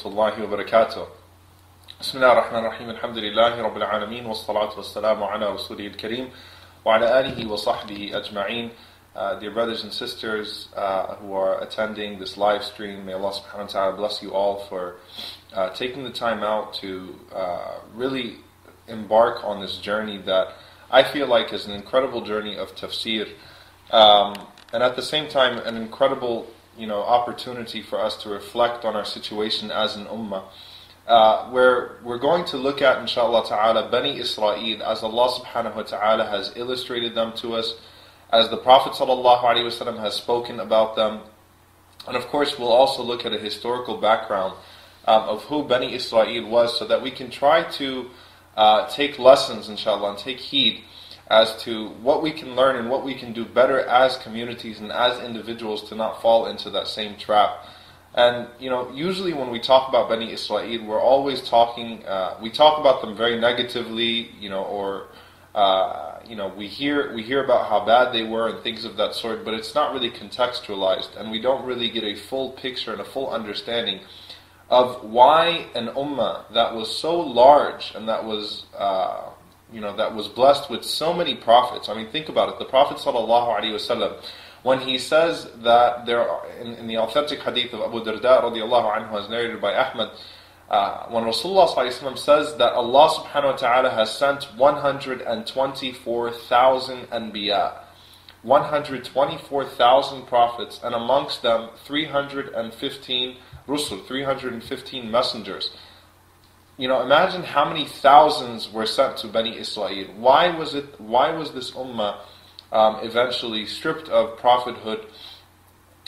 السلام عليكم ورحمة الله وبركاته بسم الله الرحمن الرحيم الحمد لله رب العالمين والصلاة والسلام على رسوله الكريم وعلى آله وصحبه أجمعين uh, Dear brothers and sisters uh, who are attending this live stream, may Allah subhanahu wa ta'ala bless you all for uh, taking the time out to uh, really embark on this journey that I feel like is an incredible journey of tafsir um, and at the same time an incredible you know, opportunity for us to reflect on our situation as an ummah. Uh, where we're going to look at, inshallah ta'ala, Bani Israel as Allah subhanahu wa ta'ala has illustrated them to us, as the Prophet sallallahu alaihi wasallam has spoken about them. And of course, we'll also look at a historical background um, of who Bani Israel was so that we can try to uh, take lessons, inshallah, and take heed as to what we can learn and what we can do better as communities and as individuals to not fall into that same trap. And you know, usually when we talk about Bani Israel, we're always talking. Uh, we talk about them very negatively, you know, or uh, you know, we hear we hear about how bad they were and things of that sort. But it's not really contextualized, and we don't really get a full picture and a full understanding of why an ummah that was so large and that was uh, you know, that was blessed with so many prophets. I mean, think about it. The Prophet ﷺ, when he says that there are, in, in, the authentic hadith of Abu Darda radiallahu anhu, as narrated by Ahmad, uh, when Rasulullah ﷺ says that Allah subhanahu wa ta'ala has sent 124,000 anbiya, 124,000 prophets, and amongst them 315 rusul, 315 messengers you know, imagine how many thousands were sent to Bani Israel. Why was it? Why was this ummah um, eventually stripped of prophethood?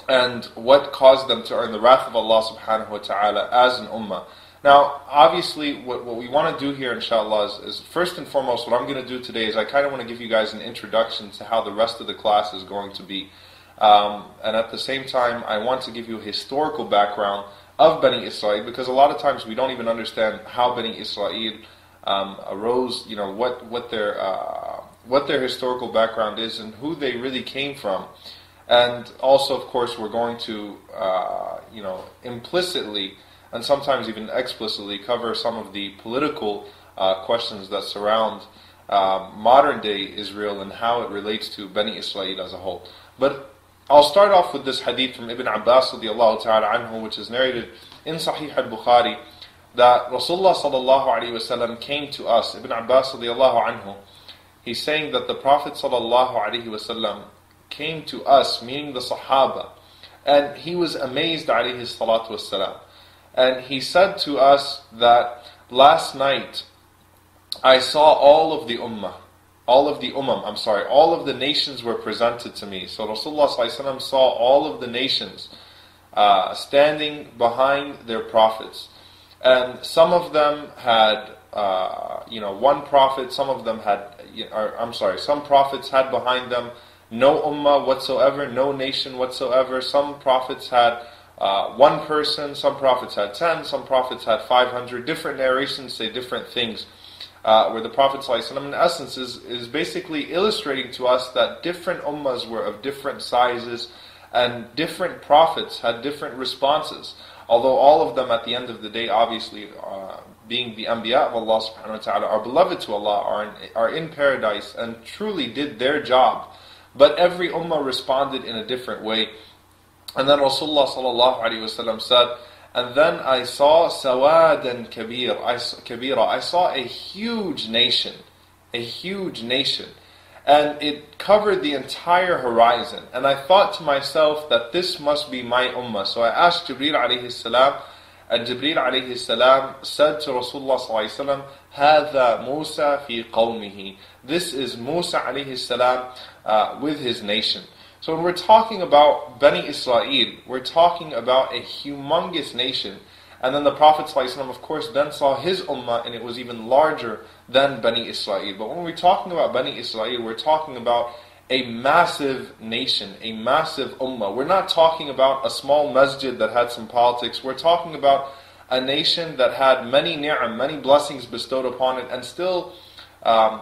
And what caused them to earn the wrath of Allah Subhanahu wa Taala as an ummah? Now, obviously, what, what we want to do here, inshallah, is, is first and foremost, what I'm going to do today is I kind of want to give you guys an introduction to how the rest of the class is going to be. Um, and at the same time, I want to give you a historical background of Bani Israel because a lot of times we don't even understand how Bani Israel um, arose, you know, what, what, their, uh, what their historical background is and who they really came from. And also, of course, we're going to, uh, you know, implicitly and sometimes even explicitly cover some of the political uh, questions that surround uh, modern day Israel and how it relates to Bani Israel as a whole. But I'll start off with this hadith from Ibn Abbas radiallahu ta'ala anhu, which is narrated in Sahih al-Bukhari, that Rasulullah sallallahu alayhi wasallam came to us. Ibn Abbas radiallahu anhu, he's saying that the Prophet sallallahu alayhi wasallam came to us, meaning the Sahaba, and he was amazed alayhi salatu wasalam. And he said to us that last night I saw all of the ummah all of the ummah, I'm sorry, all of the nations were presented to me. So Rasulullah saw all of the nations uh, standing behind their prophets. And some of them had, uh, you know, one prophet, some of them had, or, I'm sorry, some prophets had behind them no ummah whatsoever, no nation whatsoever. Some prophets had uh, one person, some prophets had 10, some prophets had 500. Different narrations say different things uh, where the Prophet ﷺ, in essence, is, is basically illustrating to us that different ummahs were of different sizes and different prophets had different responses. Although all of them, at the end of the day, obviously, uh, being the Anbiya of Allah subhanahu wa ta'ala, are beloved to Allah, are in, are in paradise, and truly did their job. But every ummah responded in a different way. And then Rasulullah sallallahu alayhi wa said, and then I saw Sawadan Kabir, I, Kabira. I saw a huge nation, a huge nation. And it covered the entire horizon. And I thought to myself that this must be my ummah. So I asked Jibreel alayhi salam, and Jibreel alayhi salam said to Rasulullah sallallahu alayhi wasallam, هذا موسى في قومه. This is Musa alayhi salam uh, with his nation. So when we're talking about Bani Israel, we're talking about a humongous nation. And then the Prophet ﷺ, of course, then saw his ummah and it was even larger than Bani Israel. But when we're talking about Bani Israel, we're talking about a massive nation, a massive ummah. We're not talking about a small masjid that had some politics. We're talking about a nation that had many ni'am, many blessings bestowed upon it, and still um,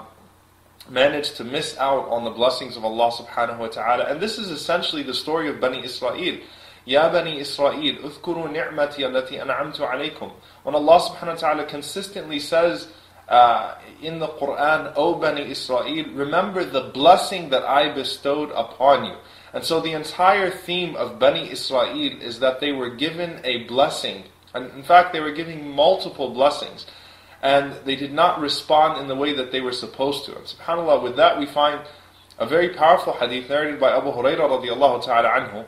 managed to miss out on the blessings of Allah subhanahu wa ta'ala. And this is essentially the story of Bani Israel. Ya Bani Israel, اذكروا نعمتي التي أنعمت عليكم. When Allah subhanahu wa ta'ala consistently says uh, in the Quran, O Bani Israel, remember the blessing that I bestowed upon you. And so the entire theme of Bani Israel is that they were given a blessing. And in fact, they were given multiple blessings. And they did not respond in the way that they were supposed to. And subhanAllah, with that we find a very powerful hadith narrated by Abu Hurairah radiallahu ta'ala anhu,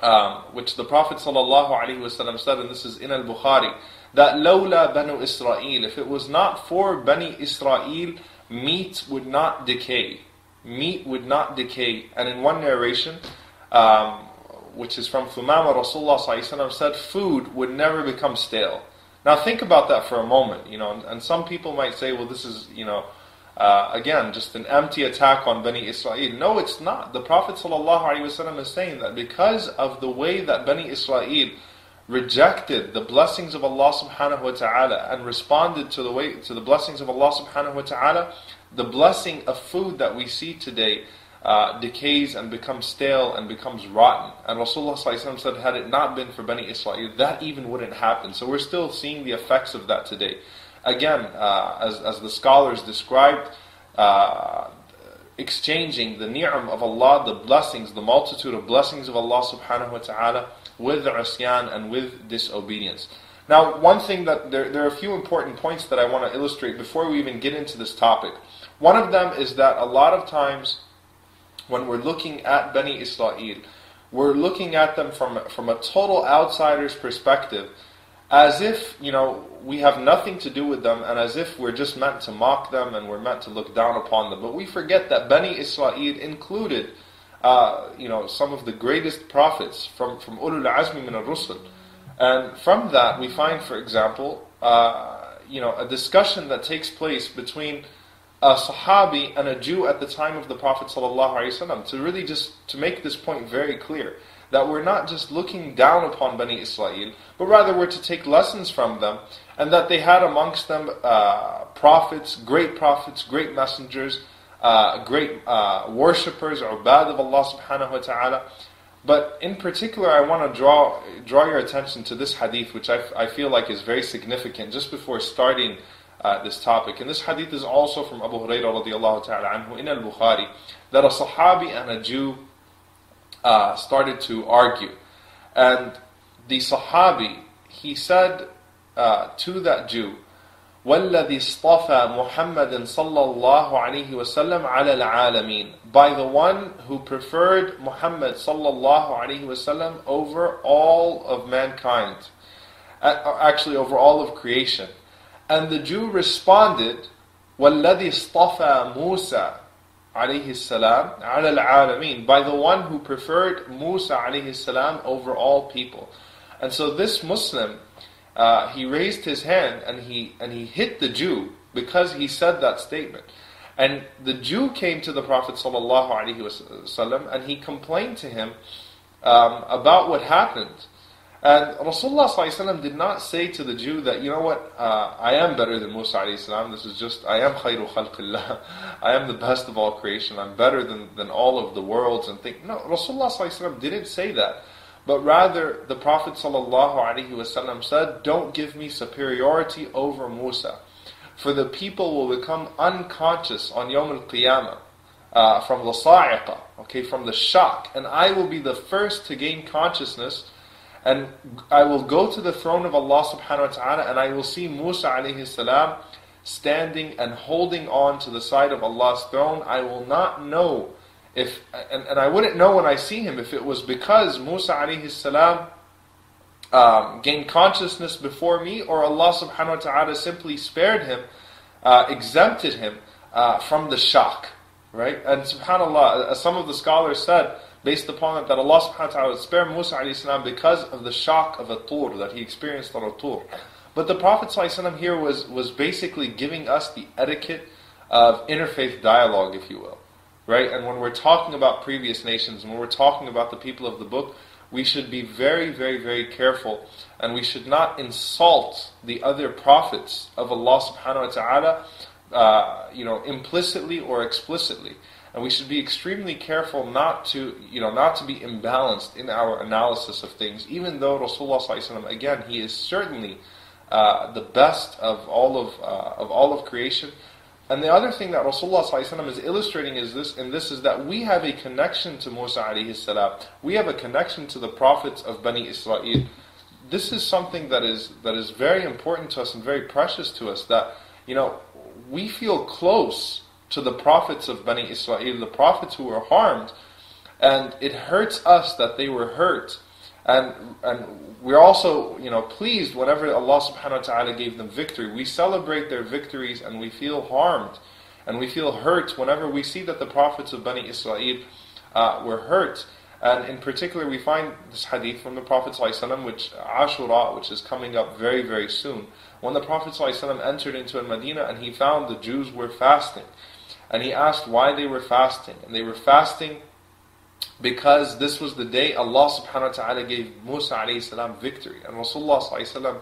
um, which the Prophet sallallahu alaihi wasallam said, and this is in al-Bukhari, that lawla banu Israel, if it was not for Bani Israel, meat would not decay meat would not decay. And in one narration, um, which is from Thumama, Rasulullah said, food would never become stale. Now think about that for a moment, you know, and, and some people might say, well, this is, you know, uh, again, just an empty attack on Bani Israel. No, it's not. The Prophet ﷺ is saying that because of the way that Bani Israel rejected the blessings of Allah subhanahu wa ta'ala and responded to the way to the blessings of Allah subhanahu wa ta'ala, the blessing of food that we see today uh, decays and becomes stale and becomes rotten. And Rasulullah said, had it not been for Bani Israel, that even wouldn't happen. So we're still seeing the effects of that today. Again, uh, as, as the scholars described, uh, exchanging the ni'am of Allah, the blessings, the multitude of blessings of Allah subhanahu wa ta'ala with the usyan and with disobedience. Now, one thing that there, there are a few important points that I want to illustrate before we even get into this topic. One of them is that a lot of times when we're looking at Bani Israel, we're looking at them from, from a total outsider's perspective as if, you know, we have nothing to do with them and as if we're just meant to mock them and we're meant to look down upon them. But we forget that Bani Israel included, uh, you know, some of the greatest prophets from, from Ulul Azmi min al-Rusul. And from that we find, for example, uh, you know, a discussion that takes place between a Sahabi and a Jew at the time of the Prophet ﷺ to really just to make this point very clear that we're not just looking down upon Bani Israel, but rather we're to take lessons from them, and that they had amongst them uh, prophets, great prophets, great messengers, uh, great uh, worshippers, ubad of Allah subhanahu wa ta'ala. But in particular, I want to draw draw your attention to this hadith, which I, I feel like is very significant. Just before starting uh, this topic. And this hadith is also from Abu Hurairah radiallahu ta'ala anhu in al-Bukhari that a Sahabi and a Jew uh, started to argue. And the Sahabi, he said uh, to that Jew, والذي اصطفى محمد صلى الله عليه وسلم على العالمين by the one who preferred Muhammad صلى الله عليه وسلم over all of mankind actually over all of creation and the Jew responded, وَالَّذِي اصْطَفَى مُوسَى عليه السلام على العالمين by the one who preferred Musa عليه السلام over all people. And so this Muslim, uh, he raised his hand and he and he hit the Jew because he said that statement. And the Jew came to the Prophet ﷺ and he complained to him um, about what happened. And Rasulullah did not say to the Jew that, you know what, uh, I am better than Musa salam. This is just, I am khayru khalqillah. I am the best of all creation. I'm better than, than all of the worlds and think. No, Rasulullah didn't say that. But rather, the Prophet ﷺ said, don't give me superiority over Musa. For the people will become unconscious on Yawm al-Qiyamah. Uh, from the sa'iqah, okay, from the shock. And I will be the first to gain consciousness and I will go to the throne of Allah subhanahu wa ta'ala and I will see Musa alayhi salam standing and holding on to the side of Allah's throne. I will not know if, and, and I wouldn't know when I see him if it was because Musa alayhi salam um, gained consciousness before me or Allah subhanahu wa ta'ala simply spared him, uh, exempted him uh, from the shock. Right? And subhanAllah, as some of the scholars said, based upon it that Allah subhanahu wa ta'ala would spare Musa alayhi because of the shock of a tur that he experienced on a tur. But the Prophet here was, was basically giving us the etiquette of interfaith dialogue, if you will. Right? And when we're talking about previous nations, when we're talking about the people of the book, we should be very, very, very careful and we should not insult the other prophets of Allah subhanahu wa ta'ala, uh, you know, implicitly or explicitly. And we should be extremely careful not to, you know, not to be imbalanced in our analysis of things, even though Rasulullah again, he is certainly uh, the best of all of, uh, of all of creation. And the other thing that Rasulullah is illustrating is this, and this is that we have a connection to Musa alayhi salam. We have a connection to the prophets of Bani Israel. This is something that is that is very important to us and very precious to us. That you know we feel close to the prophets of Bani Israel, the prophets who were harmed, and it hurts us that they were hurt. And and we're also, you know, pleased whenever Allah subhanahu wa ta'ala gave them victory. We celebrate their victories and we feel harmed and we feel hurt whenever we see that the prophets of Bani Israel uh, were hurt. And in particular, we find this hadith from the Prophet ﷺ, which Ashura, which is coming up very, very soon. When the Prophet ﷺ entered into a Medina and he found the Jews were fasting And he asked why they were fasting. And they were fasting because this was the day Allah subhanahu wa ta'ala gave Musa alayhi salam victory. And Rasulullah sallallahu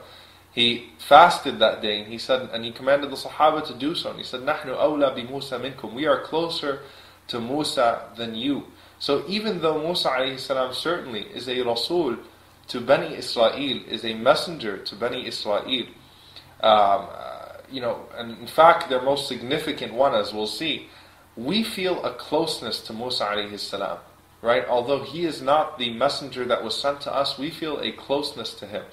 he fasted that day and he said, and he commanded the Sahaba to do so. And he said, نحن أولى بموسى منكم. We are closer to Musa than you. So even though Musa alayhi salam certainly is a Rasul to Bani Israel, is a messenger to Bani Israel, um, you know, and in fact, their most significant one, as we'll see, we feel a closeness to Musa alayhi salam, right? Although he is not the messenger that was sent to us, we feel a closeness to him.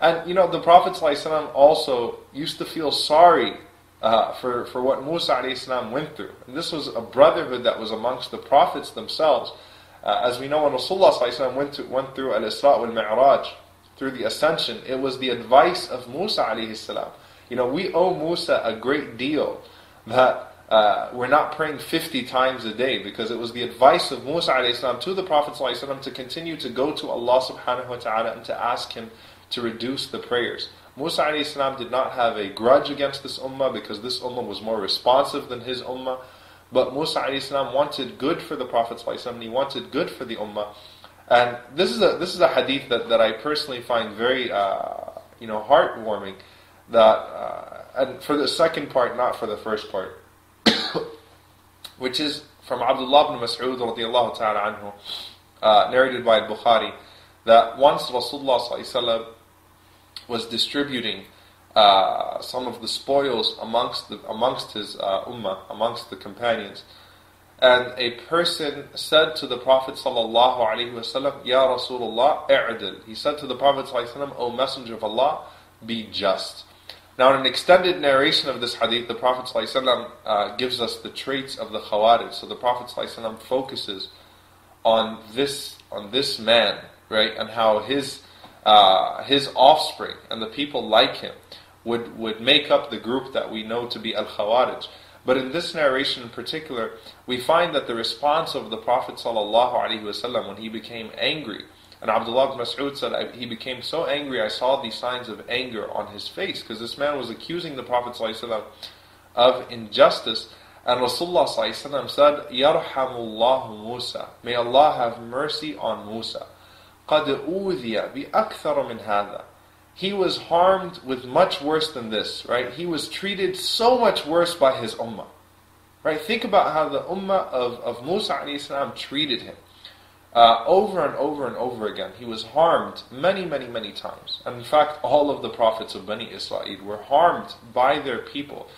And you know, the Prophet ﷺ also used to feel sorry uh, for, for what Musa ﷺ went through. And this was a brotherhood that was amongst the prophets themselves. Uh, as we know, when Rasulullah ﷺ went, to, went through Al Isra wal Mi'raj, through the ascension, it was the advice of Musa ﷺ you know, we owe Musa a great deal that uh, we're not praying 50 times a day because it was the advice of Musa السلام, to the Prophet ﷺ, to continue to go to Allah subhanahu wa ta'ala and to ask him to reduce the prayers. Musa السلام, did not have a grudge against this ummah because this ummah was more responsive than his ummah. But Musa السلام, wanted good for the Prophet ﷺ, and he wanted good for the ummah. And this is a, this is a hadith that, that I personally find very uh, you know, heartwarming that, uh, and for the second part, not for the first part, which is from Abdullah ibn Mas'ud radiallahu ta'ala anhu, uh, narrated by Bukhari, that once Rasulullah was distributing uh, some of the spoils amongst the, amongst his uh, ummah, amongst the companions, and a person said to the Prophet wasallam, "Ya Rasulullah, i'dil." He said to the Prophet wasallam, "O Messenger of Allah, be just." Now, in an extended narration of this hadith, the Prophet ﷺ, uh, gives us the traits of the Khawarij. So the Prophet ﷺ focuses on this on this man, right, and how his uh, his offspring and the people like him would would make up the group that we know to be al Khawarij. But in this narration in particular, we find that the response of the Prophet ﷺ when he became angry and Abdullah ibn Mas'ud said, he became so angry, I saw the signs of anger on his face, because this man was accusing the Prophet ﷺ of injustice. And Rasulullah ﷺ said, Yarhamullahu Musa. May Allah have mercy on Musa. قَدْ أُوذِيَ بِأَكْثَرَ مِنْ هَذَا He was harmed with much worse than this, right? He was treated so much worse by his ummah. Right? Think about how the ummah of, of Musa treated him uh, over and over and over again. He was harmed many, many, many times. And in fact, all of the prophets of Bani Israel were harmed by their people.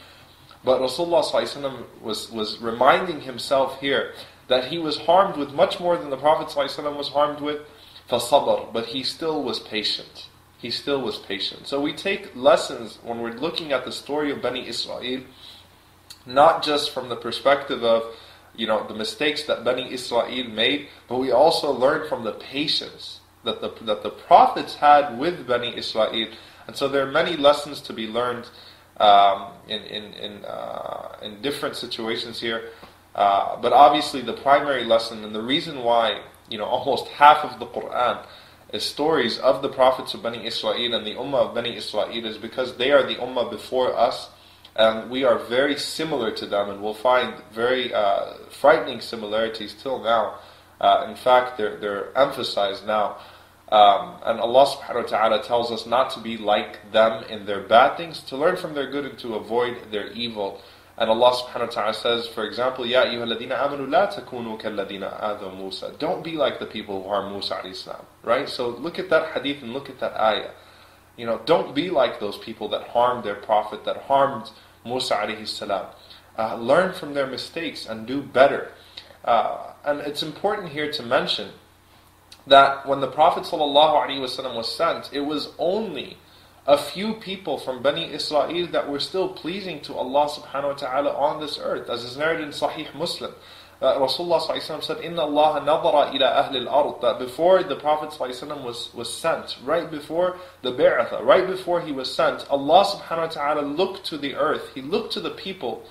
But Rasulullah was, was reminding himself here that he was harmed with much more than the Prophet was harmed with. فَصَبَرْ But he still was patient. He still was patient. So we take lessons when we're looking at the story of Bani Israel, not just from the perspective of you know, the mistakes that Bani Israel made, but we also learn from the patience that the, that the prophets had with Bani Israel. And so there are many lessons to be learned um, in, in, in, uh, in different situations here. Uh, but obviously the primary lesson and the reason why, you know, almost half of the Quran is stories of the prophets of Bani Israel and the Ummah of Bani Israel is because they are the Ummah before us and we are very similar to them, and we'll find very uh, frightening similarities till now. Uh, in fact, they're, they're emphasized now. Um, and Allah subhanahu wa ta'ala tells us not to be like them in their bad things, to learn from their good and to avoid their evil. And Allah subhanahu wa ta'ala says, for example, Ya ayyuhalladhina amanu la takunu kalladhina adha Musa. Don't be like the people who harmed Musa alayhi salam. Right? So look at that hadith and look at that ayah. You know, don't be like those people that harmed their prophet, that harmed Musa alayhi salam. Uh, learn from their mistakes and do better. Uh, and it's important here to mention that when the Prophet ﷺ was sent, it was only a few people from Bani Israel that were still pleasing to Allah subhanahu wa ta'ala on this earth. As is narrated in Sahih Muslim Uh, Rasulullah said, Inna Allah nadara ila ahli al That before the Prophet ﷺ was, was sent, right before the Bi'atha, right before he was sent, Allah subhanahu wa ta'ala looked to the earth. He looked to the people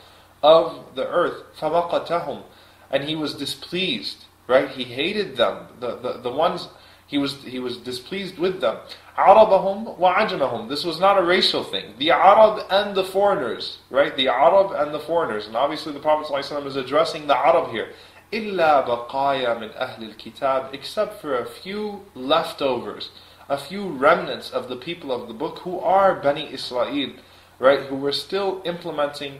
of the earth. فَمَقَتَهُمْ And he was displeased, right? He hated them. The, the, the ones, he was, he was displeased with them. Arabahum wa ajamahum. This was not a racial thing. The Arab and the foreigners, right? The Arab and the foreigners. And obviously the Prophet ﷺ is addressing the Arab here. Except for a few leftovers, a few remnants of the people of the book who are Bani Israel, right? Who were still implementing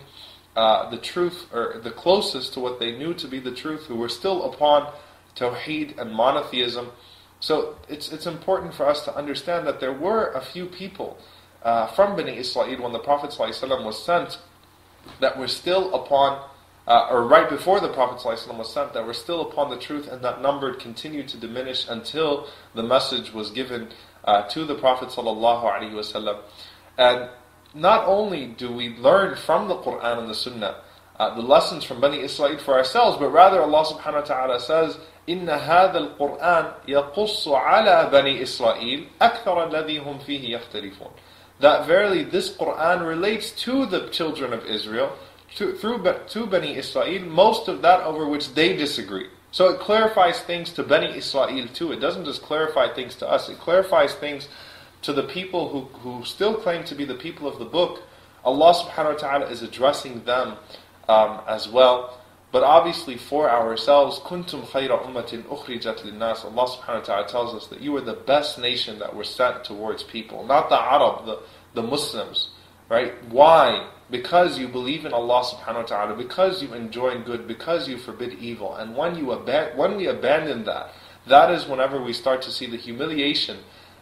uh, the truth, or the closest to what they knew to be the truth, who were still upon Tawheed and monotheism. So it's, it's important for us to understand that there were a few people uh, from Bani Israel when the Prophet ﷺ was sent that were still upon, uh, or right before the Prophet ﷺ was sent, that were still upon the truth, and that number continued to diminish until the message was given uh, to the Prophet ﷺ. And not only do we learn from the Quran and the Sunnah uh, the lessons from Bani Israel for ourselves, but rather Allah subhanahu wa ta'ala says, إن هذا القرآن يقص على بني إسرائيل أكثر الذي هم فيه يختلفون. That verily this Quran relates to the children of Israel, to, through to Bani Israel, most of that over which they disagree. So it clarifies things to Bani Israel too. It doesn't just clarify things to us, it clarifies things to the people who, who still claim to be the people of the book, Allah subhanahu wa ta'ala is addressing them um, as well. But obviously for ourselves, kuntum khayra ummatin ukhrijat linnas. Allah subhanahu wa ta'ala tells us that you are the best nation that were sent towards people, not the Arab, the, the Muslims. Right? Why? Because you believe in Allah subhanahu wa ta'ala, because you enjoin good, because you forbid evil. And when you ab- when we abandon that, that is whenever we start to see the humiliation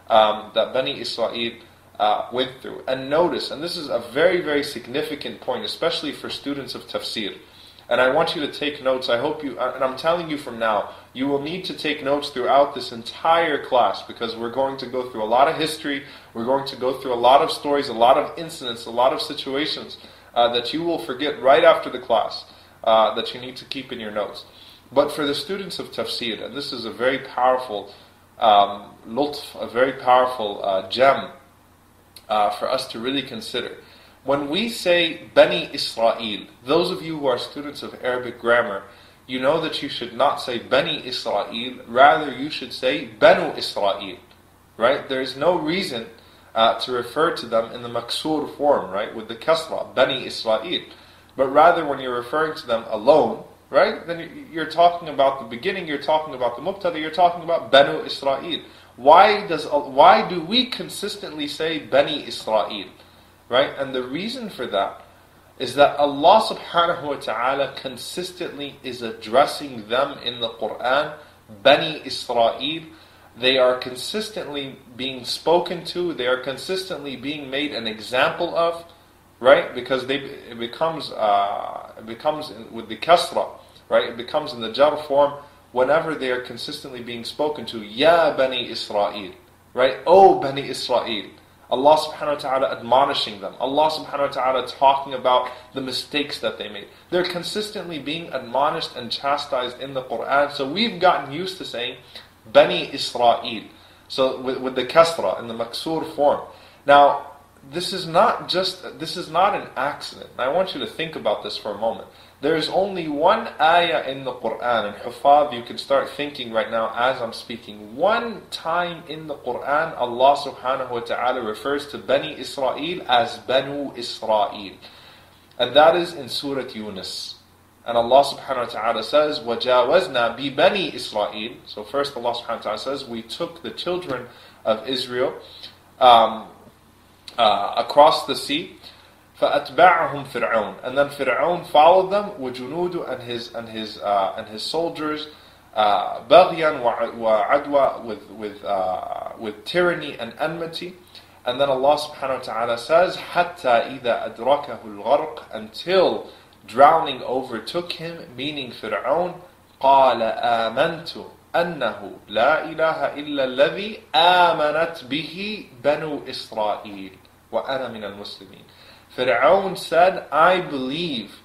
um, that Bani Israel uh, went through. And notice, and this is a very, very significant point, especially for students of tafsir. And I want you to take notes. I hope you, and I'm telling you from now, you will need to take notes throughout this entire class because we're going to go through a lot of history, we're going to go through a lot of stories, a lot of incidents, a lot of situations uh, that you will forget right after the class uh, that you need to keep in your notes. But for the students of tafsir, and this is a very powerful um, lutf, a very powerful uh, gem uh, for us to really consider. When we say Bani Israel, those of you who are students of Arabic grammar, you know that you should not say Bani Israel, rather you should say Banu Israel. Right? There is no reason uh, to refer to them in the maksur form, right, with the kasra, Bani Israel. But rather when you're referring to them alone, right? Then you're talking about the beginning, you're talking about the mubtada, you're talking about Banu Israel. Why does why do we consistently say Bani Israel? Right? And the reason for that is that Allah subhanahu wa ta'ala consistently is addressing them in the Quran, Bani Israel. They are consistently being spoken to, they are consistently being made an example of right? Because they it becomes uh, it becomes with the kasra, right? It becomes in the jar form whenever they are consistently being spoken to. Ya Bani Israel, right? Oh Bani Israel. Allah subhanahu wa ta'ala admonishing them. Allah subhanahu wa ta'ala talking about the mistakes that they made. They're consistently being admonished and chastised in the Quran. So we've gotten used to saying Bani Israel. So with, with the kasra in the maksur form. Now, this is not just this is not an accident. I want you to think about this for a moment. There's only one ayah in the Quran, and Huffaz, you can start thinking right now as I'm speaking. One time in the Quran, Allah subhanahu wa ta'ala refers to Bani Israel as Banu Israel. And that is in Surah Yunus. And Allah subhanahu wa ta'ala says, وَجَاوَزْنَا بِبَنِي إِسْرَائِيل So first Allah subhanahu wa ta'ala says, we took the children of Israel um, uh, across the sea. فأتبعهم فرعون and then Fir'aun followed them وجنوده and his and his uh, and his soldiers uh, بغيا وعدوى with with uh, with tyranny and enmity and then Allah subhanahu wa ta'ala says حتى إذا أدركه الغرق until drowning overtook him meaning Fir'aun قال آمنت أنه لا إله إلا الذي آمنت به بنو إسرائيل وأنا من المسلمين Fir'aun said, I believe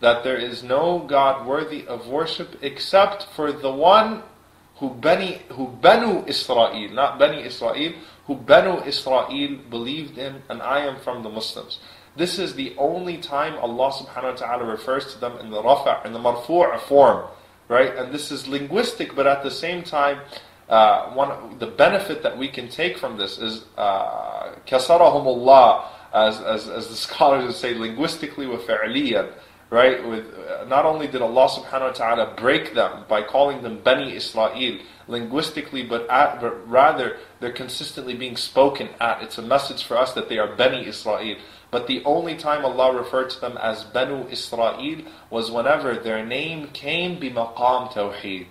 that there is no God worthy of worship except for the one who Bani, who Banu Israel, not Bani Israel, who Banu Israel believed in, and I am from the Muslims. This is the only time Allah subhanahu wa ta'ala refers to them in the rafa, in the marfu' form, right? And this is linguistic, but at the same time, uh, one the benefit that we can take from this is uh, kasarahum Allah as, as, as the scholars would say, linguistically with fi'liyan, right? With, uh, not only did Allah subhanahu wa ta'ala break them by calling them Bani Israel linguistically, but, at, but rather they're consistently being spoken at. It's a message for us that they are Bani Israel. But the only time Allah referred to them as Banu Israel was whenever their name came bi maqam tawheed,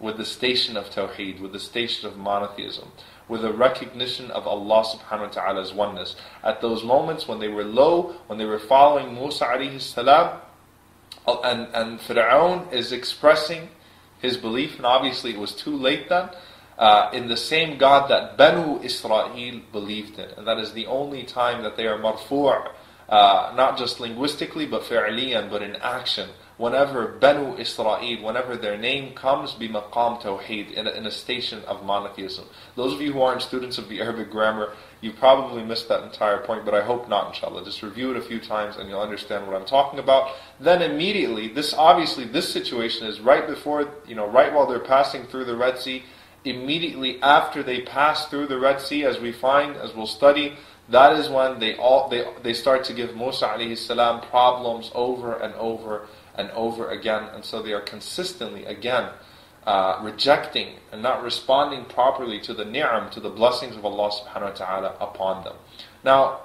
with the station of tawheed, with the station of monotheism with a recognition of Allah subhanahu wa ta'ala's oneness. At those moments when they were low, when they were following Musa alayhi salam, and, and Fir'aun is expressing his belief, and obviously it was too late then, uh, in the same God that Banu Israel believed in. And that is the only time that they are marfu' uh, not just linguistically, but fi'liyan, but in action whenever Banu Israel, whenever their name comes, be maqam tawheed, in a, in a station of monotheism. Those of you who aren't students of the Arabic grammar, you probably missed that entire point, but I hope not, inshallah. Just review it a few times and you'll understand what I'm talking about. Then immediately, this obviously, this situation is right before, you know, right while they're passing through the Red Sea, immediately after they pass through the Red Sea, as we find, as we'll study, that is when they all they, they start to give Musa alayhi salam problems over and over and over again. And so they are consistently, again, uh, rejecting and not responding properly to the ni'am, to the blessings of Allah subhanahu wa ta'ala upon them. Now,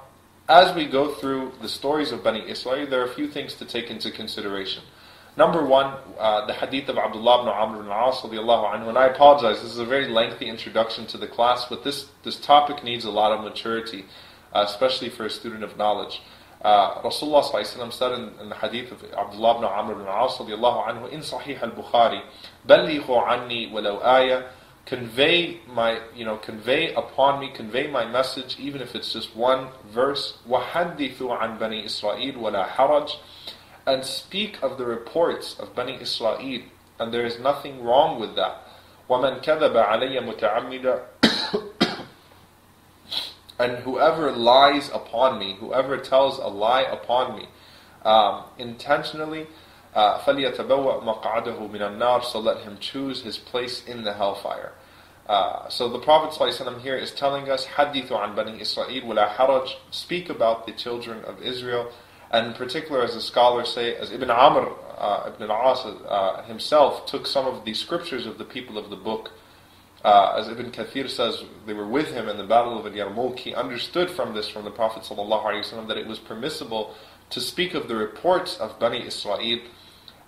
as we go through the stories of Bani Israel, there are a few things to take into consideration. Number one, uh, the hadith of Abdullah ibn Amr ibn al-As anhu, and I apologize, this is a very lengthy introduction to the class, but this, this topic needs a lot of maturity, uh, especially for a student of knowledge. Uh, Rasulullah said in, in, the hadith of Abdullah ibn Amr ibn As radiallahu anhu in Sahih al-Bukhari, بَلِّغُوا عَنِّي وَلَوْ آيَةً Convey my, you know, convey upon me, convey my message, even if it's just one verse. وَحَدِّثُوا عَنْ بَنِي إِسْرَائِيلَ وَلَا حَرَجٍ And speak of the reports of Bani Israel, and there is nothing wrong with that. وَمَنْ كَذَبَ عَلَيَّ مُتَعَمِّدًا and whoever lies upon me, whoever tells a lie upon me, um, intentionally, فَلْيَتَبَوَّأْ مَقْعَدَهُ مِنَ النَّارِ So let him choose his place in the hellfire. Uh, so the Prophet ﷺ here is telling us, حَدِّثُ عَنْ بَنِي إِسْرَائِيل وَلَا حَرَجْ Speak about the children of Israel. And in particular, as the scholars say, as Ibn Amr, uh, Ibn al-As uh, himself took some of the scriptures of the people of the book uh, as Ibn Kathir says, they were with him in the battle of Yarmouk. He understood from this, from the Prophet ﷺ, that it was permissible to speak of the reports of Bani Israel.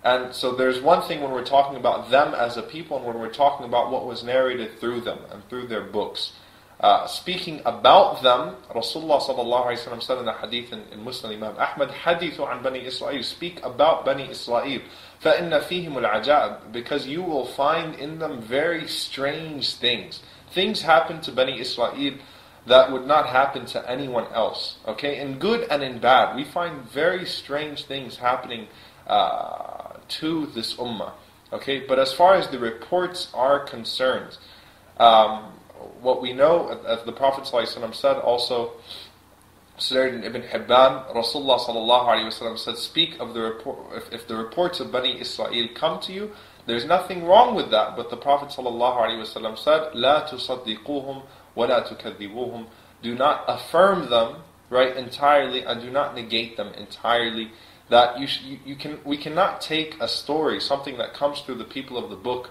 And so there's one thing when we're talking about them as a people and when we're talking about what was narrated through them and through their books. Uh, speaking about them, Rasulullah ﷺ said in the hadith in, in Muslim Imam Ahmad, Hadithu an Bani Israel, speak about Bani Israel. فَإِنَّ فِيهِمُ الْعَجَائِبِ Because you will find in them very strange things. Things happen to Bani Israel that would not happen to anyone else. Okay, in good and in bad, we find very strange things happening uh, to this ummah. Okay, but as far as the reports are concerned, um, what we know, as the Prophet ﷺ said also, Sunan ibn Hibban, Rasulullah sallallahu alayhi wasallam said, speak of the report, if, if the reports of Bani Israel come to you, there's nothing wrong with that, but the Prophet sallallahu alayhi wasallam said, لا تصدقوهم ولا تكذبوهم Do not affirm them, right, entirely, and do not negate them entirely. That you, sh- you, you can, we cannot take a story, something that comes through the people of the book,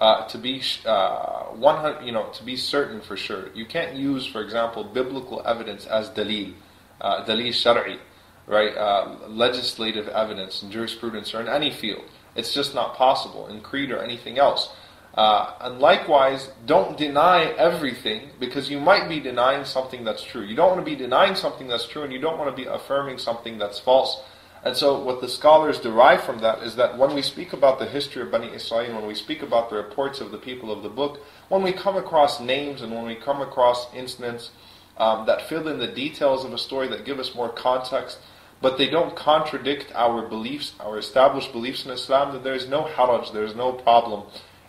uh, to be uh, 100, you know, to be certain for sure. You can't use, for example, biblical evidence as dalil, uh, dalil shar'i, right, uh, legislative evidence in jurisprudence or in any field. It's just not possible in creed or anything else. Uh, and likewise, don't deny everything because you might be denying something that's true. You don't want to be denying something that's true and you don't want to be affirming something that's false. And so, what the scholars derive from that is that when we speak about the history of Bani Israel, when we speak about the reports of the people of the book, when we come across names and when we come across incidents um, that fill in the details of a story that give us more context, but they don't contradict our beliefs, our established beliefs in Islam, then there is no haraj, there is no problem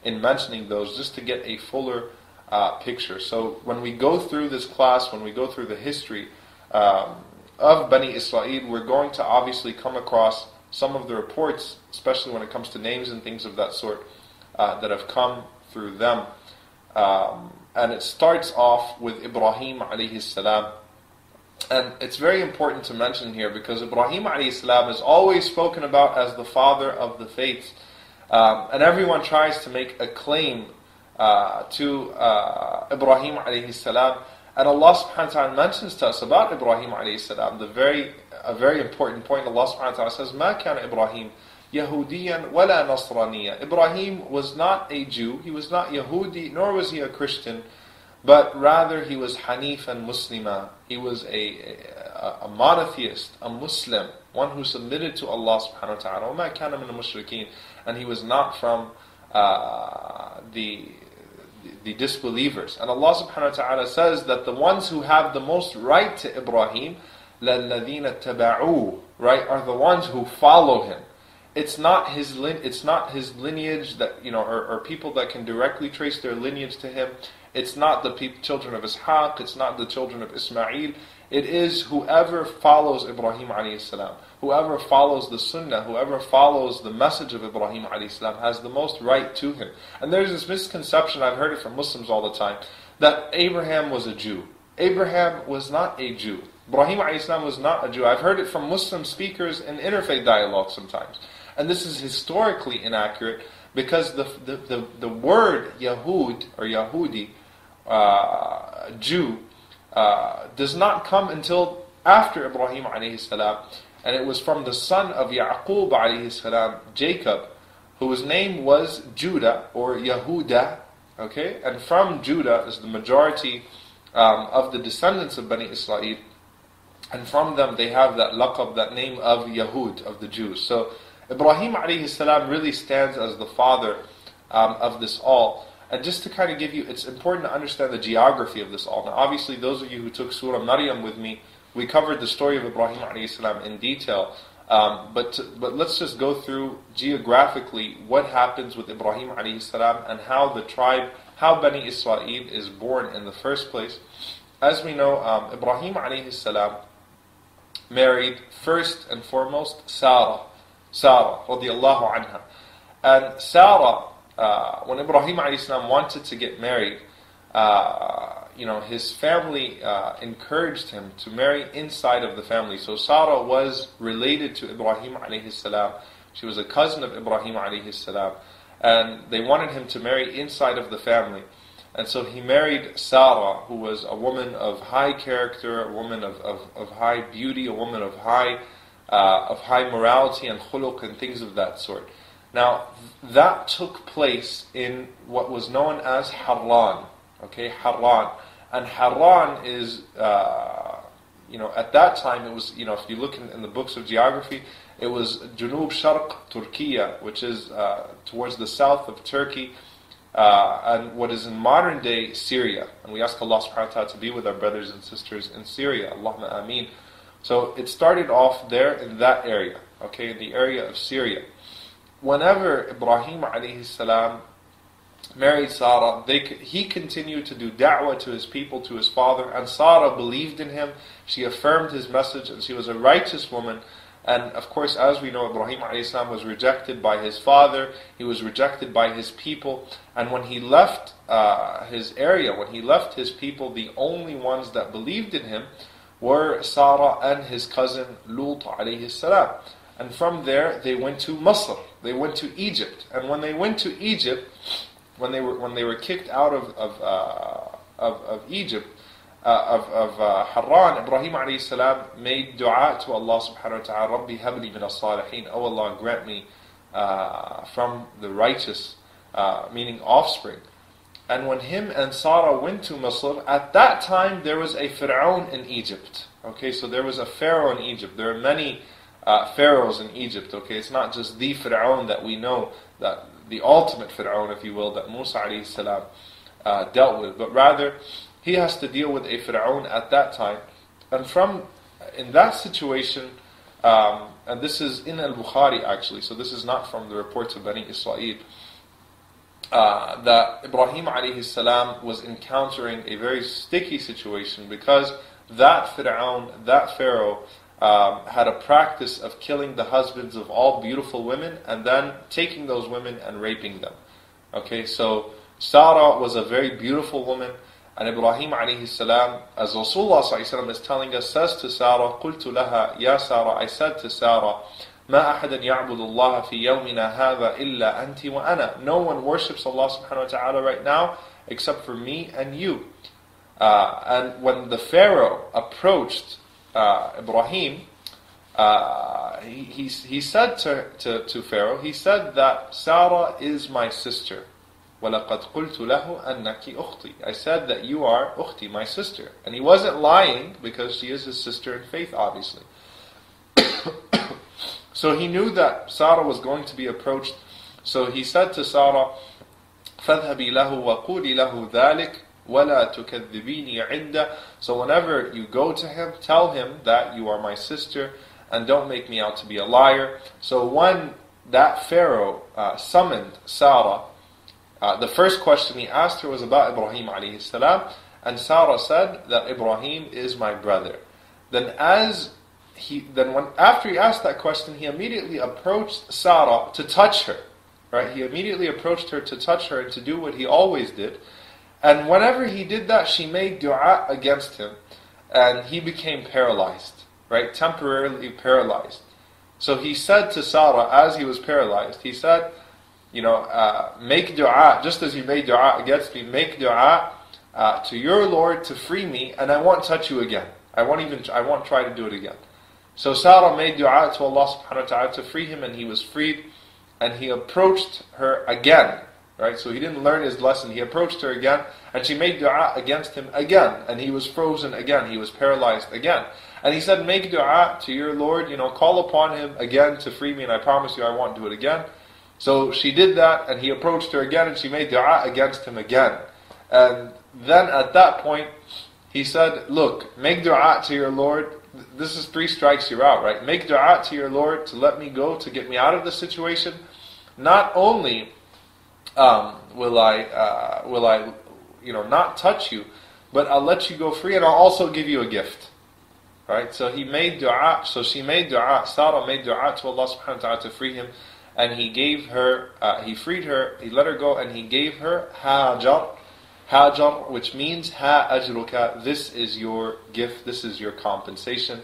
in mentioning those just to get a fuller uh, picture. So when we go through this class, when we go through the history um, of Bani Israel, we're going to obviously come across some of the reports, especially when it comes to names and things of that sort, uh, that have come through them. Um, and it starts off with Ibrahim alayhi salam. And it's very important to mention here because Ibrahim alayhi salam is always spoken about as the father of the faith. Um, and everyone tries to make a claim uh, to uh, Ibrahim alayhi salam. And Allah subhanahu wa ta'ala mentions to us about Ibrahim alayhi salam, the very, a very important point. Allah subhanahu wa ta'ala says, ما كان إبراهيم يهوديا ولا نصرانيا. Ibrahim was not a Jew, he was not Yahudi, nor was he a Christian, but rather he was Hanif and Muslima. He was a, a, a monotheist, a Muslim, one who submitted to Allah subhanahu wa ta'ala. وما كان من المشركين and he was not from uh, the, the disbelievers. And Allah subhanahu wa ta'ala says that the ones who have the most right to Ibrahim, لَلَّذِينَ اتَّبَعُوهُ right, are the ones who follow him. It's not his it's not his lineage that you know, or, or people that can directly trace their lineage to him. It's not the pe- children of Ishaq. It's not the children of Ismail. It is whoever follows Ibrahim alayhi whoever follows the Sunnah, whoever follows the message of Ibrahim alayhi has the most right to him. And there's this misconception, I've heard it from Muslims all the time, that Abraham was a Jew. Abraham was not a Jew. Ibrahim alayhi was not a Jew. I've heard it from Muslim speakers in interfaith dialogue sometimes. And this is historically inaccurate because the, the, the, the word Yahud or Yahudi, uh, Jew, uh, does not come until after Ibrahim alayhi salam. And it was from the son of Yaqub alayhi salam, Jacob, whose name was Judah or Yahuda. Okay? And from Judah is the majority um, of the descendants of Bani Israel. And from them they have that laqab, that name of Yahud, of the Jews. So Ibrahim alayhi salam really stands as the father um, of this all. And just to kind of give you, it's important to understand the geography of this all. Now, obviously, those of you who took Surah Maryam with me, we covered the story of Ibrahim salam in detail. Um, but but let's just go through geographically what happens with Ibrahim salam and how the tribe, how Bani Israel is born in the first place. As we know, um, Ibrahim salam married first and foremost Sarah, Sarah radiallahu anha, and Sarah uh, when Ibrahim السلام, wanted to get married, uh, you know, his family uh, encouraged him to marry inside of the family. So Sarah was related to Ibrahim السلام. She was a cousin of Ibrahim السلام, and they wanted him to marry inside of the family. And so he married Sarah, who was a woman of high character, a woman of, of, of high beauty, a woman of high, uh, of high morality and khuluq and things of that sort. Now, that took place in what was known as Haran. Okay, Haran. And Haran is, uh, you know, at that time it was, you know, if you look in, in the books of geography, it was Junub Sharq Turkiya, which is uh, towards the south of Turkey, uh, and what is in modern day Syria. And we ask Allah subhanahu wa ta'ala to be with our brothers and sisters in Syria. Allahumma ameen. So it started off there in that area, okay, in the area of Syria whenever Ibrahim alayhi salam married Sarah, they, he continued to do da'wah to his people, to his father, and Sarah believed in him. She affirmed his message, and she was a righteous woman. And of course, as we know, Ibrahim salam was rejected by his father, he was rejected by his people. And when he left uh, his area, when he left his people, the only ones that believed in him were Sarah and his cousin Lut alayhi salam. And from there, they went to Masr. They went to Egypt. And when they went to Egypt, when they were when they were kicked out of of, uh, of, of, Egypt, uh, of, of uh, Harran, Ibrahim alayhi salam made dua to Allah subhanahu wa ta'ala, Rabbi habli min as-salihin, Oh Allah, grant me uh, from the righteous, uh, meaning offspring. And when him and Sarah went to Misr, at that time there was a Pharaoh in Egypt. Okay, so there was a Pharaoh in Egypt. There are many uh, pharaohs in Egypt. Okay, it's not just the Pharaoh that we know, that the ultimate Pharaoh, if you will, that Musa alayhi salam uh, dealt with, but rather he has to deal with a Pharaoh at that time. And from in that situation, um, and this is in Al Bukhari actually, so this is not from the reports of Bani Israel. Uh, that Ibrahim alayhi salam was encountering a very sticky situation because that Pharaoh, that Pharaoh, um, had a practice of killing the husbands of all beautiful women and then taking those women and raping them. Okay, so Sarah was a very beautiful woman. And Ibrahim alayhi salam, as Rasulullah is telling us, says to Sarah, قلت لها يا Sarah, I said to Sarah, ما أحد يعبد الله في يومنا هذا إلا أنت وأنا. No one worships Allah subhanahu wa ta'ala right now except for me and you. Uh, and when the Pharaoh approached uh, Ibrahim, uh, he, he, he said to, to, to Pharaoh, he said that Sarah is my sister. وَلَقَدْ قُلْتُ لَهُ أَنَّكِ أُخْتِي I said that you are أختي, my sister. And he wasn't lying because she is his sister in faith, obviously. so he knew that Sarah was going to be approached. So he said to Sarah, فَاذْهَبِي لَهُ وَقُولِ لَهُ ذَلِكَ وَلَا تُكَذِّبِينِي عِنْدَ so whenever you go to him, tell him that you are my sister and don't make me out to be a liar. So when that Pharaoh uh, summoned Sarah, uh, the first question he asked her was about Ibrahim alayhi salam, and Sarah said that Ibrahim is my brother. Then as he then when after he asked that question, he immediately approached Sarah to touch her. Right? He immediately approached her to touch her and to do what he always did. And whenever he did that, she made dua against him, and he became paralyzed, right? Temporarily paralyzed. So he said to Sarah, as he was paralyzed, he said, you know, uh, make dua, just as you made dua against me, make dua uh, to your Lord to free me, and I won't touch you again. I won't even, I won't try to do it again. So Sarah made dua to Allah subhanahu wa ta'ala to free him, and he was freed, and he approached her again. Right? So he didn't learn his lesson. He approached her again, and she made dua against him again, and he was frozen again. He was paralyzed again. And he said, Make dua to your Lord, you know, call upon him again to free me, and I promise you I won't do it again. So she did that, and he approached her again, and she made dua against him again. And then at that point, he said, Look, make dua to your Lord. This is three strikes, you're out, right? Make dua to your Lord to let me go, to get me out of the situation. Not only um, will I, uh, will I, you know, not touch you, but I'll let you go free, and I'll also give you a gift. Right? So he made dua. So she made dua. Sarah made dua to Allah Subhanahu wa Taala to free him and he gave her, uh, he freed her, he let her go, and he gave her Hajar, Hajar, which means Ha ajruka, this is your gift, this is your compensation.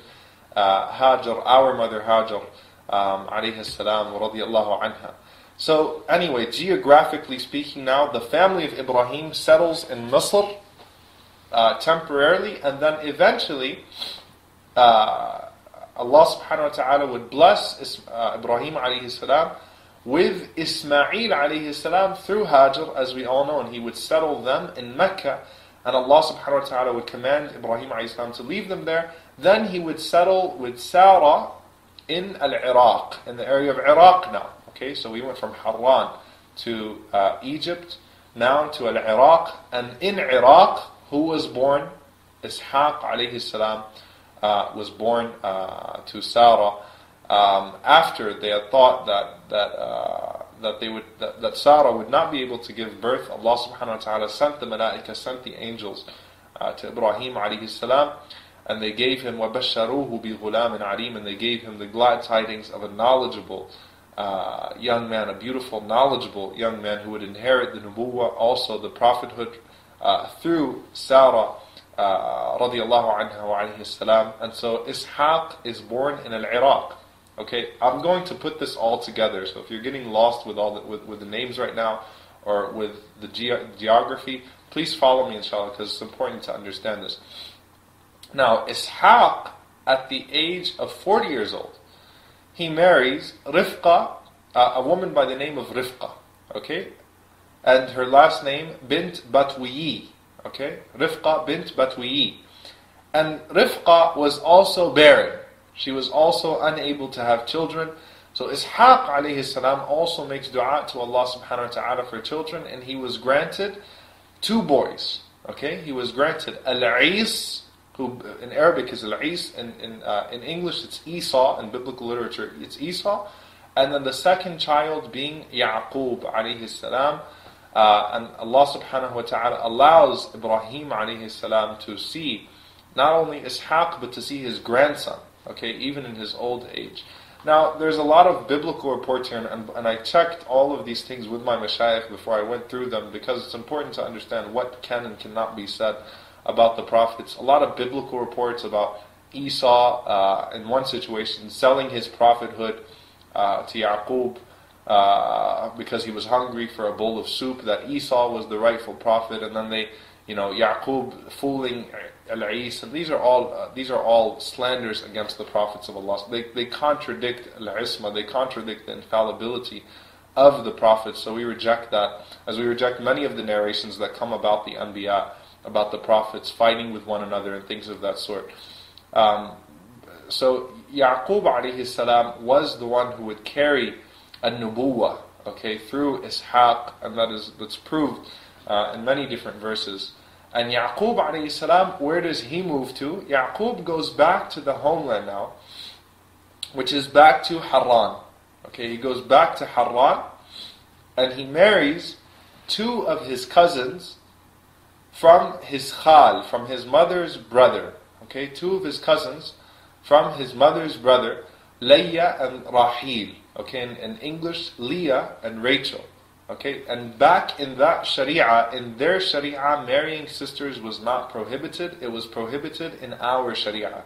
Uh, Hajar, our mother Hajar, um, alayhi salam, radiallahu anha. So, anyway, geographically speaking, now the family of Ibrahim settles in Misr uh, temporarily, and then eventually, uh, Allah subhanahu wa ta'ala would bless uh, Ibrahim alayhi salam with Ismail alayhi salam through Hajar, as we all know, and he would settle them in Mecca, and Allah subhanahu wa ta'ala would command Ibrahim alayhi salam to leave them there. Then he would settle with Sarah in Al Iraq, in the area of Iraq now. Okay, so we went from Haran to uh, Egypt, now to Al Iraq, and in Iraq, who was born? Ishaq alayhi salam uh, was born uh, to Sarah um, after they had thought that that uh, that they would that, that, Sarah would not be able to give birth. Allah subhanahu wa taala sent the malaika, sent the angels uh, to Ibrahim alayhi salam and they gave him وَبَشَّرُوهُ بِغُلَامٍ عَلِيمٍ and they gave him the glad tidings of a knowledgeable uh, young man, a beautiful, knowledgeable young man who would inherit the nubuwwah, also the prophethood uh, through Sarah uh, radiallahu anha wa alayhi salam. And so Ishaq is born in al-Iraq. Okay, I'm going to put this all together. So if you're getting lost with all the, with, with the names right now or with the ge- geography, Please follow me, inshallah, because it's important to understand this. Now, Ishaq, at the age of 40 years old, he marries Rifqa, uh, a woman by the name of Rifqa. Okay? And her last name, Bint Batwiyi. Okay? Rifqa bint Batwiyi. And Rifqa was also barren. She was also unable to have children. So Ishaq alayhi salam also makes dua to Allah subhanahu wa ta'ala for children, and he was granted two boys. Okay? He was granted Al-Is, who in Arabic is Al-Is, in, in, uh, in English it's Esau, in biblical literature it's Esau. And then the second child being Yaqub alayhi salam. Uh, and Allah subhanahu wa ta'ala allows Ibrahim alayhi salam to see not only Ishaq but to see his grandson, okay, even in his old age. Now, there's a lot of biblical reports here, and, and I checked all of these things with my mashayikh before I went through them because it's important to understand what can and cannot be said about the prophets. A lot of biblical reports about Esau, uh, in one situation, selling his prophethood uh, to Yaqub uh, because he was hungry for a bowl of soup, that Esau was the rightful prophet, and then they, you know, Yaqub fooling Al-Is, and these are all uh, these are all slanders against the prophets of Allah. They they contradict Al-Isma, they contradict the infallibility of the prophets. So we reject that, as we reject many of the narrations that come about the Anbiya, about the prophets fighting with one another and things of that sort. Um, so Yaqub alayhi salam was the one who would carry a nubuwa, okay, through Ishaq, and that is that's proved uh, in many different verses. And Yaqub alayhi salam, where does he move to? Yaqub goes back to the homeland now, which is back to Haran. Okay, he goes back to Haran, and he marries two of his cousins from his khal, from his mother's brother. Okay, two of his cousins from his mother's brother, Leah and Rahil. Okay, in, in English, Leah and Rachel. Okay, and back in that Sharia, in their Sharia, marrying sisters was not prohibited. It was prohibited in our Sharia.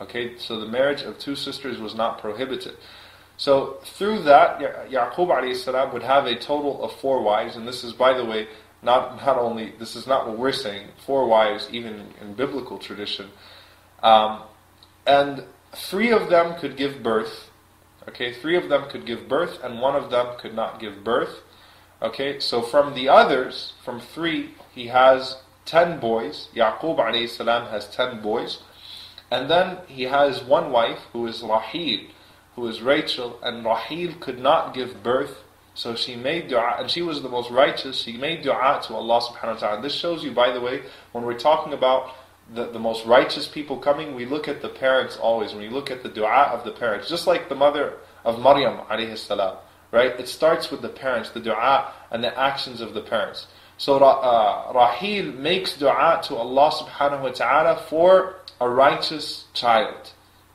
Okay, so the marriage of two sisters was not prohibited. So through that, ya- Yaqub salam would have a total of four wives, and this is, by the way, not not only this is not what we're saying. Four wives, even in biblical tradition, um, and three of them could give birth. Okay, three of them could give birth, and one of them could not give birth. Okay, so from the others, from three, he has ten boys. Yaqub alayhi salam has ten boys. And then he has one wife who is Rahil, who is Rachel, and Rahil could not give birth. So she made dua, and she was the most righteous. She made dua to Allah subhanahu wa ta'ala. This shows you, by the way, when we're talking about the, the most righteous people coming, we look at the parents always. When we look at the dua of the parents, just like the mother of Maryam alayhi salam, right? It starts with the parents, the dua and the actions of the parents. So uh, Rahil makes dua to Allah subhanahu wa ta'ala for a righteous child,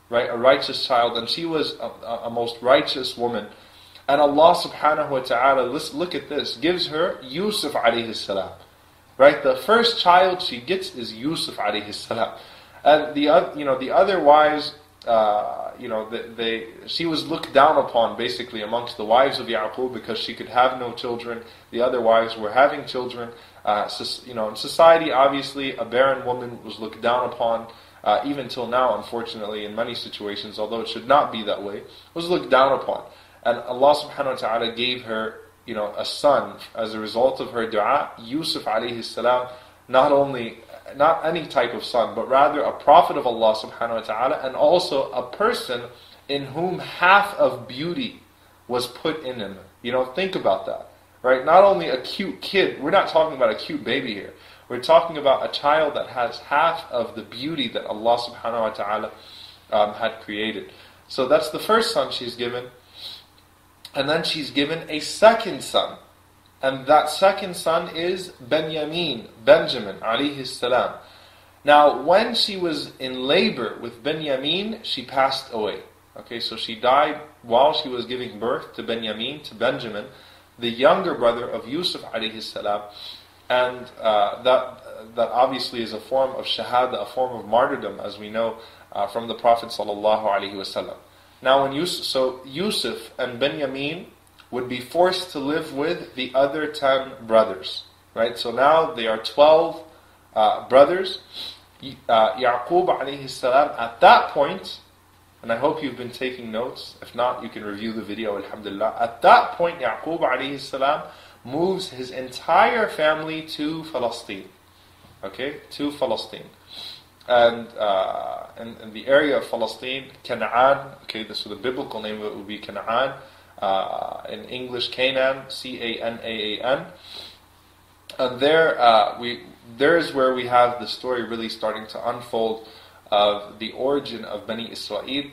right? A righteous child, and she was a, a most righteous woman. And Allah subhanahu wa ta'ala, look at this, gives her Yusuf alayhi salam. Right? The first child she gets is Yusuf alayhi salam. And the you know, the other wives, uh, you know, they, they, she was looked down upon basically amongst the wives of Yaqub because she could have no children. The other wives were having children. Uh, so, you know, in society, obviously, a barren woman was looked down upon. Uh, even till now, unfortunately, in many situations, although it should not be that way, was looked down upon. And Allah subhanahu wa ta'ala gave her you know, a son as a result of her dua, Yusuf alayhi salam, not only, not any type of son, but rather a prophet of Allah subhanahu wa ta'ala, and also a person in whom half of beauty was put in him. You know, think about that. Right? Not only a cute kid, we're not talking about a cute baby here. We're talking about a child that has half of the beauty that Allah subhanahu wa ta'ala um, had created. So that's the first son she's given. And then she's given a second son. And that second son is Benjamin, Benjamin, alayhi salam. Now, when she was in labor with Benjamin, she passed away. Okay, so she died while she was giving birth to Benjamin, to Benjamin, the younger brother of Yusuf alayhi salam. And uh, that, that obviously is a form of shahada, a form of martyrdom, as we know uh, from the Prophet sallallahu alaihi wasallam. Now, when Yusuf, so Yusuf and Benjamin would be forced to live with the other ten brothers. Right? So now they are 12 uh, brothers. Uh, Yaqub alayhi salam, at that point, and I hope you've been taking notes. If not, you can review the video, alhamdulillah. At that point, Yaqub alayhi salam moves his entire family to Palestine. Okay, to Palestine. And uh, in, the area of Palestine, Canaan, okay, this, so the biblical name of it would be Canaan. Uh, in English, Canaan, C A N A A N. And there, uh, we, there is where we have the story really starting to unfold of the origin of Bani Israel.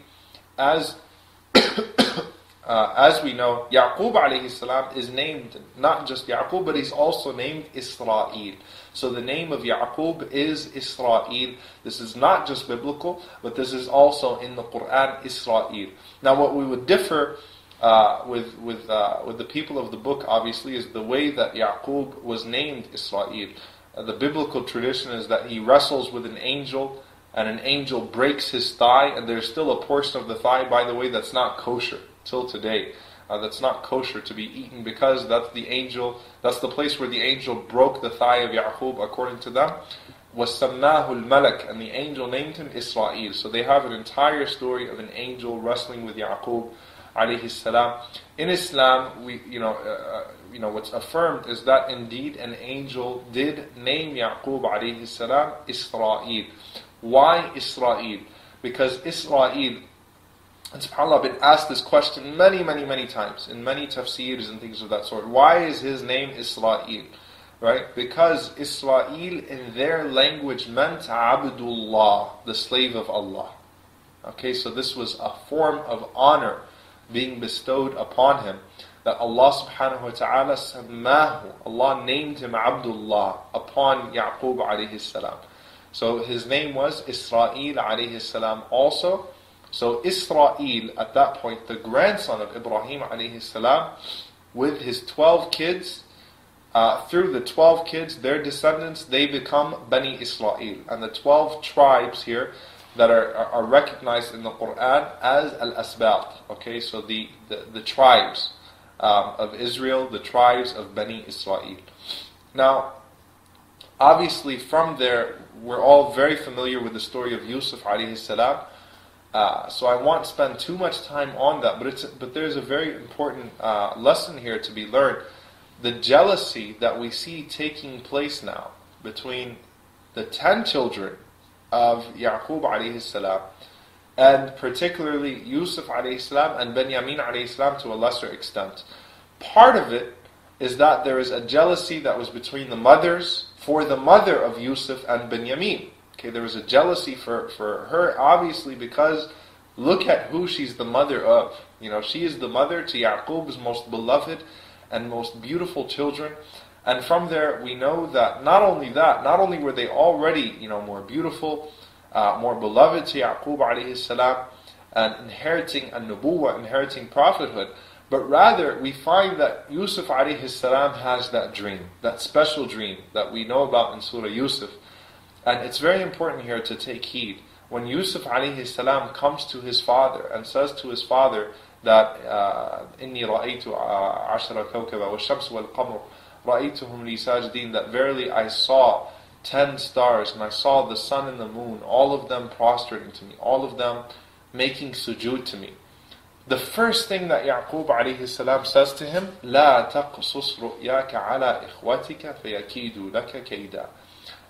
As uh, as we know, Yaqub alayhi salam is named not just Yaqub, but he's also named Israel. So the name of Yaqub is Israel. This is not just biblical, but this is also in the Quran, Israel. Now, what we would differ uh, with with uh, with the people of the book, obviously, is the way that Yaqub was named Israel. Uh, the biblical tradition is that he wrestles with an angel, and an angel breaks his thigh, and there's still a portion of the thigh, by the way, that's not kosher till today Uh, that's not kosher to be eaten because that's the angel, that's the place where the angel broke the thigh of Yaqub according to them. وَسَمَّاهُ الْمَلَكِ And the angel named him Israel. So they have an entire story of an angel wrestling with Yaqub alayhi salam. In Islam, we, you know, uh, uh, you know, what's affirmed is that indeed an angel did name Yaqub alayhi salam Israel. Why Israel? Because Israel and subhanAllah, I've been asked this question many, many, many times in many tafsirs and things of that sort. Why is his name Israel? Right? Because Israel in their language meant Abdullah, the slave of Allah. Okay, so this was a form of honor being bestowed upon him. That Allah subhanahu wa ta'ala sammahu, Allah named him Abdullah upon Yaqub alayhi salam. So his name was Israel alayhi salam also. So Israel, at that point, the grandson of Ibrahim alayhi salam, with his 12 kids, uh, through the 12 kids, their descendants, they become Bani Israel. And the 12 tribes here that are, are recognized in the Quran as Al-Asbat. Okay, so the, the, the tribes um, of Israel, the tribes of Bani Israel. Now, obviously from there, we're all very familiar with the story of Yusuf alayhi salam. Uh, so I won't spend too much time on that, but it's but there's a very important uh, lesson here to be learned. The jealousy that we see taking place now between the ten children of Yaqub alayhi salam, and particularly Yusuf alayhi salam and Benjamin alayhi salam to a lesser extent. Part of it is that there is a jealousy that was between the mothers for the mother of Yusuf and Benjamin. Okay, there was a jealousy for, for her, obviously, because look at who she's the mother of. You know, she is the mother to Yaqub's most beloved and most beautiful children. And from there, we know that not only that, not only were they already, you know, more beautiful, uh, more beloved to Yaqub alayhi salam, and inheriting a nubuwa, inheriting prophethood, but rather we find that Yusuf alayhi salam has that dream, that special dream that we know about in Surah Yusuf and it's very important here to take heed. When Yusuf alayhi salam comes to his father and says to his father that إني رأيت عشر كوكبا والشمس والقمر رأيتهم لي ساجدين that verily I saw ten stars and I saw the sun and the moon all of them prostrating to me all of them making sujood to me the first thing that Yaqub alayhi salam says to him لا تقصص رؤياك على إخوتك فيكيدوا لك كيدا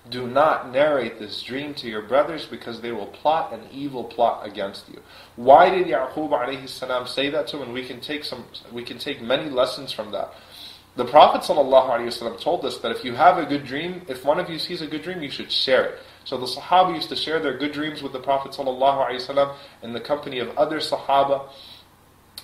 do not narrate this dream to your brothers because they will plot an evil plot against you. Why did Yaqub alayhi salam say that to him? And we can take some we can take many lessons from that. The Prophet ﷺ told us that if you have a good dream, if one of you sees a good dream, you should share it. So the Sahaba used to share their good dreams with the Prophet ﷺ in the company of other Sahaba.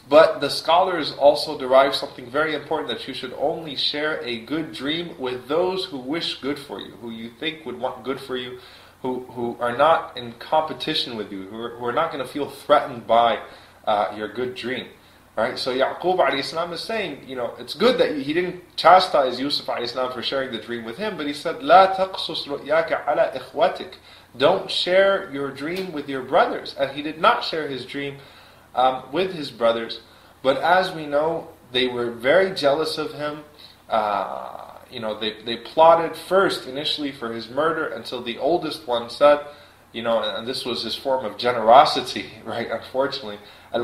But the scholars also derive something very important that you should only share a good dream with those who wish good for you, who you think would want good for you, who, who are not in competition with you, who are, who are not going to feel threatened by uh, your good dream. Right? So Yaqub alayhi is saying, you know, it's good that he didn't chastise Yusuf alayhi for sharing the dream with him, but he said, لا تقصص رؤياك على إخوتك. Don't share your dream with your brothers. And he did not share his dream um, with his brothers. But as we know, they were very jealous of him. Uh, you know, they, they plotted first initially for his murder until the oldest one said, you know, and this was his form of generosity, right? Unfortunately, fi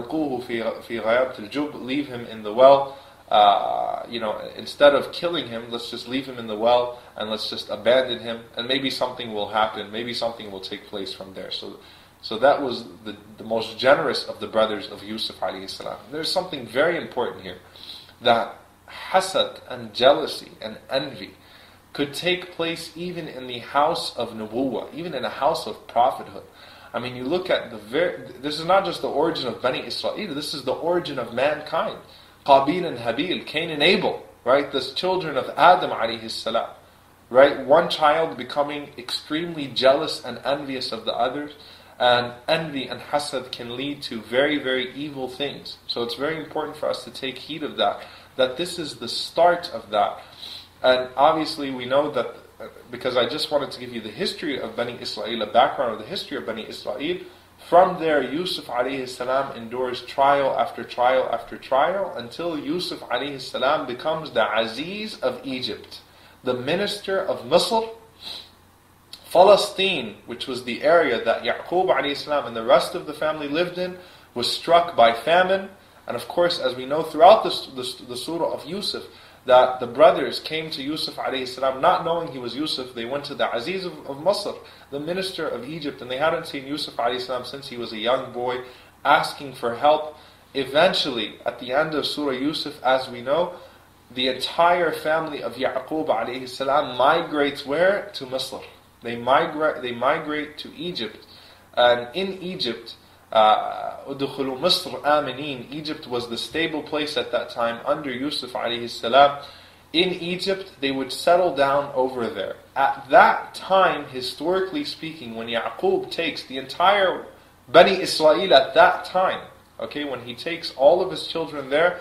leave him in the well. Uh, you know, instead of killing him, let's just leave him in the well and let's just abandon him, and maybe something will happen. Maybe something will take place from there. So, so that was the, the most generous of the brothers of Yusuf alayhi salam. There's something very important here that hasad and jealousy and envy could take place even in the house of nubuwa, even in a house of prophethood. I mean, you look at the very, this is not just the origin of Bani Israel, this is the origin of mankind. Qabil and Habil, Cain and Abel, right? The children of Adam alayhi salam, right? One child becoming extremely jealous and envious of the others. And envy and hasad can lead to very, very evil things. So it's very important for us to take heed of that that this is the start of that. And obviously, we know that because I just wanted to give you the history of Bani Israel, a background of the history of Bani Israel. From there, Yusuf alayhi salam endures trial after trial after trial until Yusuf alayhi salam becomes the Aziz of Egypt, the minister of Misr. Palestine, which was the area that Yaqub salam and the rest of the family lived in, was struck by famine. And of course, as we know throughout the, the, the surah of Yusuf, that the brothers came to Yusuf salam, not knowing he was Yusuf. They went to the Aziz of, of Masr, the minister of Egypt, and they hadn't seen Yusuf salam since he was a young boy, asking for help. Eventually, at the end of Surah Yusuf, as we know, the entire family of Yaqub salam migrates where? To Masr. They migrate, they migrate to Egypt. And in Egypt, uh, Udkhulu Misr Aminin. Egypt was the stable place at that time under Yusuf alayhi salam. In Egypt, they would settle down over there. At that time, historically speaking, when Yaqub takes the entire Bani Israel at that time, okay, when he takes all of his children there,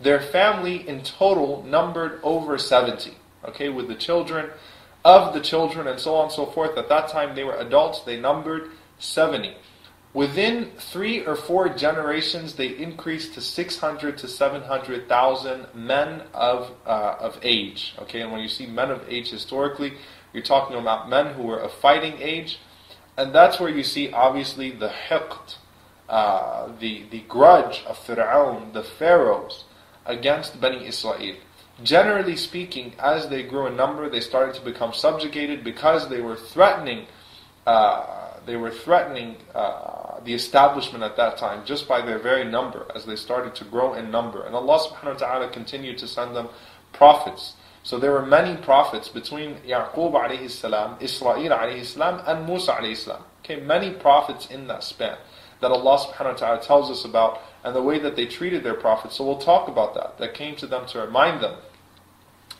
their family in total numbered over 70. Okay, with the children of the children and so on and so forth. At that time, they were adults, they numbered 70. Within three or four generations, they increased to 600 to 700,000 men of, uh, of age. Okay, and when you see men of age historically, you're talking about men who were of fighting age. And that's where you see, obviously, the hiqd, uh, the, the grudge of Fir'aun, the pharaohs, against Bani Israel. Generally speaking, as they grew in number, they started to become subjugated because they were threatening. Uh, they were threatening uh, the establishment at that time just by their very number as they started to grow in number. And Allah subhanahu wa ta'ala continued to send them prophets. So there were many prophets between Yaqub alayhi salam, Israel alayhi salam, and Musa alayhi salam. Okay, many prophets in that span that Allah subhanahu wa ta'ala tells us about and the way that they treated their prophets. So we'll talk about that. That came to them to remind them.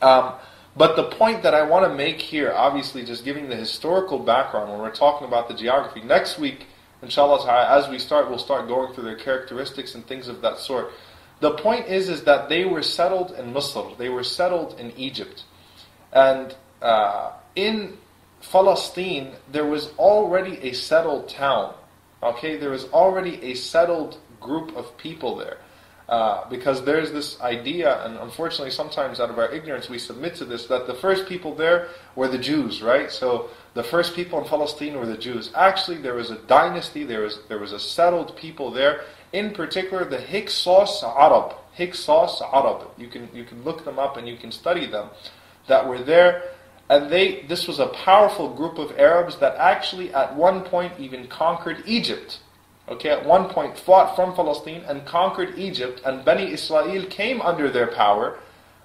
Um, but the point that I want to make here, obviously, just giving the historical background when we're talking about the geography. Next week, inshallah, as we start, we'll start going through their characteristics and things of that sort. The point is, is that they were settled in Misr. They were settled in Egypt, and uh, in Palestine there was already a settled town. Okay, there was already a settled group of people there. Uh, because there's this idea, and unfortunately, sometimes out of our ignorance, we submit to this that the first people there were the Jews, right? So the first people in Palestine were the Jews. Actually, there was a dynasty, there was there was a settled people there. In particular, the Hyksos Arab, Hyksos Arab. You can you can look them up and you can study them. That were there, and they this was a powerful group of Arabs that actually at one point even conquered Egypt okay, at one point fought from Palestine and conquered Egypt, and Bani Israel came under their power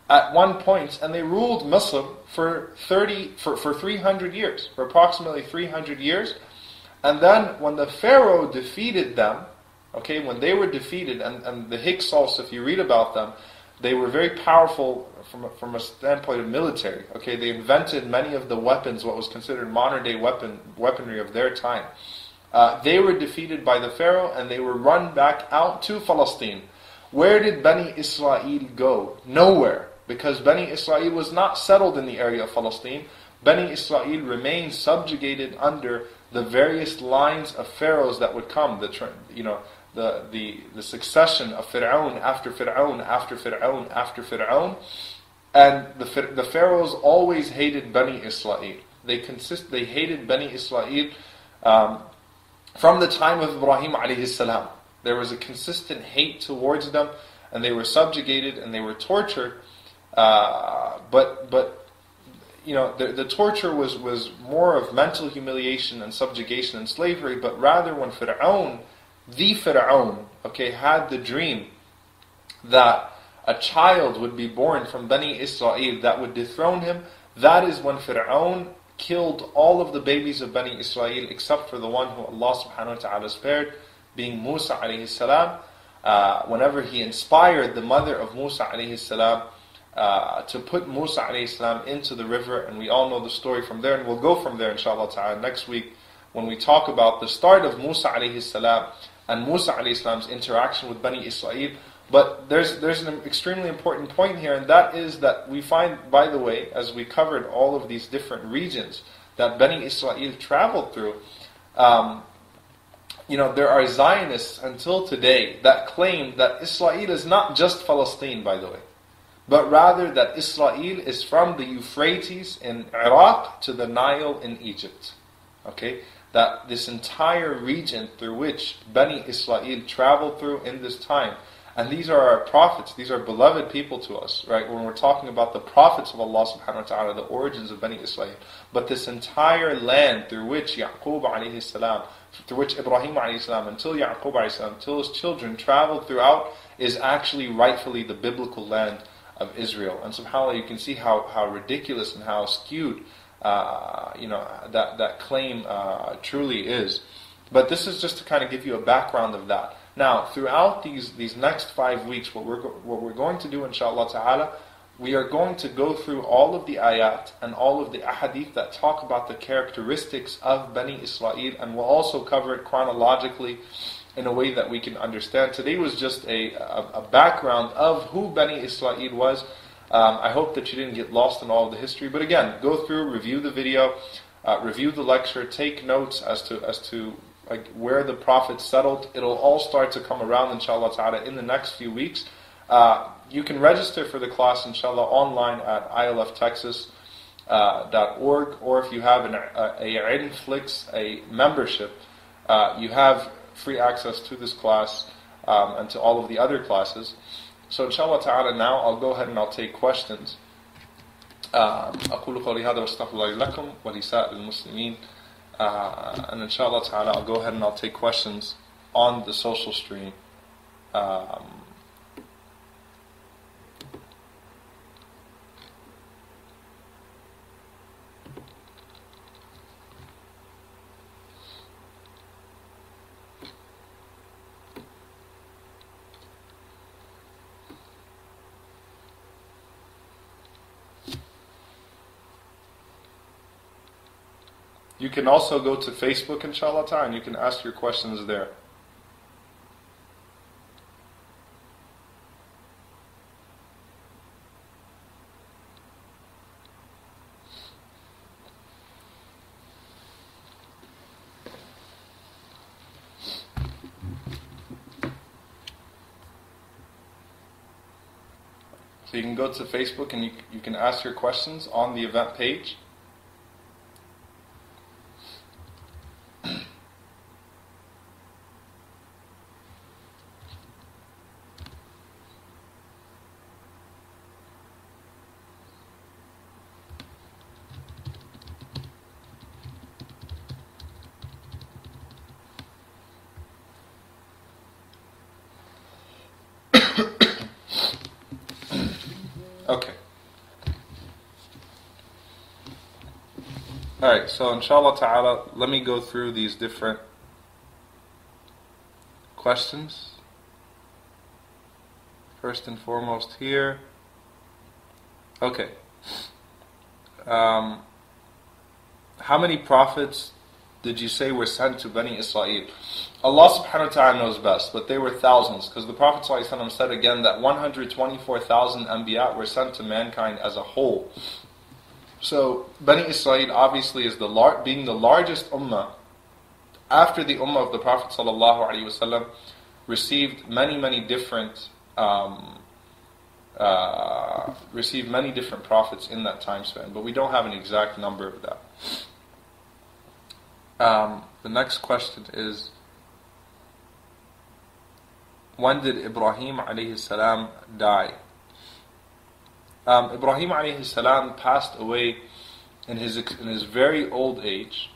at one point, and they ruled Misr for 30, for, for 300 years, for approximately 300 years. And then when the Pharaoh defeated them, okay, when they were defeated, and, and the Hyksos, if you read about them, they were very powerful from a, from a standpoint of military. Okay, they invented many of the weapons, what was considered modern day weapon weaponry of their time. Uh, they were defeated by the Pharaoh and they were run back out to Palestine. Where did Bani Israel go? Nowhere. Because Bani Israel was not settled in the area of Palestine. Bani Israel remained subjugated under the various lines of pharaohs that would come. The you know the the, the succession of Fir'aun after Fir'aun after Fir'aun after Fir'aun. And the, the pharaohs always hated Bani Israel. They consist, they hated Bani Israel um, from the time of Ibrahim alayhi salam. There was a consistent hate towards them, and they were subjugated and they were tortured. Uh, but but you know the, the torture was was more of mental humiliation and subjugation and slavery. But rather when Fir'aun, the Fir'aun, okay, had the dream that a child would be born from Bani Israel that would dethrone him, that is when Fir'aun killed all of the babies of Bani Israel except for the one who Allah subhanahu wa ta'ala spared, being Musa alayhi salam. Uh, whenever he inspired the mother of Musa alayhi salam uh, to put Musa alayhi salam into the river, and we all know the story from there, and we'll go from there inshallah ta'ala next week when we talk about the start of Musa alayhi salam and Musa alayhi salam's interaction with Bani Israel. But there's there's an extremely important point here, and that is that we find, by the way, as we covered all of these different regions that Bani Israel traveled through, um, you know, there are Zionists until today that claim that Israel is not just Palestine, by the way, but rather that Israel is from the Euphrates in Iraq to the Nile in Egypt. Okay? That this entire region through which Bani Israel traveled through in this time and these are our prophets, these are beloved people to us, right? When we're talking about the prophets of Allah subhanahu wa ta'ala, the origins of Bani Israel. But this entire land through which Yaqub alayhi salam, through which Ibrahim alayhi salam, until Yaqub alayhi salam, until his children traveled throughout, is actually rightfully the biblical land of Israel. And subhanAllah, you can see how, how ridiculous and how skewed uh, you know, that, that claim uh, truly is. But this is just to kind of give you a background of that. Now, throughout these, these next five weeks, what we're, what we're going to do, inshallah ta'ala, we are going to go through all of the ayat and all of the ahadith that talk about the characteristics of Bani Israel, and we'll also cover it chronologically in a way that we can understand. Today was just a, a, a background of who Bani Israel was. Um, I hope that you didn't get lost in all of the history, but again, go through, review the video, uh, review the lecture, take notes as to as to like where the Prophet settled. It'll all start to come around, inshallah ta'ala, in the next few weeks. Uh, you can register for the class, inshallah, online at ilftexas.org, uh, or if you have an, a, a Inflix, a membership, uh, you have free access to this class um, and to all of the other classes. So inshallah ta'ala now I'll go ahead and I'll take questions. أقول قولي هذا واستغفر الله لكم ولسائر المسلمين uh, and inshallah ta'ala, I'll go ahead and I'll take questions on the social stream. Um, You can also go to Facebook, inshallah ta'ala, and you can ask your questions there. So you can go to Facebook and you, you can ask your questions on the event page. Alright, so inshallah ta'ala, let me go through these different questions. First and foremost here. Okay. Um, how many prophets did you say were sent to Bani Israel? Allah subhanahu wa ta'ala knows best, but they were thousands, because the Prophet said again that 124,000 anbiya were sent to mankind as a whole. So Bani Israel obviously is the lar- being the largest ummah after the ummah of the Prophet sallallahu received many many different um, uh, received many different prophets in that time span, but we don't have an exact number of that. Um, the next question is When did Ibrahim alayhi salam die? Um, Ibrahim alayhi salam passed away in his, in his very old age,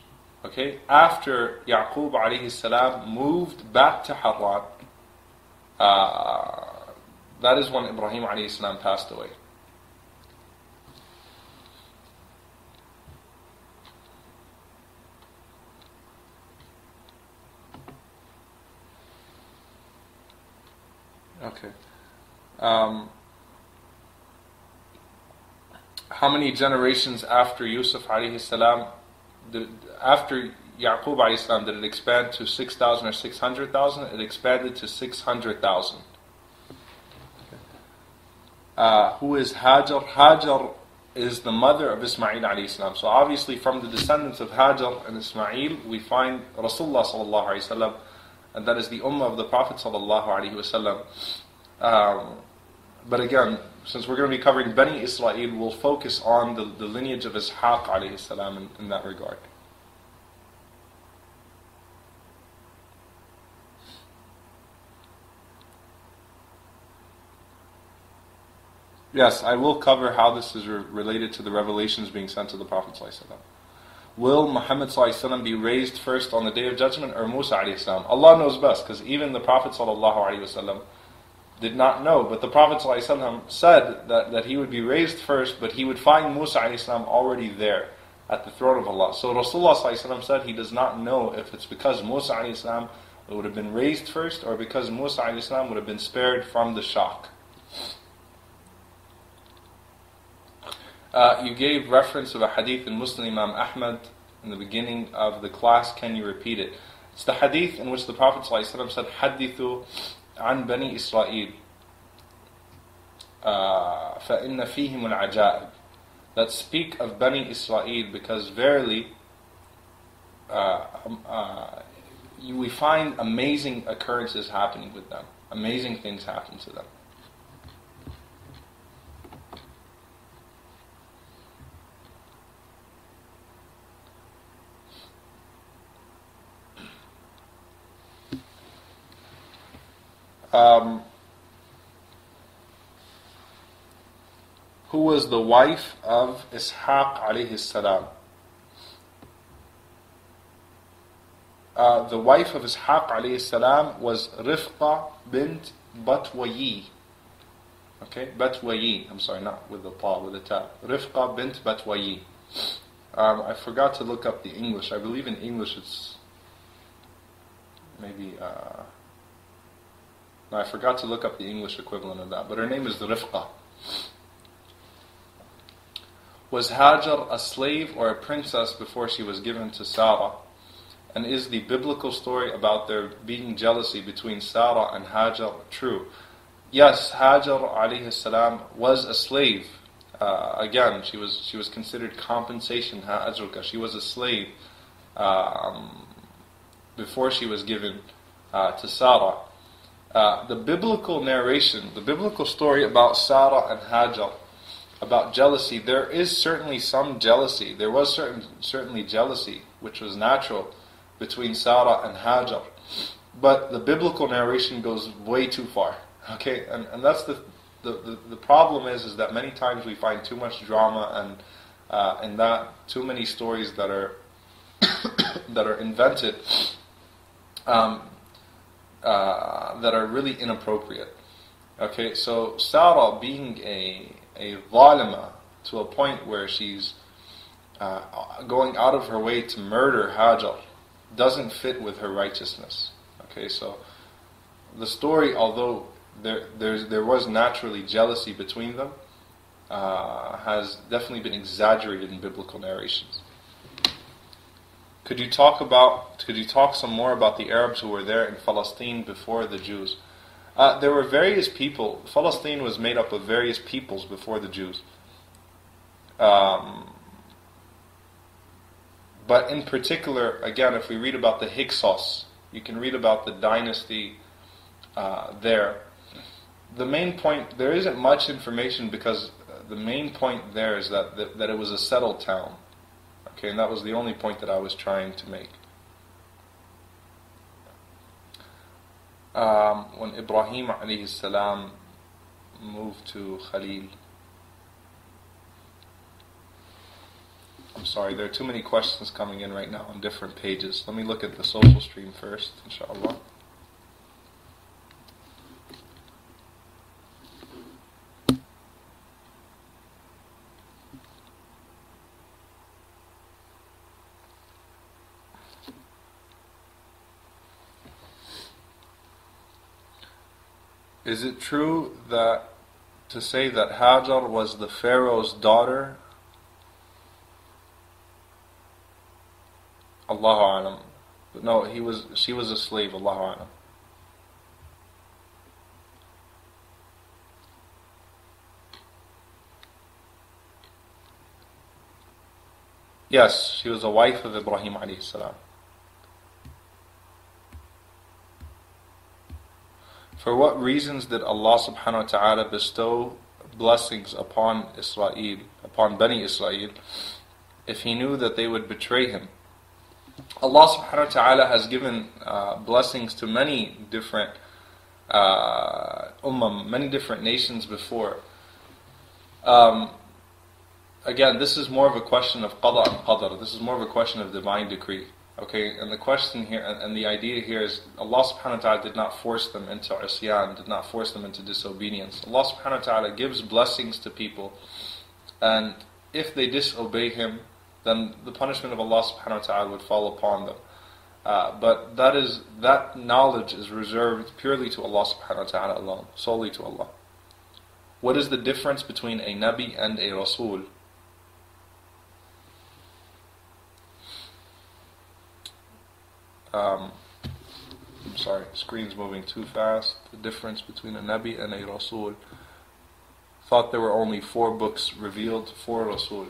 okay, after Yaqub alayhi salam moved back to Haran. Uh, that is when Ibrahim alayhi salam passed away. Okay. Um, how many generations after Yusuf alayhi salam, after Yaqub alayhi salam, did it expand to 6,000 or 600,000? It expanded to 600,000. Uh, who is Hajar? Hajar is the mother of Ismail alayhi salam. So obviously from the descendants of Hajar and Ismail, we find Rasulullah sallallahu alayhi wasallam, and that is the ummah of the Prophet sallallahu alayhi wasallam. Um, but again, since we're going to be covering Bani Israel, we'll focus on the, the lineage of Ishaq alayhi salam in, in that regard. Yes, I will cover how this is re- related to the revelations being sent to the Prophet. ﷺ. Will Muhammad ﷺ be raised first on the day of judgment or Musa? ﷺ? Allah knows best because even the Prophet ﷺ did not know. But the Prophet ﷺ said that, that he would be raised first, but he would find Musa ﷺ already there at the throne of Allah. So Rasulullah ﷺ said he does not know if it's because Musa ﷺ would have been raised first or because Musa ﷺ would have been spared from the shock. Uh, you gave reference of a hadith in Muslim Imam Ahmad in the beginning of the class. Can you repeat it? It's the hadith in which the Prophet ﷺ said, Hadithu an Bani Israel. Uh, فَإِنَّ فِيهِمُ الْعَجَائِبِ That speak of Bani Israel because verily uh, um, uh, we find amazing occurrences happening with them. Amazing things happen to them. Um, who was the wife of Ishaq alayhi salam. Uh, the wife of Ishaq alayhi salam was Rifqa bint Batwayi. Okay, Batwayi. I'm sorry, not with the ta, with the ta. Rifqa bint Batwayi. Um, I forgot to look up the English. I believe in English it's maybe. Uh, now, I forgot to look up the English equivalent of that, but her name is Rifqa. Was Hajar a slave or a princess before she was given to Sarah? And is the biblical story about there being jealousy between Sarah and Hajar true? Yes, Hajar alayhi salam was a slave. Uh, again, she was she was considered compensation Hajar. She was a slave um, before she was given uh, to Sarah. Uh, the biblical narration, the biblical story about Sarah and Hajar, about jealousy, there is certainly some jealousy. There was certain, certainly jealousy, which was natural, between Sarah and Hajar. But the biblical narration goes way too far. Okay, and, and that's the, the, the, the problem is is that many times we find too much drama and uh, and that too many stories that are that are invented um, uh, that are really inappropriate. Okay, so Sarah being a a zalima to a point where she's uh, going out of her way to murder Hajar doesn't fit with her righteousness. Okay, so the story, although there there was naturally jealousy between them, uh, has definitely been exaggerated in biblical narrations. Could you talk about? Could you talk some more about the Arabs who were there in Palestine before the Jews? Uh, there were various people. Palestine was made up of various peoples before the Jews. Um, but in particular, again, if we read about the Hyksos, you can read about the dynasty uh, there. the main point, there isn't much information because the main point there is that, that, that it was a settled town. Okay, and that was the only point that I was trying to make. Um, when Ibrahim alayhi salam moved to Khalil, I'm sorry, there are too many questions coming in right now on different pages. Let me look at the social stream first, inshallah. Is it true that to say that Hajar was the Pharaoh's daughter? Allahu alam. No, he was. She was a slave. Allahu alam. Yes, she was a wife of Ibrahim alayhi salam. For what reasons did Allah subhanahu wa ta'ala bestow blessings upon Israel, upon Bani Israel, if He knew that they would betray Him? Allah subhanahu wa ta'ala has given uh, blessings to many different uh, ummah, many different nations before. Um, again, this is more of a question of qada and qadar. This is more of a question of divine decree. Okay, and the question here, and, and the idea here is Allah subhanahu wa ta'ala did not force them into isyan, did not force them into disobedience. Allah subhanahu wa ta'ala gives blessings to people, and if they disobey Him, then the punishment of Allah subhanahu wa ta'ala would fall upon them. Uh, but that is that knowledge is reserved purely to Allah subhanahu wa ta'ala alone, solely to Allah. What is the difference between a Nabi and a Rasul? Um, I'm sorry, screen's moving too fast. The difference between a Nabi and a Rasul. Thought there were only four books revealed for Rasul.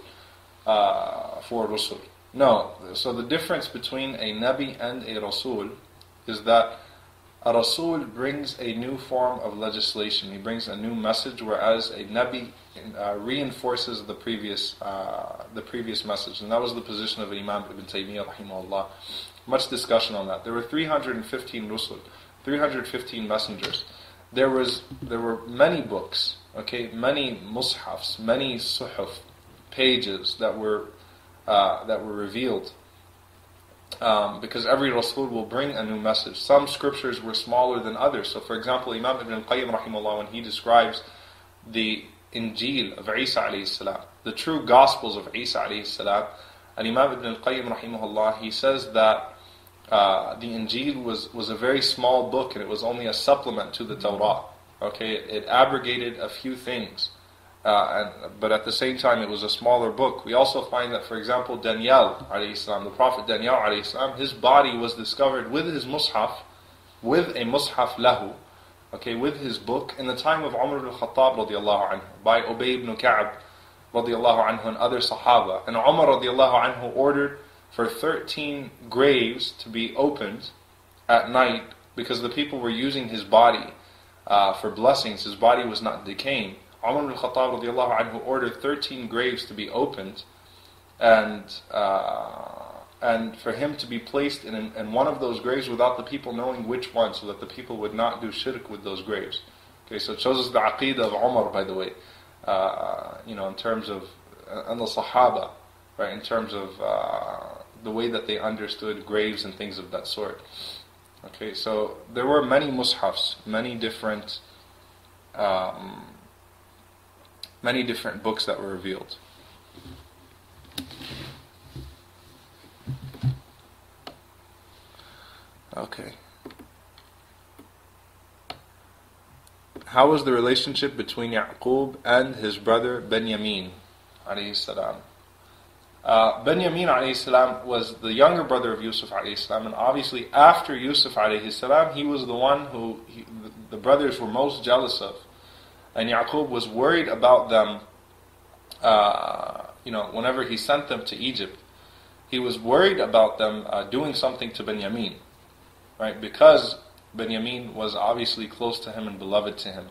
Uh, for Rasul. No, so the difference between a Nabi and a Rasul is that a Rasul brings a new form of legislation. He brings a new message, whereas a Nabi uh, reinforces the previous uh, the previous message. And that was the position of Imam Ibn Taymiyyah rahimahullah much discussion on that. There were 315 rusul, 315 messengers. There was there were many books, okay, many mushafs, many suhuf, pages that were uh, that were revealed. Um, because every Rasul will bring a new message. Some scriptures were smaller than others. So, for example, Imam Ibn al-Qayyim rahimahullah, when he describes the Injil of Isa alayhi salam, the true Gospels of Isa alayhi salam, and Imam Ibn al-Qayyim rahimahullah, he says that uh, the Injil was, was a very small book and it was only a supplement to the Torah. Okay, it, abrogated a few things. Uh, and, but at the same time, it was a smaller book. We also find that, for example, Daniel, salam, the Prophet Daniel, salam, his body was discovered with his mushaf, with a mushaf lahu, okay, with his book, in the time of Umar ibn Khattab anhu, by Ubay ibn Ka'ab radiallahu anhu and other Sahaba. And Umar anhu ordered for 13 graves to be opened at night because the people were using his body uh, for blessings. His body was not decaying. Umar ibn Khattab radiallahu anhu ordered 13 graves to be opened and uh, and for him to be placed in, in one of those graves without the people knowing which one so that the people would not do shirk with those graves. Okay, so it shows us the aqidah of Umar by the way. Uh, you know, in terms of and the Sahaba, right? In terms of uh, the way that they understood graves and things of that sort. Okay, so there were many mushafs, many different, um, many different books that were revealed. Okay. How was the relationship between Yaqub and his brother Benjamin? Uh, Benjamin salam was the younger brother of Yusuf salam, and obviously after Yusuf salam, he was the one who he, the brothers were most jealous of, and Yaqub was worried about them. Uh, you know, whenever he sent them to Egypt, he was worried about them uh, doing something to Benjamin, right? Because Benjamin was obviously close to him and beloved to him.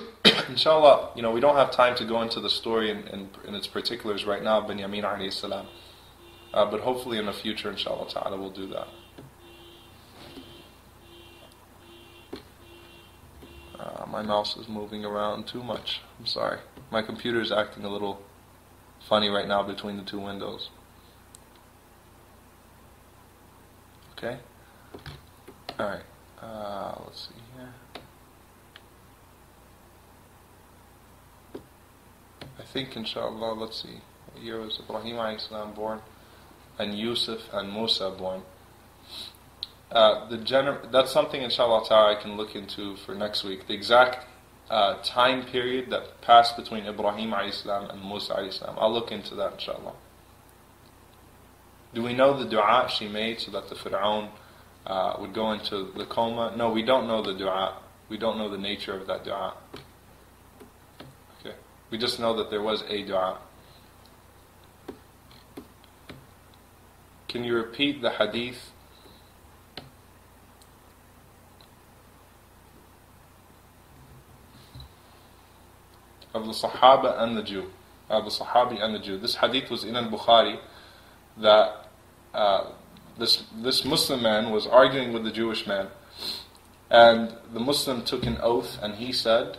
inshallah, you know, we don't have time to go into the story in, in, in its particulars right now, Binyamin alayhi salam. Uh, but hopefully in the future, inshallah ta'ala, we'll do that. Uh, my mouse is moving around too much. I'm sorry. My computer is acting a little funny right now between the two windows. Okay? Alright. Uh, let's see here. I think, inshallah, let's see. What year was Ibrahim alayhi born? And Yusuf and Musa born. Uh, the gener- that's something, inshallah I can look into for next week. The exact uh, time period that passed between Ibrahim Islam and Musa Islam. I'll look into that, inshallah. Do we know the dua she made so that the Fir'aun uh, would go into the coma? No, we don't know the dua. We don't know the nature of that dua. We just know that there was a dua. Can you repeat the hadith of the Sahaba and the Jew, uh, the Sahabi and the Jew. This hadith was in al-Bukhari that uh, this this Muslim man was arguing with the Jewish man, and the Muslim took an oath and he said,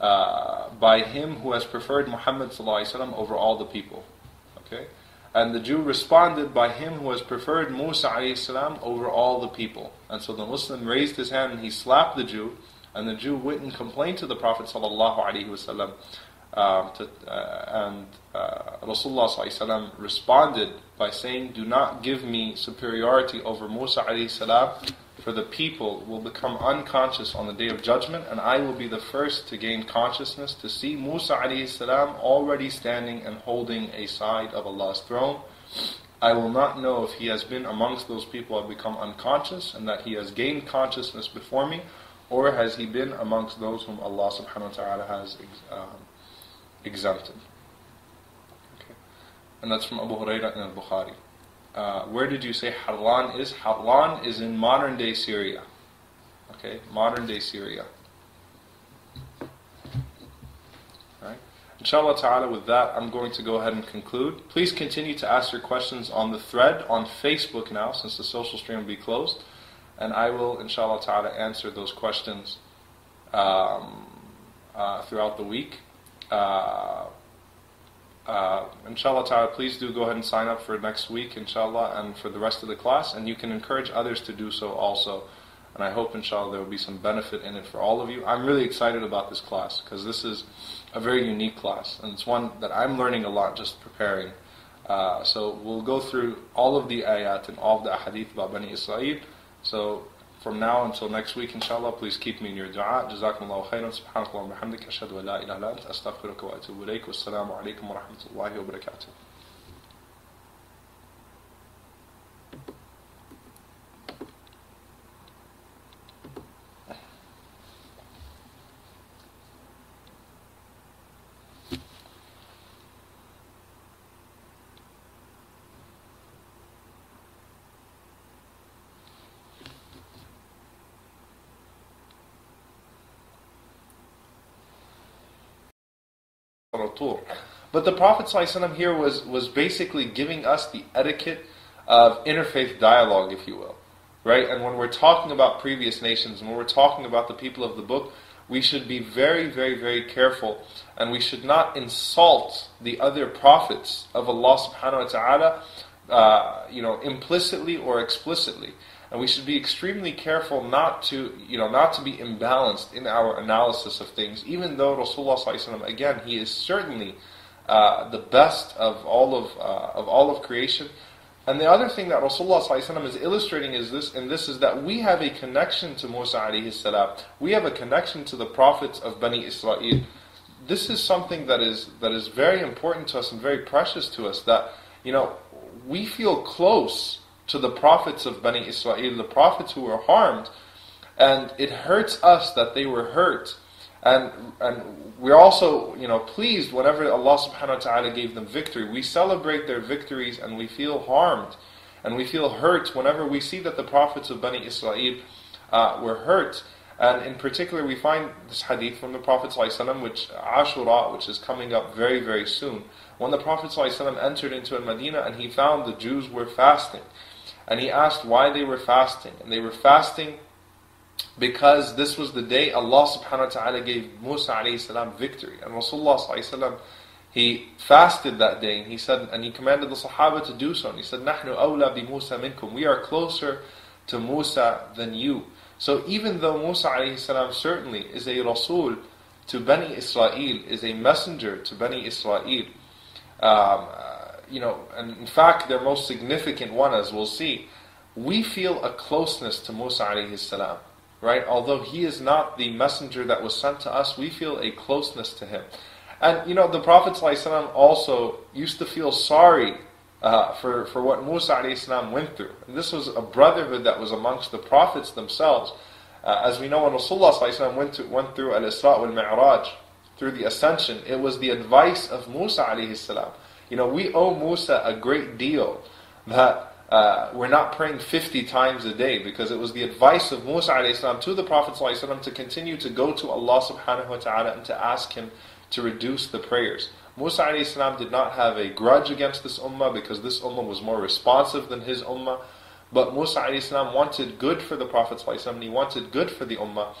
uh, "By him who has preferred Muhammad over all the people." Okay, and the Jew responded, "By him who has preferred Musa over all the people." And so the Muslim raised his hand and he slapped the Jew and the Jew went and complained to the Prophet ﷺ, um, to, uh, and uh, Rasulullah ﷺ responded by saying, Do not give me superiority over Musa ﷺ, for the people will become unconscious on the day of judgment, and I will be the first to gain consciousness to see Musa ﷺ already standing and holding a side of Allah's throne. I will not know if he has been amongst those people who have become unconscious and that he has gained consciousness before me, or has he been amongst those whom Allah subhanahu wa ta'ala has um, exempted? Okay. And that's from Abu Hurairah in al-Bukhari. Uh, where did you say Haran is? Haran is in modern day Syria. Okay, modern day Syria. Right. Inshallah ta'ala, with that, I'm going to go ahead and conclude. Please continue to ask your questions on the thread on Facebook now, since the social stream will be closed and I will, inshallah ta'ala, answer those questions um, uh, throughout the week. Uh, uh, inshallah ta'ala, please do go ahead and sign up for next week, inshallah, and for the rest of the class, and you can encourage others to do so also. And I hope, inshallah, there will be some benefit in it for all of you. I'm really excited about this class because this is a very unique class, and it's one that I'm learning a lot just preparing. Uh, so we'll go through all of the ayat and all of the hadith about Bani Israel. So from now until next week, inshallah, please keep me in your dua. Jazakumullahu khairan. Subhanakallah wa bihamdik. Ashhadu an la ilaha illa ant. Astaghfiruka wa atubu ilayk. Wassalamu alaikum wa rahmatullahi wa barakatuh. But the Prophet ﷺ here was, was basically giving us the etiquette of interfaith dialogue, if you will. Right? And when we're talking about previous nations, when we're talking about the people of the book, we should be very, very, very careful and we should not insult the other prophets of Allah subhanahu wa ta'ala, uh, you know, implicitly or explicitly and we should be extremely careful not to, you know, not to be imbalanced in our analysis of things. Even though Rasulullah again, he is certainly uh, the best of all of uh, of all of creation. And the other thing that Rasulullah is illustrating is this, and this is that we have a connection to Musa alayhi salam. We have a connection to the prophets of Bani Israel. This is something that is that is very important to us and very precious to us. That you know we feel close to the prophets of Bani Israel, the prophets who were harmed, and it hurts us that they were hurt. And and we're also, you know, pleased whenever Allah subhanahu wa ta'ala gave them victory. We celebrate their victories and we feel harmed and we feel hurt whenever we see that the prophets of Bani Israel uh, were hurt. And in particular, we find this hadith from the Prophet ﷺ, which Ashura, which is coming up very, very soon. When the Prophet ﷺ entered into Medina and he found the Jews were fasting. And he asked why they were fasting. And they were fasting because this was the day Allah subhanahu wa ta'ala gave Musa alayhi salam victory. And Rasulullah sallallahu he fasted that day and he said and he commanded the Sahaba to do so. And he said, awla bi Musa minkum. We are closer to Musa than you. So even though Musa alayhi salam certainly is a Rasul to Bani Israel, is a messenger to Bani Israel, um, you know, and in fact, their most significant one, as we'll see, we feel a closeness to Musa alayhi salam, right? Although he is not the messenger that was sent to us, we feel a closeness to him. And you know, the Prophet ﷺ also used to feel sorry uh, for, for what Musa alayhi went through. And this was a brotherhood that was amongst the Prophets themselves. Uh, as we know, when Rasulullah went, to, went through Al Isra wal Mi'raj, through the ascension, it was the advice of Musa alayhi salam You know, we owe Musa a great deal that uh, we're not praying 50 times a day because it was the advice of Musa ﷺ to the Prophet ﷺ to continue to go to Allah subhanahu wa ta'ala and to ask him to reduce the prayers. Musa ﷺ did not have a grudge against this ummah because this ummah was more responsive than his ummah. But Musa ﷺ wanted good for the Prophet ﷺ and he wanted good for the ummah.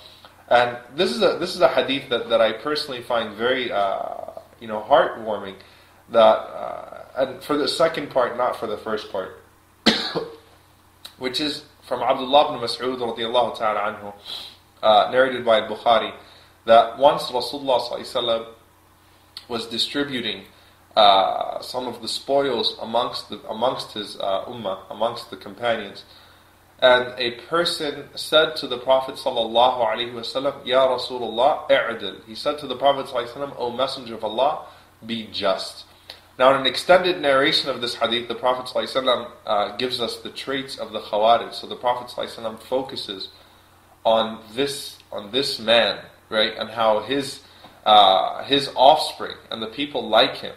And this is a this is a hadith that, that I personally find very uh, you know heartwarming. that uh, and for the second part, not for the first part, which is from Abdullah ibn Mas'ud radiallahu ta'ala anhu, uh, narrated by Bukhari, that once Rasulullah was distributing uh, some of the spoils amongst the, amongst his uh, ummah, amongst the companions. And a person said to the Prophet sallallahu alaihi wasallam, "Ya Rasulullah, i'dil." He said to the Prophet sallallahu alaihi wasallam, "O Messenger of Allah, be just." Now, in an extended narration of this hadith, the Prophet ﷺ, uh, gives us the traits of the Khawarij. So the Prophet ﷺ focuses on this on this man, right, and how his uh, his offspring and the people like him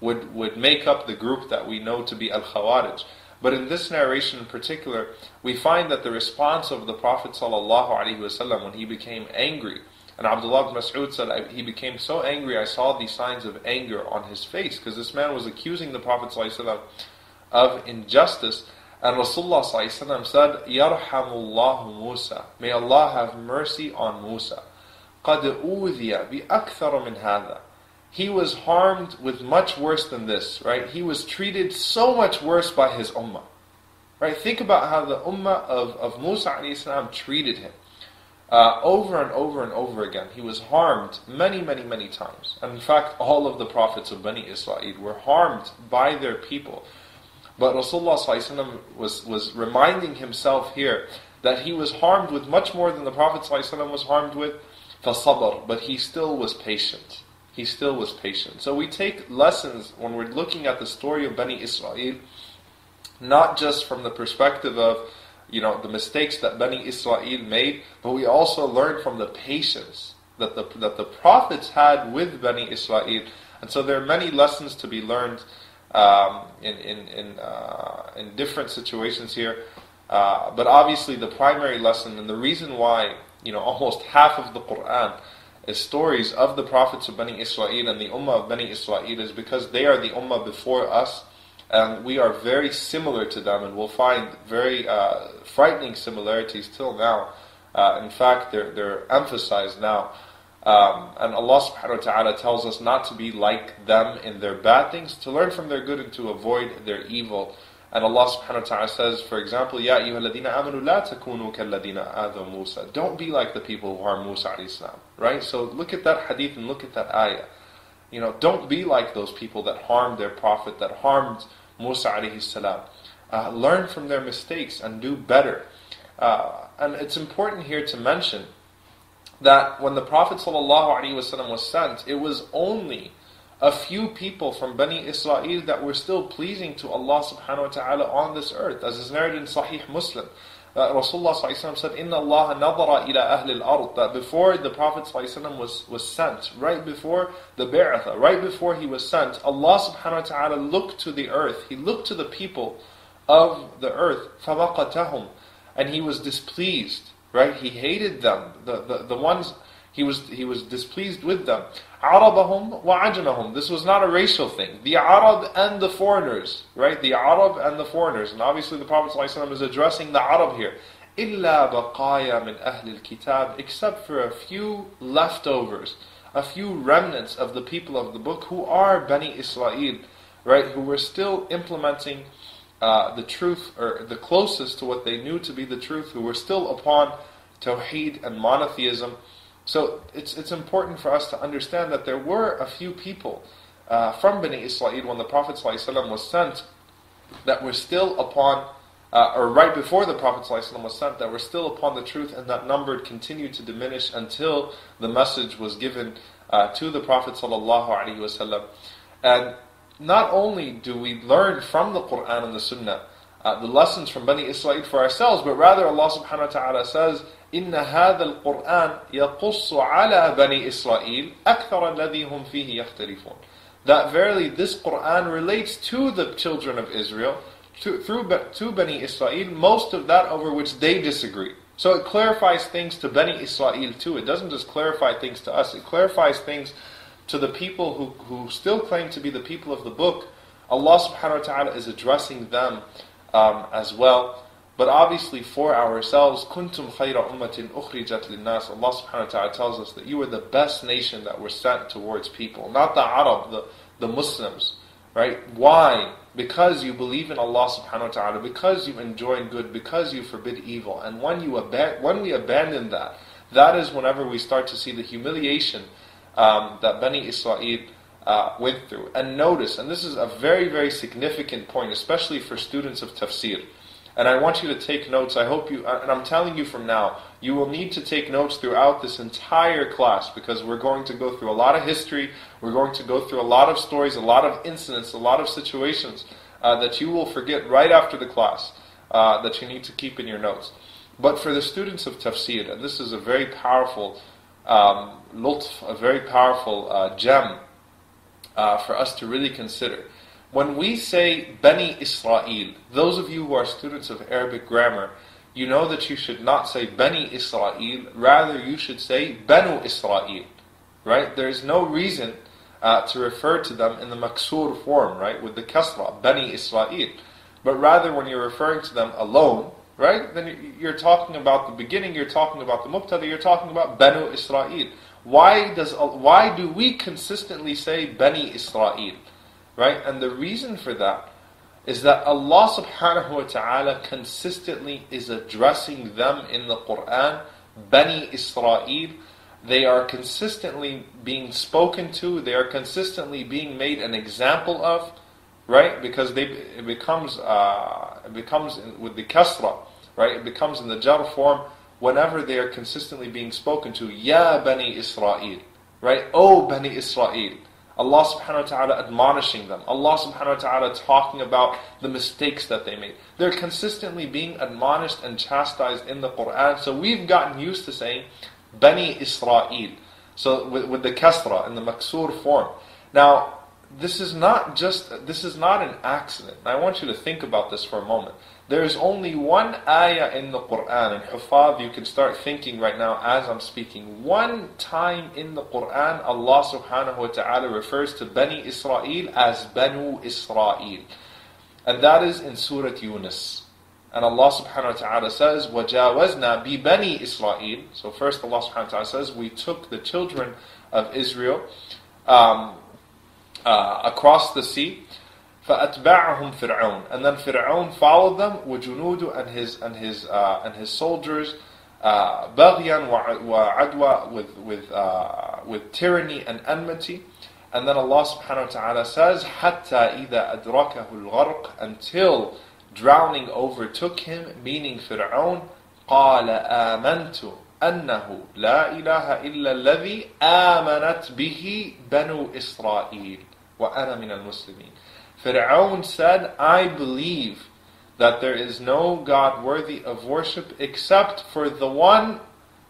would, would make up the group that we know to be Al Khawarij. But in this narration in particular, we find that the response of the Prophet ﷺ when he became angry, and Abdullah ibn Mas'ud said, he became so angry, I saw the signs of anger on his face, because this man was accusing the Prophet ﷺ of injustice. And Rasulullah ﷺ said, Yarhamullahu Musa. May Allah have mercy on Musa. قد أوذي بأكثر من هذا he was harmed with much worse than this, right? He was treated so much worse by his ummah. Right? Think about how the ummah of, of Musa salam treated him. Uh, over and over and over again. He was harmed many, many, many times. And in fact, all of the prophets of Bani Israel were harmed by their people. But Rasulullah was, was reminding himself here that he was harmed with much more than the Prophet was harmed with فَصَبَرْ But he still was patient. He still was patient. So we take lessons when we're looking at the story of Bani Israel, not just from the perspective of you know the mistakes that Bani Israel made, but we also learn from the patience that the that the prophets had with Bani Israel. And so there are many lessons to be learned um, in in in, uh, in different situations here. Uh, but obviously, the primary lesson and the reason why you know, almost half of the Quran is stories of the prophets of Bani Israel and the Ummah of Bani Israel is because they are the Ummah before us and we are very similar to them and we'll find very uh, frightening similarities till now. Uh, in fact, they're, they're emphasized now. Um, and Allah subhanahu wa ta'ala tells us not to be like them in their bad things, to learn from their good and to avoid their evil. And Allah subhanahu wa ta'ala says, for example, Ya ayyuhalladhina amanu la takunu kalladhina adha Musa. Don't be like the people who harm Musa salam. Right? So look at that hadith and look at that ayah. You know, don't be like those people that harmed their prophet, that harmed Musa alayhi salam. Uh, learn from their mistakes and do better. Uh, and it's important here to mention that when the Prophet ﷺ was sent, it was only a few people from Bani Israel that were still pleasing to Allah subhanahu wa ta'ala on this earth, as is narrated in Sahih Muslim Uh, Rasulullah said, Inna Allah nadara ila ahli al-ard. That before the Prophet was, was sent, right before the Bi'atha, right before he was sent, Allah subhanahu wa ta'ala looked to the earth. He looked to the people of the earth. فَوَقَتَهُمْ And he was displeased right? He hated them. The, the, the ones he was, he was displeased with them. عربهم وعجمهم. This was not a racial thing. The Arab and the foreigners, right? The Arab and the foreigners. And obviously the Prophet ﷺ is addressing the Arab here. إلا بقايا من أهل الكتاب except for a few leftovers, a few remnants of the people of the book who are Bani Israel, right? Who were still implementing uh, the truth or the closest to what they knew to be the truth, who were still upon Tawheed and monotheism. So it's, it's important for us to understand that there were a few people uh, from Bani Israel when the Prophet ﷺ was sent that were still upon, uh, or right before the Prophet ﷺ was sent, that were still upon the truth, and that number continued to diminish until the message was given uh, to the Prophet ﷺ. And not only do we learn from the Quran and the Sunnah uh, the lessons from Bani Israel for ourselves, but rather Allah subhanahu wa ta'ala says, إن هذا القرآن يقص على بني إسرائيل أكثر الذي هم فيه يختلفون. That verily this Quran relates to the children of Israel, to, through to Bani Israel, most of that over which they disagree. So it clarifies things to Bani Israel too. It doesn't just clarify things to us, it clarifies things to the people who, who still claim to be the people of the book. Allah subhanahu wa ta'ala is addressing them um, as well. But obviously, for ourselves, kuntum khayra ummatin ukhrijat linnas. Allah subhanahu wa ta'ala tells us that you are the best nation that were sent towards people, not the Arab, the, the Muslims. Right? Why? Because you believe in Allah subhanahu wa ta'ala, because you enjoin good, because you forbid evil. And when you aban- when we abandon that, that is whenever we start to see the humiliation um, that Bani Israel uh, went through. And notice, and this is a very, very significant point, especially for students of tafsir. And I want you to take notes. I hope you, and I'm telling you from now, you will need to take notes throughout this entire class because we're going to go through a lot of history. We're going to go through a lot of stories, a lot of incidents, a lot of situations uh, that you will forget right after the class uh, that you need to keep in your notes. But for the students of tafsir, and this is a very powerful um, lutf, a very powerful uh, gem uh, for us to really consider. When we say Bani Israel, those of you who are students of Arabic grammar, you know that you should not say Bani Israel, rather you should say Banu Israel. Right? There is no reason uh, to refer to them in the maksur form, right? With the kasra, Bani Israel. But rather when you're referring to them alone, right? Then you're talking about the beginning, you're talking about the mubtada, you're talking about Banu Israel. Why does why do we consistently say Bani Israel? Right? And the reason for that is that Allah subhanahu wa ta'ala consistently is addressing them in the Quran, Bani Israel. They are consistently being spoken to, they are consistently being made an example of, right? Because they it becomes uh, it becomes with the kasra, right? It becomes in the jar form whenever they are consistently being spoken to, Ya Bani Israel, right? Oh Bani Israel. Allah subhanahu wa ta'ala admonishing them. Allah subhanahu wa ta'ala talking about the mistakes that they made. They're consistently being admonished and chastised in the Quran. So we've gotten used to saying Bani Israel. So with, with the kasra in the maksur form. Now, this is not just this is not an accident. I want you to think about this for a moment. There's only one ayah in the Quran, and Huffaz, you can start thinking right now as I'm speaking. One time in the Quran, Allah subhanahu wa ta'ala refers to Bani Israel as Banu Israel. And that is in Surah Yunus. And Allah subhanahu wa ta'ala says, وَجَاوَزْنَا بِبَنِي Israel." So first Allah subhanahu wa ta'ala says, we took the children of Israel um, uh, across the sea. فأتبعهم فرعون and then Fir'aun followed them وجنوده and his and his uh, and his soldiers uh, بغيا وعدوى with with uh, with tyranny and enmity and then Allah subhanahu wa ta'ala says حتى إذا أدركه الغرق until drowning overtook him meaning Fir'aun قال آمنت أنه لا إله إلا الذي آمنت به بنو إسرائيل وأنا من المسلمين Fir'aun said, I believe that there is no God worthy of worship except for the one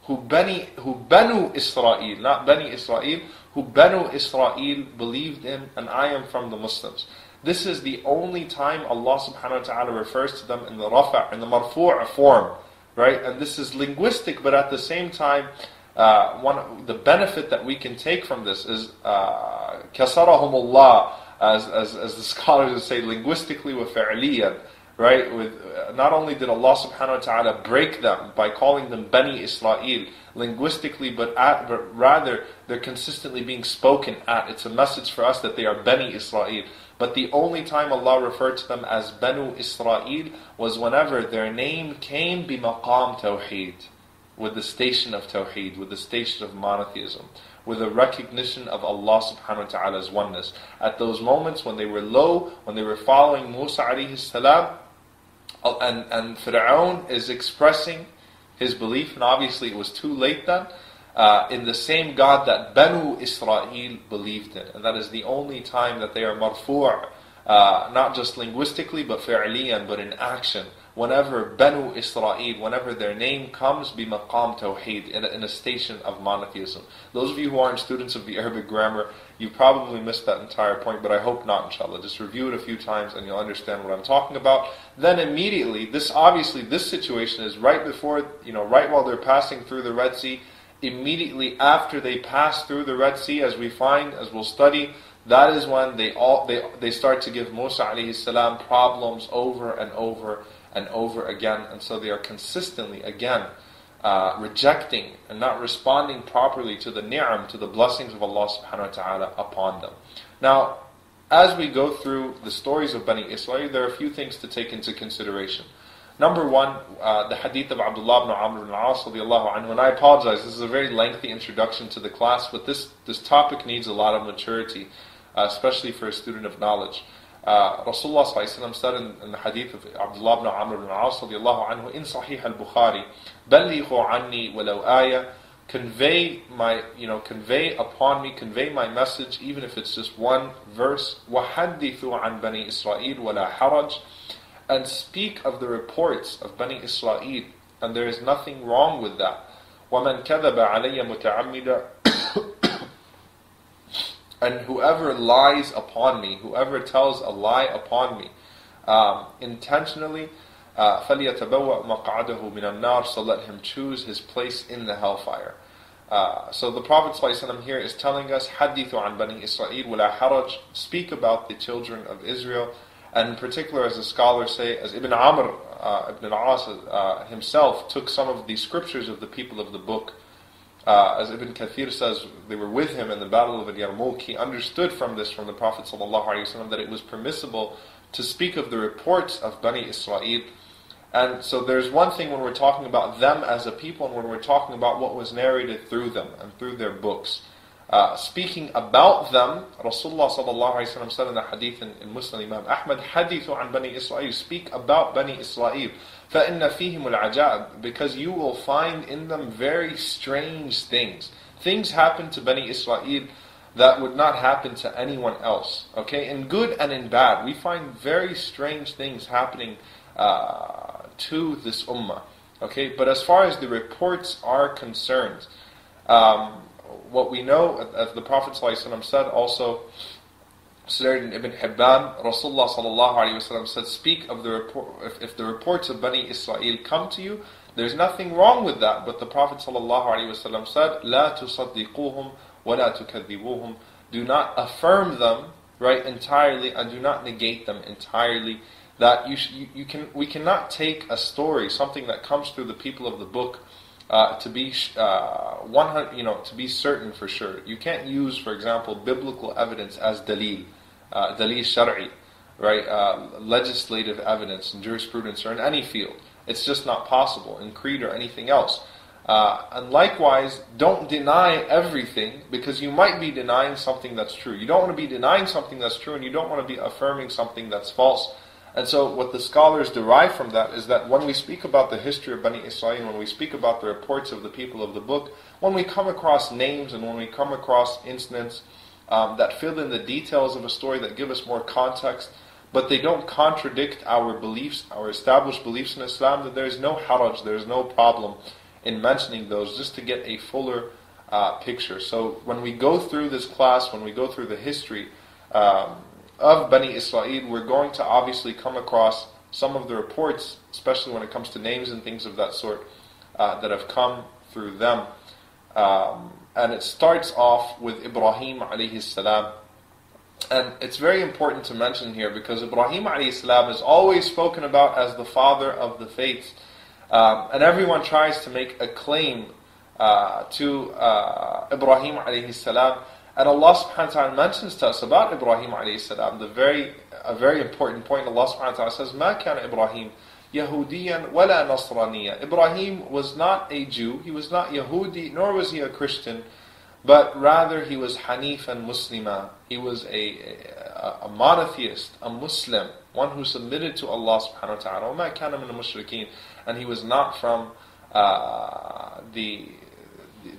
who Bani, who Banu Israel, not Bani Israel, who Banu Israel believed in, and I am from the Muslims. This is the only time Allah subhanahu wa ta'ala refers to them in the rafa, in the marfu' form, right? And this is linguistic, but at the same time, uh, one the benefit that we can take from this is كسرهم الله as, as, as the scholars would say, linguistically with fi'liyan, right? With uh, not only did Allah Subhanahu wa Taala break them by calling them Bani Israel linguistically, but, at, but rather they're consistently being spoken at. It's a message for us that they are Bani Israel. But the only time Allah referred to them as Banu Israel was whenever their name came bimaqam tawheed with the station of tawheed with the station of monotheism with the recognition of Allah subhanahu wa ta'ala's oneness. At those moments when they were low, when they were following Musa alayhi salam, uh, and, and Fir'aun is expressing his belief, and obviously it was too late then, uh, in the same God that Banu Israel believed in. And that is the only time that they are marfu' uh, not just linguistically, but fi'liyan, but in action whenever Banu Israel, whenever their name comes, be maqam tawheed, in a, in a station of monotheism. Those of you who aren't students of the Arabic grammar, you probably missed that entire point, but I hope not, inshallah. Just review it a few times and you'll understand what I'm talking about. Then immediately, this obviously, this situation is right before, you know, right while they're passing through the Red Sea, immediately after they pass through the Red Sea, as we find, as we'll study, that is when they all they, they start to give Musa alayhi salam problems over and over and over again. And so they are consistently, again, uh, rejecting and not responding properly to the ni'am, to the blessings of Allah subhanahu wa ta'ala upon them. Now, as we go through the stories of Bani Israel, there are a few things to take into consideration. Number one, uh, the hadith of Abdullah ibn Amr ibn anhu, and I apologize, this is a very lengthy introduction to the class, but this, this topic needs a lot of maturity, uh, especially for a student of knowledge. Uh, Rasulullah said in, in, the hadith of Abdullah ibn Amr ibn As radiallahu anhu in Sahih al-Bukhari, بَلِّغُوا عَنِّي وَلَوْ آيَةً Convey my, you know, convey upon me, convey my message, even if it's just one verse. وَحَدِّثُوا عَنْ بَنِي إِسْرَائِيلَ وَلَا حَرَجٍ And speak of the reports of Bani Israel, and there is nothing wrong with that. وَمَنْ كَذَبَ عَلَيَّ مُتَعَمِّدًا and whoever lies upon me, whoever tells a lie upon me, um, intentionally, فَلْيَتَبَوَّأْ مَقْعَدَهُ مِنَ النَّارِ So let him choose his place in the hellfire. Uh, so the Prophet ﷺ here is telling us, حَدِّثُ عَنْ بَنِي إِسْرَائِيل وَلَا حَرَجْ Speak about the children of Israel. And in particular, as the scholars say, as Ibn Amr, uh, Ibn al-As uh, himself took some of the scriptures of the people of the book uh, as Ibn Kathir says, they were with him in the battle of Yarmouk. He understood from this, from the Prophet ﷺ, that it was permissible to speak of the reports of Bani Israel. And so there's one thing when we're talking about them as a people and when we're talking about what was narrated through them and through their books. Uh, speaking about them, Rasulullah ﷺ said in the hadith in, in Muslim Imam Ahmad, Hadithu an Bani Israel, speak about Bani Israel. فَإِنَّ فِيهِمُ الْعَجَائِبِ Because you will find in them very strange things. Things happen to Bani Israel that would not happen to anyone else. Okay, in good and in bad, we find very strange things happening uh, to this ummah. Okay, but as far as the reports are concerned, um, what we know, as the Prophet ﷺ said also, Sahih ibn Hibban, Rasulullah sallallahu alayhi wasallam said, Speak of the report, if, if the reports of Bani Israel come to you, there's nothing wrong with that. But the Prophet sallallahu alayhi wasallam said, لا تصدقوهم ولا تكذبوهم. Do not affirm them right entirely and do not negate them entirely. That you, sh- you, you can we cannot take a story, something that comes through the people of the book uh, to be uh, 100, you know, to be certain for sure. You can't use, for example, biblical evidence as dalil, uh, dalil shari, right? Uh, legislative evidence in jurisprudence or in any field. It's just not possible in creed or anything else. Uh, and likewise, don't deny everything because you might be denying something that's true. You don't want to be denying something that's true, and you don't want to be affirming something that's false. And so, what the scholars derive from that is that when we speak about the history of Bani Israel, when we speak about the reports of the people of the book, when we come across names and when we come across incidents um, that fill in the details of a story that give us more context, but they don't contradict our beliefs, our established beliefs in Islam, that there is no haraj, there is no problem in mentioning those just to get a fuller uh, picture. So, when we go through this class, when we go through the history, um, of Bani Israel, we're going to obviously come across some of the reports, especially when it comes to names and things of that sort, uh, that have come through them. Um, and it starts off with Ibrahim alayhi salam. And it's very important to mention here because Ibrahim alayhi salam is always spoken about as the father of the faith. Um, and everyone tries to make a claim uh, to uh, Ibrahim alayhi salam. And Allah subhanahu wa ta'ala mentions to us about Ibrahim alayhi salam, the very, a very important point. Allah subhanahu wa ta'ala says, مَا كَانَ إِبْرَاهِيمُ Yahudiyan wala Nasraniya. Ibrahim was not a Jew, he was not Yahudi, nor was he a Christian, but rather he was Hanif and Muslima. He was a, a, a monotheist, a Muslim, one who submitted to Allah subhanahu wa ta'ala. وَمَا كَانَ مِنَ الْمُشْرِكِينَ And he was not from uh, the,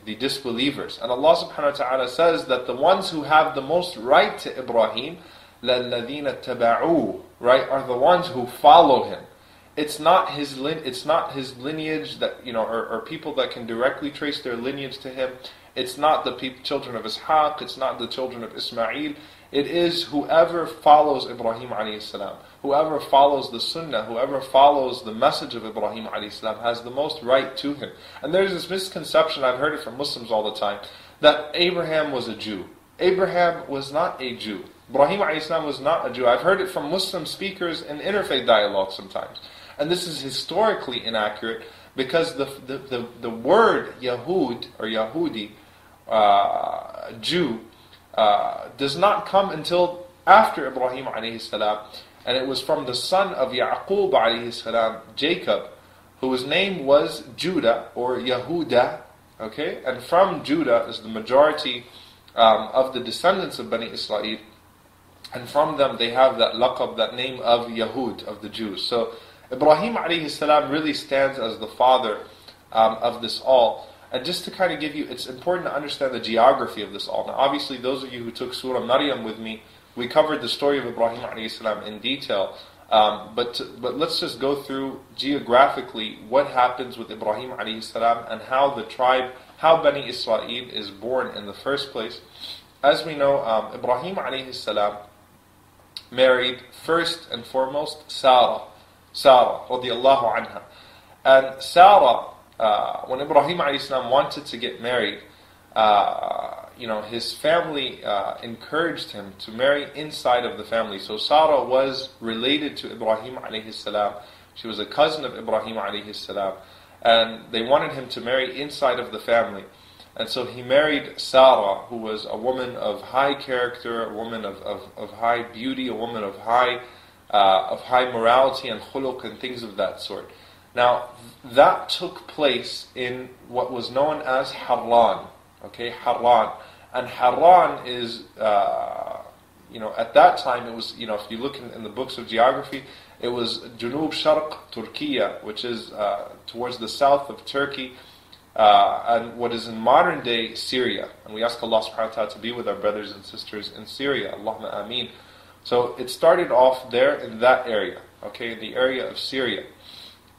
the disbelievers. And Allah subhanahu wa ta'ala says that the ones who have the most right to Ibrahim, لَلَّذِينَ اتَّبَعُوهُ Right, are the ones who follow him it's not his it's not his lineage that you know or, or, people that can directly trace their lineage to him it's not the pe- children of ishaq it's not the children of ismail it is whoever follows ibrahim alayhi salam whoever follows the sunnah whoever follows the message of ibrahim salam has the most right to him and there's this misconception i've heard it from muslims all the time that abraham was a jew abraham was not a jew Ibrahim salam was not a Jew. I've heard it from Muslim speakers in interfaith dialogue sometimes. And this is historically inaccurate because the, the, the, the word Yahud or Yahudi, uh, Jew, uh, does not come until after Ibrahim alayhi salam. And it was from the son of Yaqub alayhi salam, Jacob, whose name was Judah or Yahuda. Okay? And from Judah is the majority um, of the descendants of Bani Israel. And from them they have that laqab, that name of Yahud, of the Jews. So Ibrahim alayhi salam really stands as the father um, of this all. And just to kind of give you, it's important to understand the geography of this all. Now, obviously, those of you who took Surah Maryam with me, we covered the story of Ibrahim salam in detail. Um, but but let's just go through geographically what happens with Ibrahim salam and how the tribe, how Bani Israel is born in the first place. As we know, um, Ibrahim salam married first and foremost Sarah. Sarah radiallahu anha. And Sarah, uh, when Ibrahim salam wanted to get married, uh, you know, his family uh, encouraged him to marry inside of the family. So Sarah was related to Ibrahim alayhi salam. She was a cousin of Ibrahim alayhi salam. And they wanted him to marry inside of the family. And so he married Sarah, who was a woman of high character, a woman of, of, of high beauty, a woman of high uh, of high morality and khuluq and things of that sort. Now, that took place in what was known as Haran. Okay, Haran. And Haran is, uh, you know, at that time it was, you know, if you look in, in the books of geography, it was Junub Sharq Turkiya, which is uh, towards the south of Turkey. Uh, and what is in modern day Syria. And we ask Allah subhanahu wa ta'ala to be with our brothers and sisters in Syria. Allahumma ameen. So it started off there in that area, okay, in the area of Syria.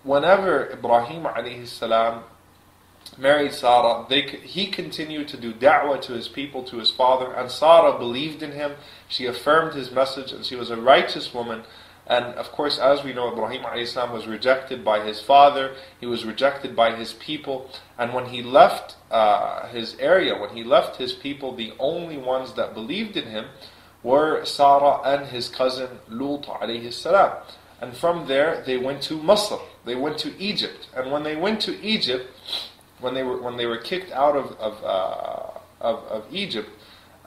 Whenever Ibrahim alayhi salam married Sarah, they, he continued to do da'wah to his people, to his father, and Sarah believed in him. She affirmed his message, and she was a righteous woman. And of course, as we know, Ibrahim salam was rejected by his father, he was rejected by his people. And when he left uh, his area, when he left his people, the only ones that believed in him were Sarah and his cousin Lut alayhi salam. And from there they went to Masr. They went to Egypt. And when they went to Egypt, when they were when they were kicked out of of uh, of, of, Egypt,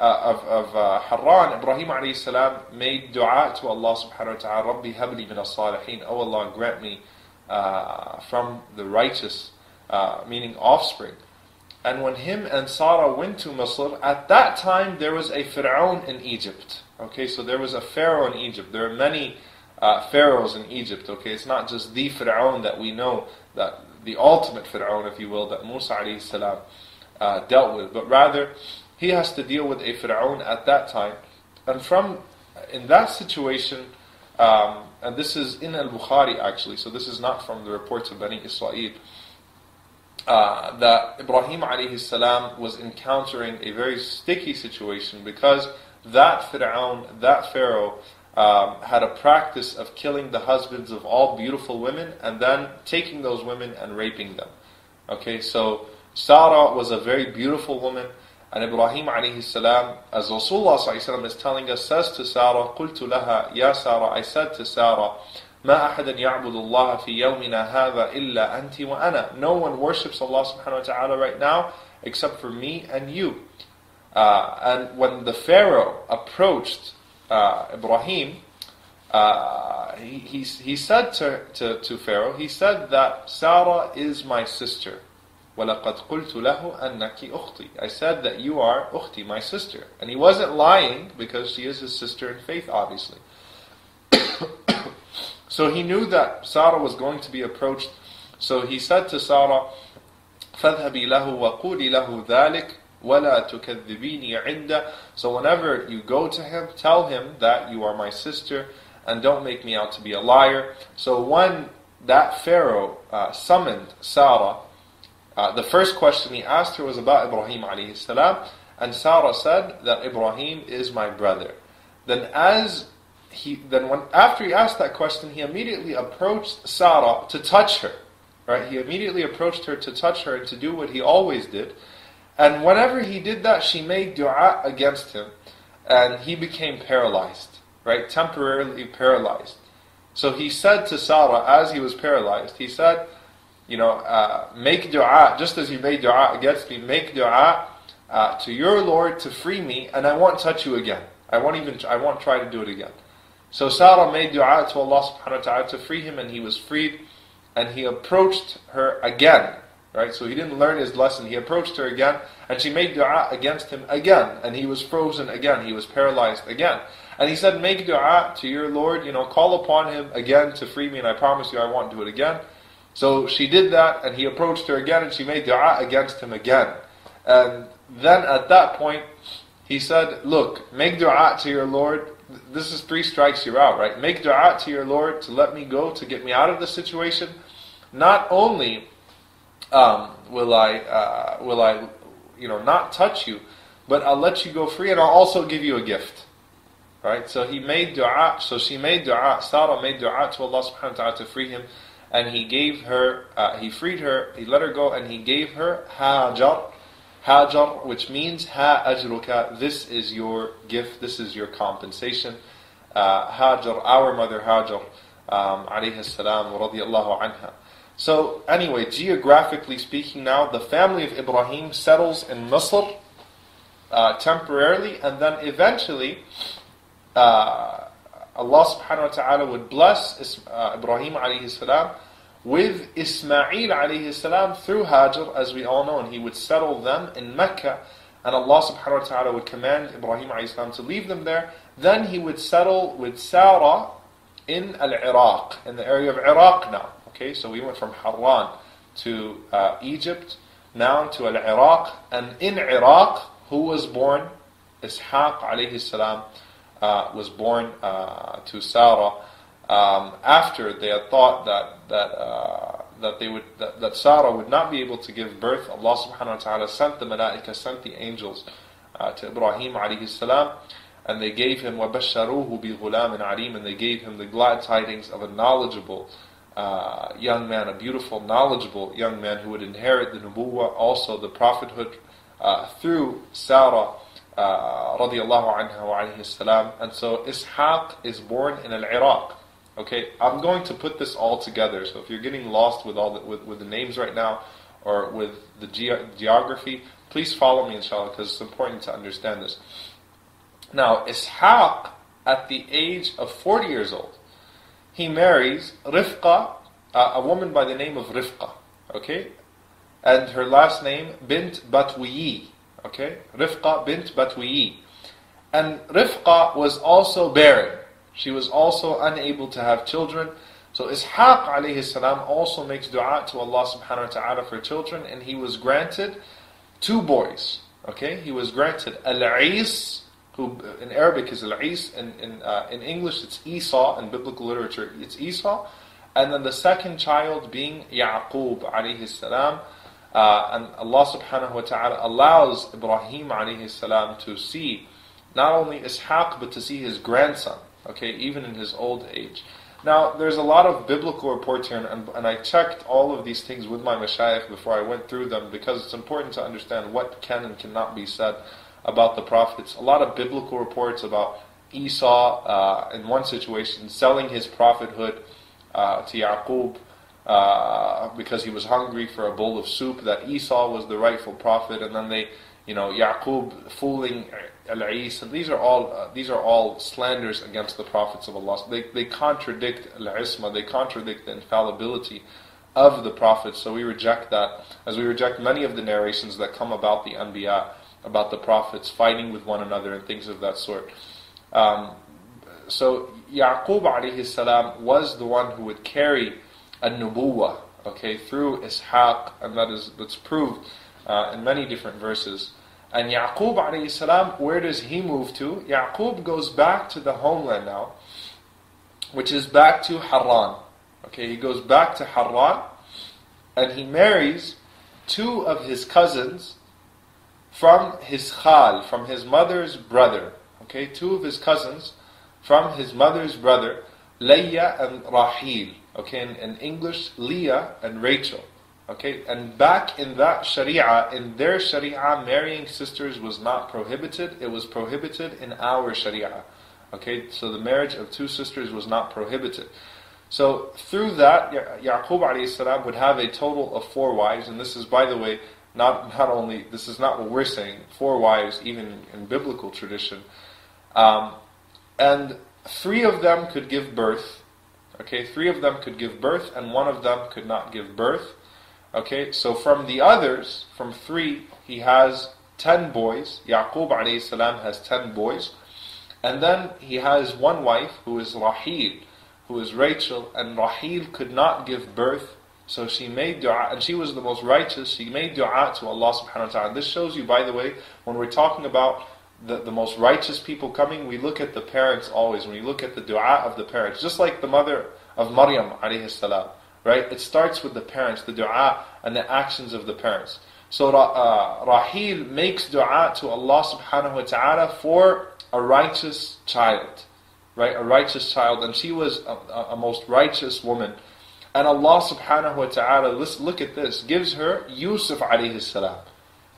uh, of of uh, Haran, Ibrahim alayhi salam made dua to Allah subhanahu wa taala, Rabbi habli min as-salihin. Oh Allah, grant me uh, from the righteous, uh, meaning offspring. And when him and Sarah went to Misr, at that time there was a Pharaoh in Egypt. Okay, so there was a Pharaoh in Egypt. There are many uh, pharaohs in Egypt. Okay, it's not just the Pharaoh that we know, that the ultimate Pharaoh, if you will, that Musa alayhi salam uh, dealt with, but rather he has to deal with a Pharaoh at that time. And from in that situation, um, and this is in Al Bukhari actually, so this is not from the reports of Bani Israel uh, that Ibrahim alayhi salam was encountering a very sticky situation because that Fir'aun, that Pharaoh, um, had a practice of killing the husbands of all beautiful women and then taking those women and raping them. Okay, so Sarah was a very beautiful woman. And Ibrahim alayhi salam, as Rasulullah is telling us, says to Sarah, قلت لها يا Sarah, I said to Sarah, ما أحد يعبد الله في يومنا هذا إلا أنت وأنا. No one worships Allah subhanahu wa ta'ala right now except for me and you. Uh, and when the Pharaoh approached uh, Ibrahim, uh, he, he, he said to, to, to Pharaoh, he said that Sarah is my sister. وَلَقَدْ قُلْتُ لَهُ أَنَّكِ أُخْتِي I said that you are أختي, my sister. And he wasn't lying because she is his sister in faith, obviously. so he knew that Sarah was going to be approached. So he said to Sarah, فَاذْهَبِي لَهُ وَقُولِي لَهُ ذَلِكَ وَلَا تُكَذِّبِينِي عِنْدَ So whenever you go to him, tell him that you are my sister and don't make me out to be a liar. So when that Pharaoh uh, summoned Sarah, uh, the first question he asked her was about Ibrahim alayhi salam, and Sarah said that Ibrahim is my brother. Then as he then when after he asked that question, he immediately approached Sarah to touch her. Right? He immediately approached her to touch her and to do what he always did. and whenever he did that, she made dua against him, and he became paralyzed, right? Temporarily paralyzed. So he said to Sarah, as he was paralyzed, he said, you know, uh, make dua, just as you made dua against me, make dua uh, to your Lord to free me, and I won't touch you again. I won't even, I won't try to do it again. So Sarah made dua to Allah subhanahu wa ta'ala to free him, and he was freed, and he approached her again, Right? So he didn't learn his lesson. He approached her again, and she made dua against him again, and he was frozen again. He was paralyzed again. And he said, Make dua to your Lord, you know, call upon him again to free me, and I promise you I won't do it again. So she did that, and he approached her again, and she made dua against him again. And then at that point, he said, Look, make dua to your Lord. This is three strikes, you're out, right? Make dua to your Lord to let me go, to get me out of the situation. Not only um, will I uh, will I you know not touch you, but I'll let you go free, and I'll also give you a gift. Right? So he made dua. So she made dua. Sarah made dua to Allah Subhanahu wa Taala to free him, and he gave her. Uh, he freed her. He let her go, and he gave her Hajar. Hajar, which means Ha ajruka. This is your gift. This is your compensation. Uh, Hajar, our mother Hajar, um, alayhi salam, radiyallahu anha. So, anyway, geographically speaking, now the family of Ibrahim settles in Misr uh, temporarily, and then eventually uh, Allah subhanahu wa ta'ala would bless uh, Ibrahim alayhi salam with Ismail alayhi salam through Hajar, as we all know, and he would settle them in Mecca, and Allah subhanahu wa ta'ala would command Ibrahim alayhi salam to leave them there. Then he would settle with Sarah in Al Iraq, in the area of Iraq now. Okay, so we went from Haran to uh, Egypt, now to Al Iraq, and in Iraq, who was born? Ishaq alayhi salam uh, was born uh, to Sarah um, after they had thought that that uh, that they would that, that, Sarah would not be able to give birth. Allah subhanahu wa taala sent the malaika, sent the angels uh, to Ibrahim alayhi salam and they gave him وَبَشَّرُوهُ بِغُلَامٍ عَلِيمٍ and they gave him the glad tidings of a knowledgeable uh, young man, a beautiful, knowledgeable young man who would inherit the nubuwwah, also the prophethood uh, through Sarah uh, radiallahu anha wa alayhi salam. And so Ishaq is born in Al-Iraq. Okay, I'm going to put this all together. So if you're getting lost with all the, with, with the names right now or with the ge- geography, please follow me inshallah because it's important to understand this. Now, Ishaq at the age of 40 years old, he marries Rifqa, uh, a woman by the name of Rifqa, okay? And her last name, Bint Batwiyi, okay? Rifqa bint Batwiyi. And Rifqa was also barren. She was also unable to have children. So Ishaq alayhi salam also makes dua to Allah subhanahu wa ta'ala for children, and he was granted two boys. Okay? He was granted Al-Is who in Arabic is Al-Is, in, in, uh, in English it's Esau, in biblical literature it's Esau, and then the second child being Yaqub alayhi salam, uh, and Allah subhanahu wa ta'ala allows Ibrahim alayhi salam to see not only Ishaq but to see his grandson. okay, even in his old age. Now, there's a lot of biblical reports here, and, and I checked all of these things with my mashayikh before I went through them because it's important to understand what can and cannot be said about the prophets. A lot of biblical reports about Esau, uh, in one situation, selling his prophethood uh, to Yaqub uh, because he was hungry for a bowl of soup, that Esau was the rightful prophet, and then they, you know, Yaqub fooling al-Is, and these are all uh, these are all slanders against the prophets of Allah. They they contradict al-Isma, they contradict the infallibility of the prophets. So we reject that, as we reject many of the narrations that come about the Anbiya, about the prophets fighting with one another and things of that sort. Um, so Yaqub alayhi salam was the one who would carry a nubuwa, okay, through Ishaq, and that is that's proved uh, in many different verses. And Yaqub alayhi salam, where does he move to? Yaqub goes back to the homeland now, which is back to Haran. Okay, he goes back to Haran and he marries two of his cousins from his khal, from his mother's brother. Okay, two of his cousins from his mother's brother, Leah and Rahil. Okay, in, in English, Leah and Rachel. Okay, and back in that Sharia, in their Sharia, marrying sisters was not prohibited. It was prohibited in our Sharia. Okay, so the marriage of two sisters was not prohibited. So through that, ya- Yaqub would have a total of four wives, and this is, by the way, not not only this is not what we're saying. Four wives, even in biblical tradition, um, and three of them could give birth. Okay, three of them could give birth, and one of them could not give birth. Okay, so from the others, from three, he has ten boys. Yaqub alayhi salam has ten boys. And then he has one wife who is Rahil, who is Rachel, and Rahil could not give birth. So she made dua, and she was the most righteous. She made dua to Allah subhanahu wa ta'ala. This shows you, by the way, when we're talking about the, the most righteous people coming, we look at the parents always. When we look at the dua of the parents, just like the mother of Maryam alayhi salam. Right? It starts with the parents, the dua and the actions of the parents. So uh, Rahil makes dua to Allah subhanahu wa ta'ala for a righteous child. Right? A righteous child. And she was a, a most righteous woman. And Allah subhanahu wa ta'ala, let's look at this, gives her Yusuf alayhi salam.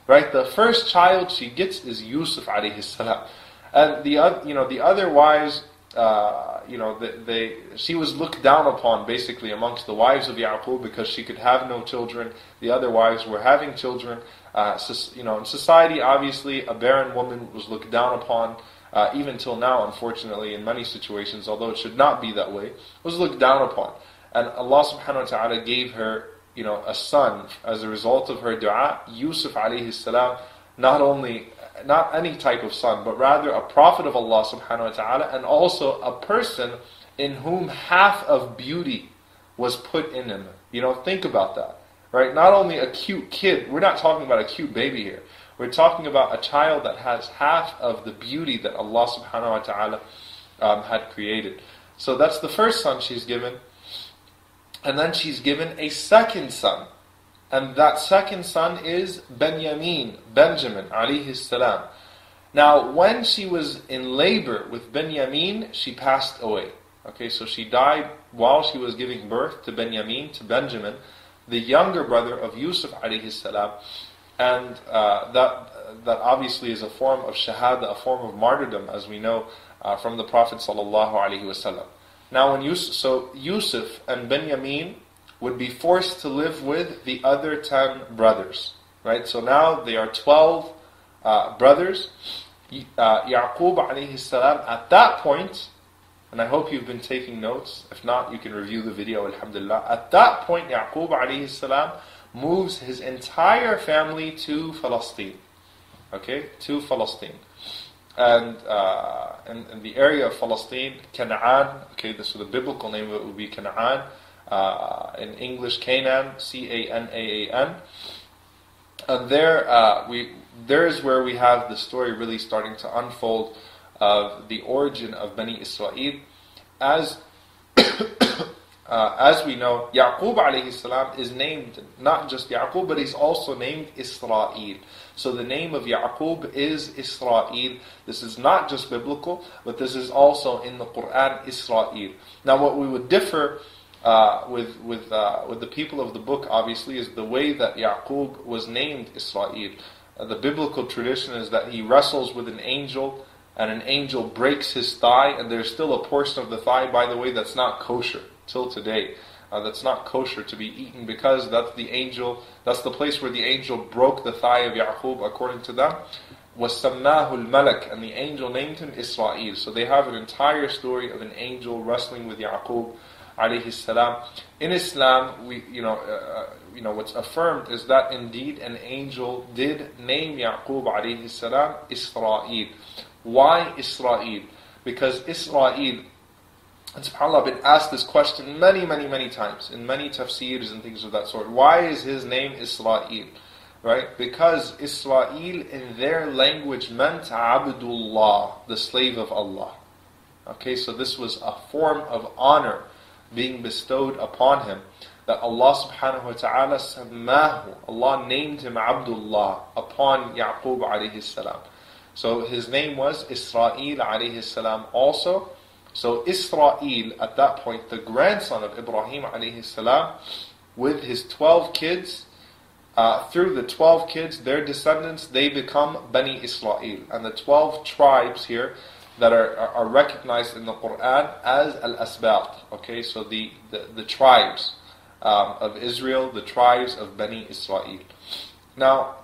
Right? The first child she gets is Yusuf alayhi salam. And the, you know, the other wives, uh, you know, they, they, she was looked down upon basically amongst the wives of Yaqub because she could have no children. The other wives were having children. Uh, so, you know, in society, obviously, a barren woman was looked down upon. Uh, even till now, unfortunately, in many situations, although it should not be that way, was looked down upon. And Allah subhanahu wa ta'ala gave her, you know, a son as a result of her dua, Yusuf alayhi salam, not only not any type of son, but rather a prophet of Allah subhanahu wa ta'ala, and also a person in whom half of beauty was put in him. You know, think about that. Right? Not only a cute kid, we're not talking about a cute baby here. We're talking about a child that has half of the beauty that Allah subhanahu wa ta'ala um, had created. So that's the first son she's given. And then she's given a second son. And that second son is Benjamin, Benjamin, alayhi salam. Now, when she was in labor with Benjamin, she passed away. Okay, so she died while she was giving birth to Benjamin, to Benjamin, the younger brother of Yusuf alayhi salam. And uh, that, that obviously is a form of shahada, a form of martyrdom, as we know uh, from the Prophet sallallahu alaihi wasallam. Now, when Yusuf, so Yusuf and Benjamin would be forced to live with the other 10 brothers. Right? So now they are 12 uh, brothers. Uh, Yaqub alayhi salam, at that point, and I hope you've been taking notes. If not, you can review the video, alhamdulillah. At that point, Yaqub alayhi salam moves his entire family to Palestine. Okay? To Palestine. And uh, in, in, the area of Palestine, Canaan, okay, this so the biblical name of it would be Canaan uh, in English Canaan, C A N A A N. And there, uh, we there is where we have the story really starting to unfold of the origin of Bani Israel. As uh, as we know, Yaqub alayhi salam is named not just Yaqub, but he's also named Israel. So the name of Yaqub is Israel. This is not just biblical, but this is also in the Quran, Israel. Now, what we would differ uh, with with uh, with the people of the book, obviously, is the way that Yaqub was named Israel. Uh, the biblical tradition is that he wrestles with an angel, and an angel breaks his thigh, and there's still a portion of the thigh, by the way, that's not kosher till today Uh, that's not kosher to be eaten because that's the angel, that's the place where the angel broke the thigh of Yaqub according to them. وَسَمَّاهُ الْمَلَكِ And the angel named him Israel. So they have an entire story of an angel wrestling with Yaqub alayhi salam. In Islam, we, you know, uh, uh, you know, what's affirmed is that indeed an angel did name Yaqub alayhi salam Israel. Why Israel? Because Israel and subhanAllah, I've been asked this question many, many, many times in many tafsirs and things of that sort. Why is his name Israel? Right? Because Israel in their language meant Abdullah, the slave of Allah. Okay, so this was a form of honor being bestowed upon him. That Allah subhanahu wa ta'ala sammahu, Allah named him Abdullah upon Yaqub alayhi salam. So his name was Israel alayhi salam also. So Israel, at that point, the grandson of Ibrahim alayhi salam, with his 12 kids, uh, through the 12 kids, their descendants, they become Bani Israel. And the 12 tribes here that are, are, recognized in the Quran as Al Asbat. Okay, so the, the, the tribes um, of Israel, the tribes of Bani Israel. Now,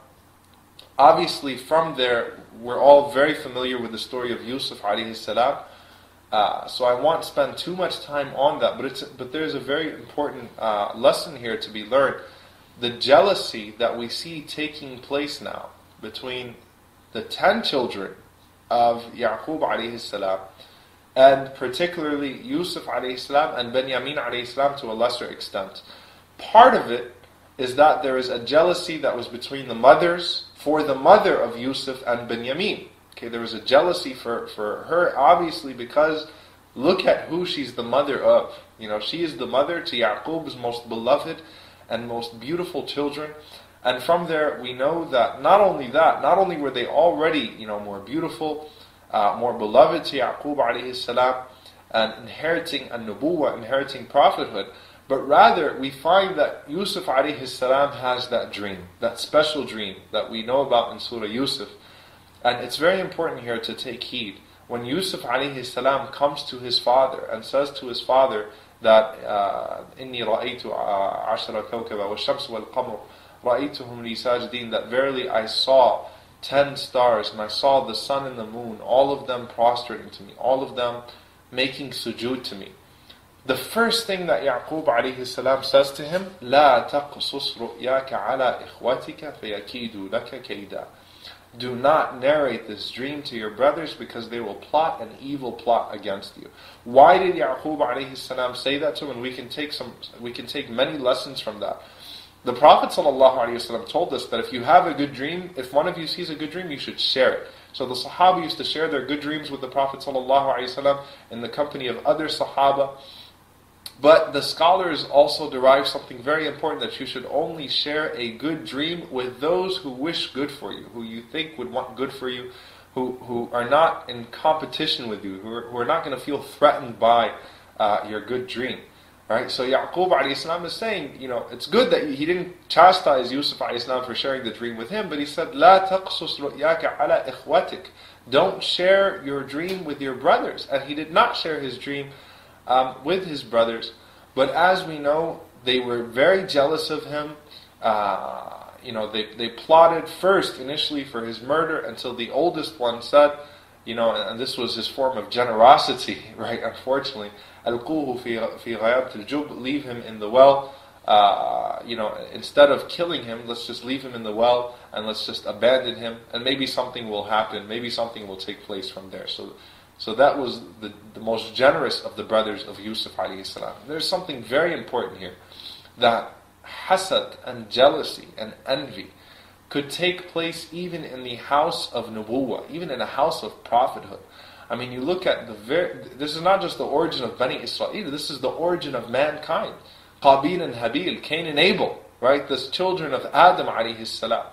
obviously, from there, we're all very familiar with the story of Yusuf alayhi salam. Uh, so I won't spend too much time on that, but it's but there's a very important uh, lesson here to be learned. The jealousy that we see taking place now between the ten children of Yaqub alayhi salam, and particularly Yusuf alayhi salam and Benjamin alayhi salam to a lesser extent. Part of it is that there is a jealousy that was between the mothers for the mother of Yusuf and Benjamin. Okay, there was a jealousy for, for her, obviously, because look at who she's the mother of. You know, she is the mother to Yaqub's most beloved and most beautiful children. And from there, we know that not only that, not only were they already, you know, more beautiful, uh, more beloved to Yaqub alayhi salam, and inheriting a nubuwa, inheriting prophethood, but rather we find that Yusuf alayhi salam has that dream, that special dream that we know about in Surah Yusuf and it's very important here to take heed. When Yusuf alayhi salam comes to his father and says to his father that إني رأيت عشر كوكبا والشمس والقمر رأيتهم لي ساجدين that verily I saw ten stars and I saw the sun and the moon all of them prostrating to me all of them making sujood to me the first thing that Yaqub alayhi salam says to him لا تقصص رؤياك على إخوتك فيكيدوا لك كيدا do not narrate this dream to your brothers because they will plot an evil plot against you. Why did Yaqub alayhi salam say that to him? And we can take some we can take many lessons from that. The Prophet ﷺ told us that if you have a good dream, if one of you sees a good dream, you should share it. So the Sahaba used to share their good dreams with the Prophet ﷺ in the company of other Sahaba. But the scholars also derive something very important that you should only share a good dream with those who wish good for you, who you think would want good for you, who, who are not in competition with you, who are, who are not going to feel threatened by uh, your good dream. Right? So Yaqub alayhi is saying, you know, it's good that he didn't chastise Yusuf alayhi for sharing the dream with him, but he said, La taqsus ru'yaka ala ikhwatik. Don't share your dream with your brothers. And he did not share his dream um, with his brothers. But as we know, they were very jealous of him. Uh, you know, they, they plotted first initially for his murder until the oldest one said, you know, and this was his form of generosity, right? Unfortunately, fi leave him in the well. Uh, you know, instead of killing him, let's just leave him in the well and let's just abandon him, and maybe something will happen. Maybe something will take place from there. So so that was the, the most generous of the brothers of Yusuf alayhi salam. There's something very important here that hasad and jealousy and envy could take place even in the house of nubuwa, even in a house of prophethood. I mean, you look at the very, this is not just the origin of Bani Israel, this is the origin of mankind. Qabil and Habil, Cain and Abel, right? The children of Adam alayhi salam,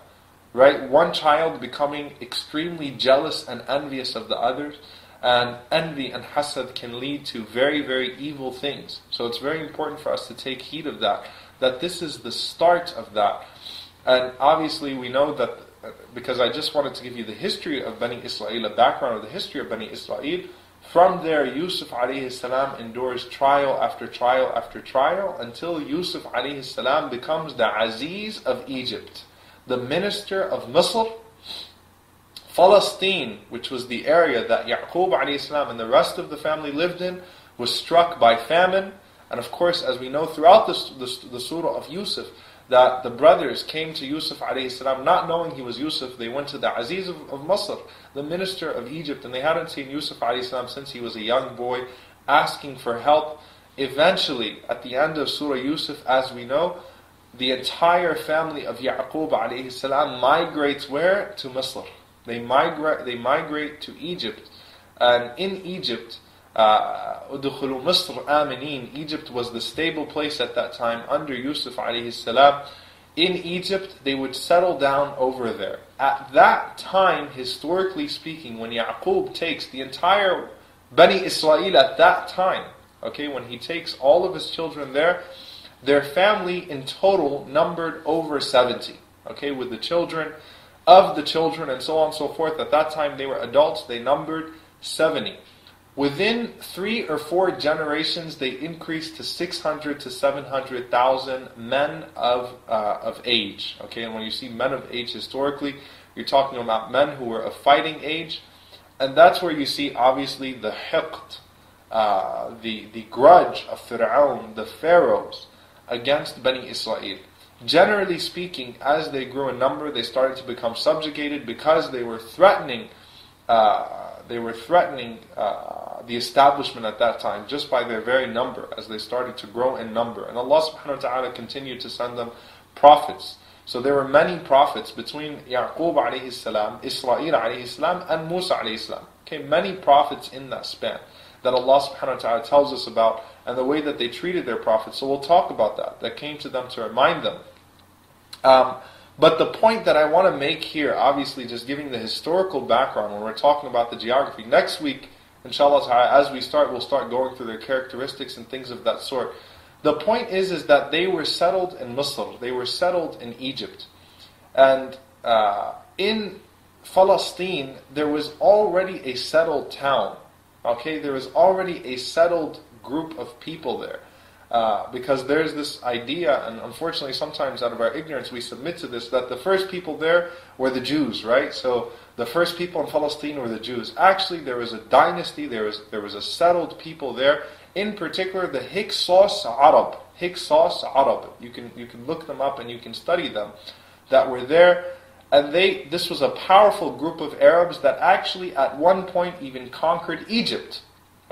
right? One child becoming extremely jealous and envious of the others. And envy and hasad can lead to very, very evil things. So it's very important for us to take heed of that, that this is the start of that. And obviously, we know that because I just wanted to give you the history of Bani Israel, a background of the history of Bani Israel. From there, Yusuf alayhi salam endures trial after trial after trial until Yusuf alayhi salam becomes the Aziz of Egypt, the minister of Misr. Palestine, which was the area that Yaqub salam and the rest of the family lived in, was struck by famine. And of course, as we know throughout the, the, the surah of Yusuf, that the brothers came to Yusuf salam, not knowing he was Yusuf. They went to the Aziz of, of Masr, the minister of Egypt, and they hadn't seen Yusuf salam since he was a young boy, asking for help. Eventually, at the end of Surah Yusuf, as we know, the entire family of Yaqub salam migrates where? To Masr. They migrate, they migrate to Egypt. And in Egypt, uh, Udkhulu Misr Aminin. Egypt was the stable place at that time under Yusuf alayhi salam. In Egypt, they would settle down over there. At that time, historically speaking, when Yaqub takes the entire Bani Israel at that time, okay, when he takes all of his children there, their family in total numbered over 70. Okay, with the children of the children and so on and so forth. At that time, they were adults, they numbered 70. Within three or four generations, they increased to 600 to 700,000 men of, uh, of age. Okay, and when you see men of age historically, you're talking about men who were of fighting age. And that's where you see, obviously, the hiqd, uh, the, the grudge of Fir'aun, the pharaohs, against Bani Israel. Generally speaking, as they grew in number, they started to become subjugated because they were threatening. Uh, they were threatening uh, the establishment at that time just by their very number as they started to grow in number. And Allah subhanahu wa ta'ala continued to send them prophets. So there were many prophets between Yaqub alayhi salam, Israel alayhi salam, and Musa alayhi salam. Okay, many prophets in that span that Allah subhanahu wa ta'ala tells us about and the way that they treated their prophets. So we'll talk about that. That came to them to remind them. Um, but the point that I want to make here, obviously, just giving the historical background when we're talking about the geography. Next week, inshallah, as we start, we'll start going through their characteristics and things of that sort. The point is, is that they were settled in Misr. They were settled in Egypt, and uh, in Palestine there was already a settled town. Okay, there was already a settled group of people there. Uh, because there's this idea, and unfortunately, sometimes out of our ignorance, we submit to this that the first people there were the Jews, right? So the first people in Palestine were the Jews. Actually, there was a dynasty, there was, there was a settled people there, in particular the Hyksos Arab. Hyksos Arab. You can, you can look them up and you can study them, that were there. And they, this was a powerful group of Arabs that actually at one point even conquered Egypt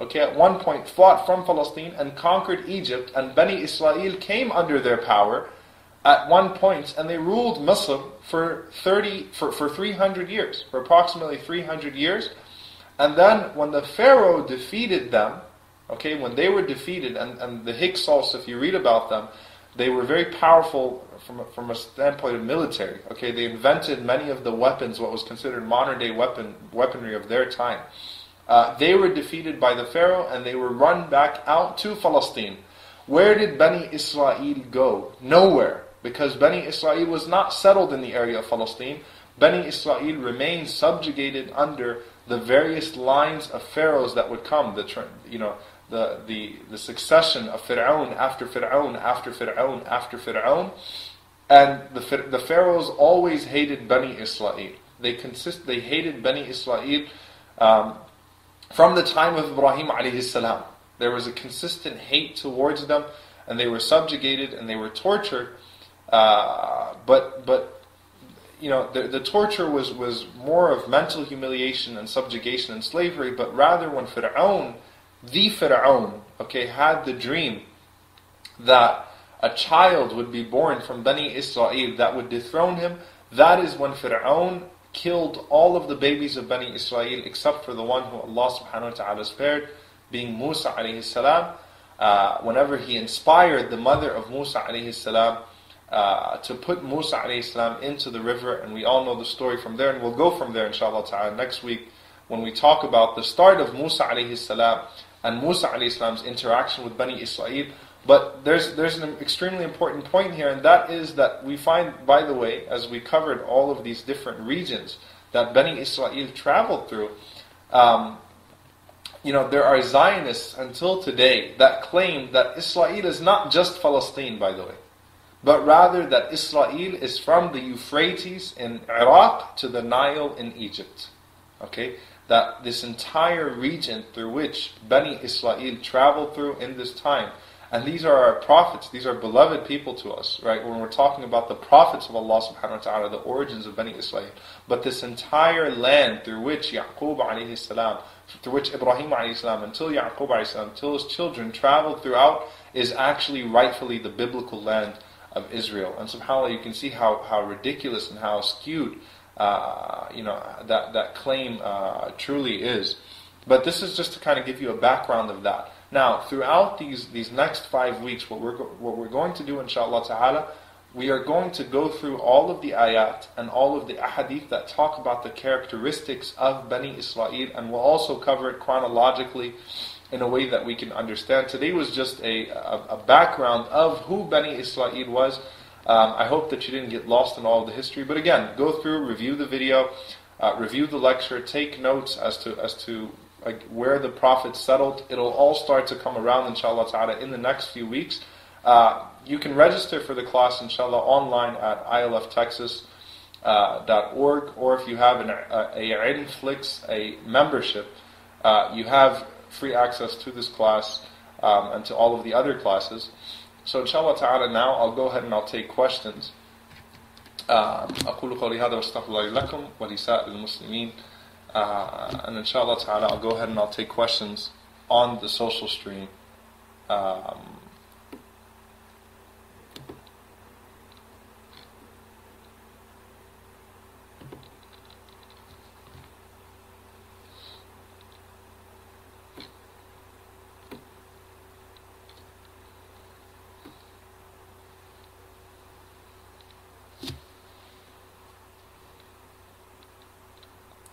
okay, at one point fought from Palestine and conquered Egypt, and Bani Israel came under their power at one point, and they ruled Misr for 30, for, for 300 years, for approximately 300 years. And then when the Pharaoh defeated them, okay, when they were defeated, and, and the Hyksos, if you read about them, they were very powerful from a, from a standpoint of military. Okay, they invented many of the weapons, what was considered modern day weapon weaponry of their time. Uh, they were defeated by the Pharaoh and they were run back out to Palestine. Where did Bani Israel go? Nowhere. Because Bani Israel was not settled in the area of Palestine. Bani Israel remained subjugated under the various lines of pharaohs that would come. The you know the the the succession of Fir'aun after Fir'aun after Fir'aun after Fir'aun, and the the pharaohs always hated Bani Israel. They consist they hated Bani Israel. Um, from the time of Ibrahim alayhi salam. There was a consistent hate towards them, and they were subjugated and they were tortured. Uh, but but you know the, the torture was was more of mental humiliation and subjugation and slavery. But rather, when Fir'aun, the Fir'aun, okay, had the dream that a child would be born from Bani Israel that would dethrone him, that is when Fir'aun killed all of the babies of Bani Israel except for the one who Allah subhanahu wa ta'ala spared, being Musa alayhi salam. Uh, whenever he inspired the mother of Musa alayhi salam uh, to put Musa alayhi salam into the river, and we all know the story from there, and we'll go from there inshallah ta'ala next week when we talk about the start of Musa alayhi salam and Musa alayhi salam's interaction with Bani Israel. But there's there's an extremely important point here, and that is that we find, by the way, as we covered all of these different regions that Bani Israel traveled through, um, you know, there are Zionists until today that claim that Israel is not just Palestine, by the way, but rather that Israel is from the Euphrates in Iraq to the Nile in Egypt. Okay, that this entire region through which Bani Israel traveled through in this time and these are our prophets, these are beloved people to us, right? When we're talking about the prophets of Allah subhanahu wa ta'ala, the origins of Bani Israel. But this entire land through which Yaqub alayhi salam, through which Ibrahim alayhi salam, until Yaqub alayhi salam, until his children traveled throughout, is actually rightfully the biblical land of Israel. And subhanAllah, you can see how, how ridiculous and how skewed uh, you know, that, that claim uh, truly is. But this is just to kind of give you a background of that. Now, throughout these, these next five weeks, what we're, what we're going to do, inshallah ta'ala, we are going to go through all of the ayat and all of the ahadith that talk about the characteristics of Bani Israel, and we'll also cover it chronologically in a way that we can understand. Today was just a, a, a background of who Bani Israel was. Um, I hope that you didn't get lost in all of the history, but again, go through, review the video, uh, review the lecture, take notes as to as to like where the Prophet settled. It'll all start to come around, inshallah ta'ala, in the next few weeks. Uh, you can register for the class, inshallah, online at ilftexas.org, uh, or if you have an, a, a Inflix, a membership, uh, you have free access to this class um, and to all of the other classes. So inshallah ta'ala now I'll go ahead and I'll take questions. أقول قولي هذا واستغفر الله لكم ولسائر المسلمين uh, and inshallah ta'ala, I'll go ahead and I'll take questions on the social stream. Um,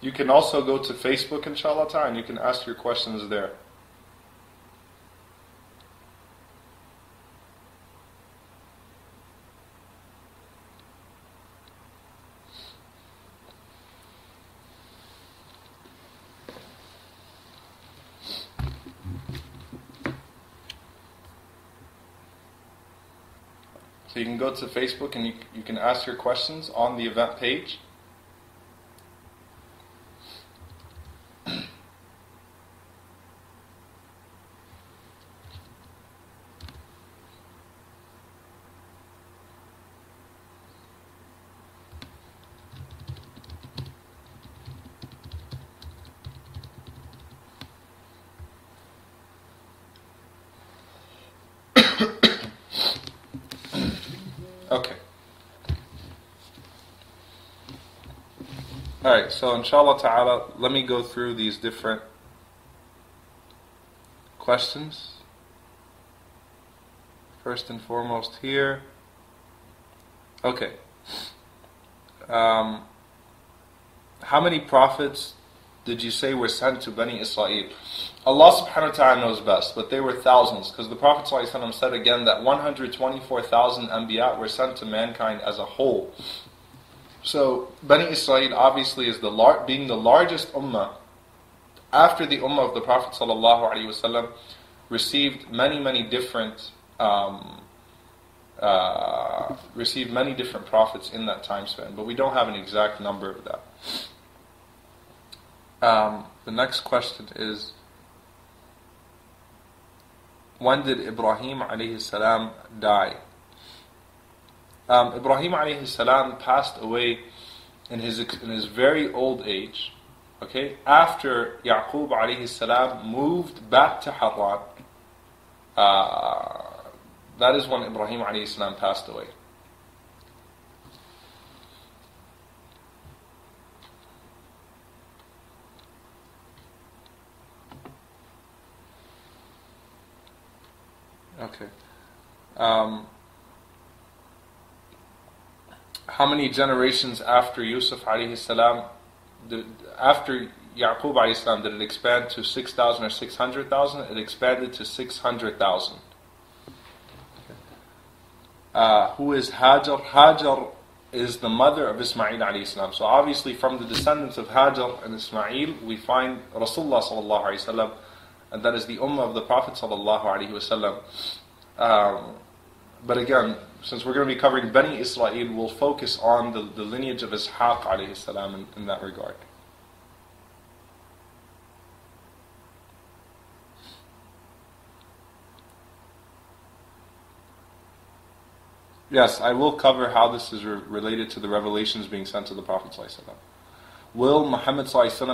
You can also go to Facebook, inshallah and you can ask your questions there. So you can go to Facebook and you, you can ask your questions on the event page. Alright, so inshallah ta'ala, let me go through these different questions. First and foremost here. Okay. Um, how many prophets did you say were sent to Bani Israel? Allah subhanahu wa ta'ala knows best, but they were thousands, because the Prophet said again that 124,000 anbiya were sent to mankind as a whole. So Bani Israel obviously is the lar- being the largest ummah after the ummah of the Prophet ﷺ received many many different um, uh, received many different prophets in that time span, but we don't have an exact number of that. Um, the next question is when did Ibrahim alayhi salam die? Um, Ibrahim alayhi salam passed away in his, in his very old age, okay, after Yaqub alayhi salam moved back to Haran. Uh, that is when Ibrahim alayhi salam passed away. Okay. Um, how many generations after Yusuf alayhi salam, after Yaqub alayhi salam, did it expand to 6,000 or 600,000? It expanded to 600,000. Uh, who is Hajar? Hajar is the mother of Ismail alayhi salam. So obviously from the descendants of Hajar and Ismail, we find Rasulullah sallallahu alayhi wasallam, and that is the ummah of the Prophet sallallahu alayhi wasallam. Um, but again, since we're going to be covering Bani Israel, we'll focus on the, the lineage of Ishaq alayhi salam in, in that regard. Yes, I will cover how this is re- related to the revelations being sent to the Prophet. Will Muhammad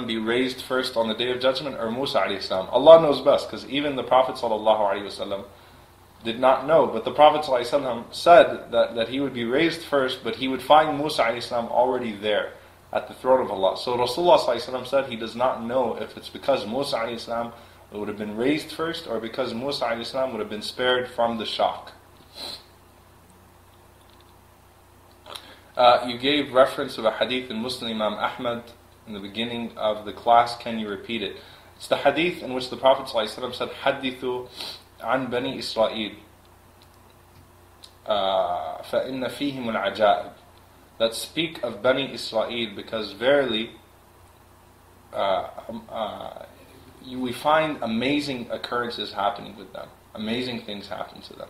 be raised first on the day of judgment or Musa? Allah knows best because even the Prophet did not know. But the Prophet ﷺ said that, that he would be raised first, but he would find Musa ﷺ already there at the throne of Allah. So Rasulullah ﷺ said he does not know if it's because Musa ﷺ would have been raised first or because Musa ﷺ would have been spared from the shock. Uh, you gave reference of a hadith in Muslim Imam Ahmad in the beginning of the class. Can you repeat it? It's the hadith in which the Prophet ﷺ said, حدثوا عن بني إسرائيل فإن فيهم العجائب that speak of Bani Israel because verily uh, um, uh, we find amazing occurrences happening with them. Amazing things happen to them.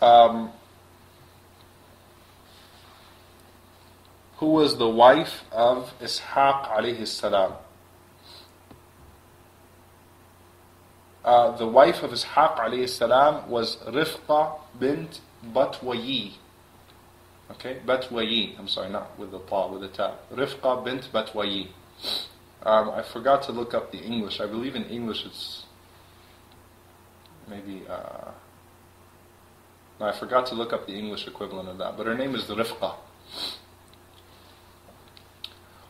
Um, who was the wife of Ishaq alayhi salam? Uh, the wife of Ishaq alayhi salam was Rifqa bint Batwayi. Okay, Batwayi. I'm sorry, not with the ta, with the ta. Rifqa bint Batwayi. Um, I forgot to look up the English. I believe in English it's maybe. Uh, I forgot to look up the English equivalent of that, but her name is Rifqa.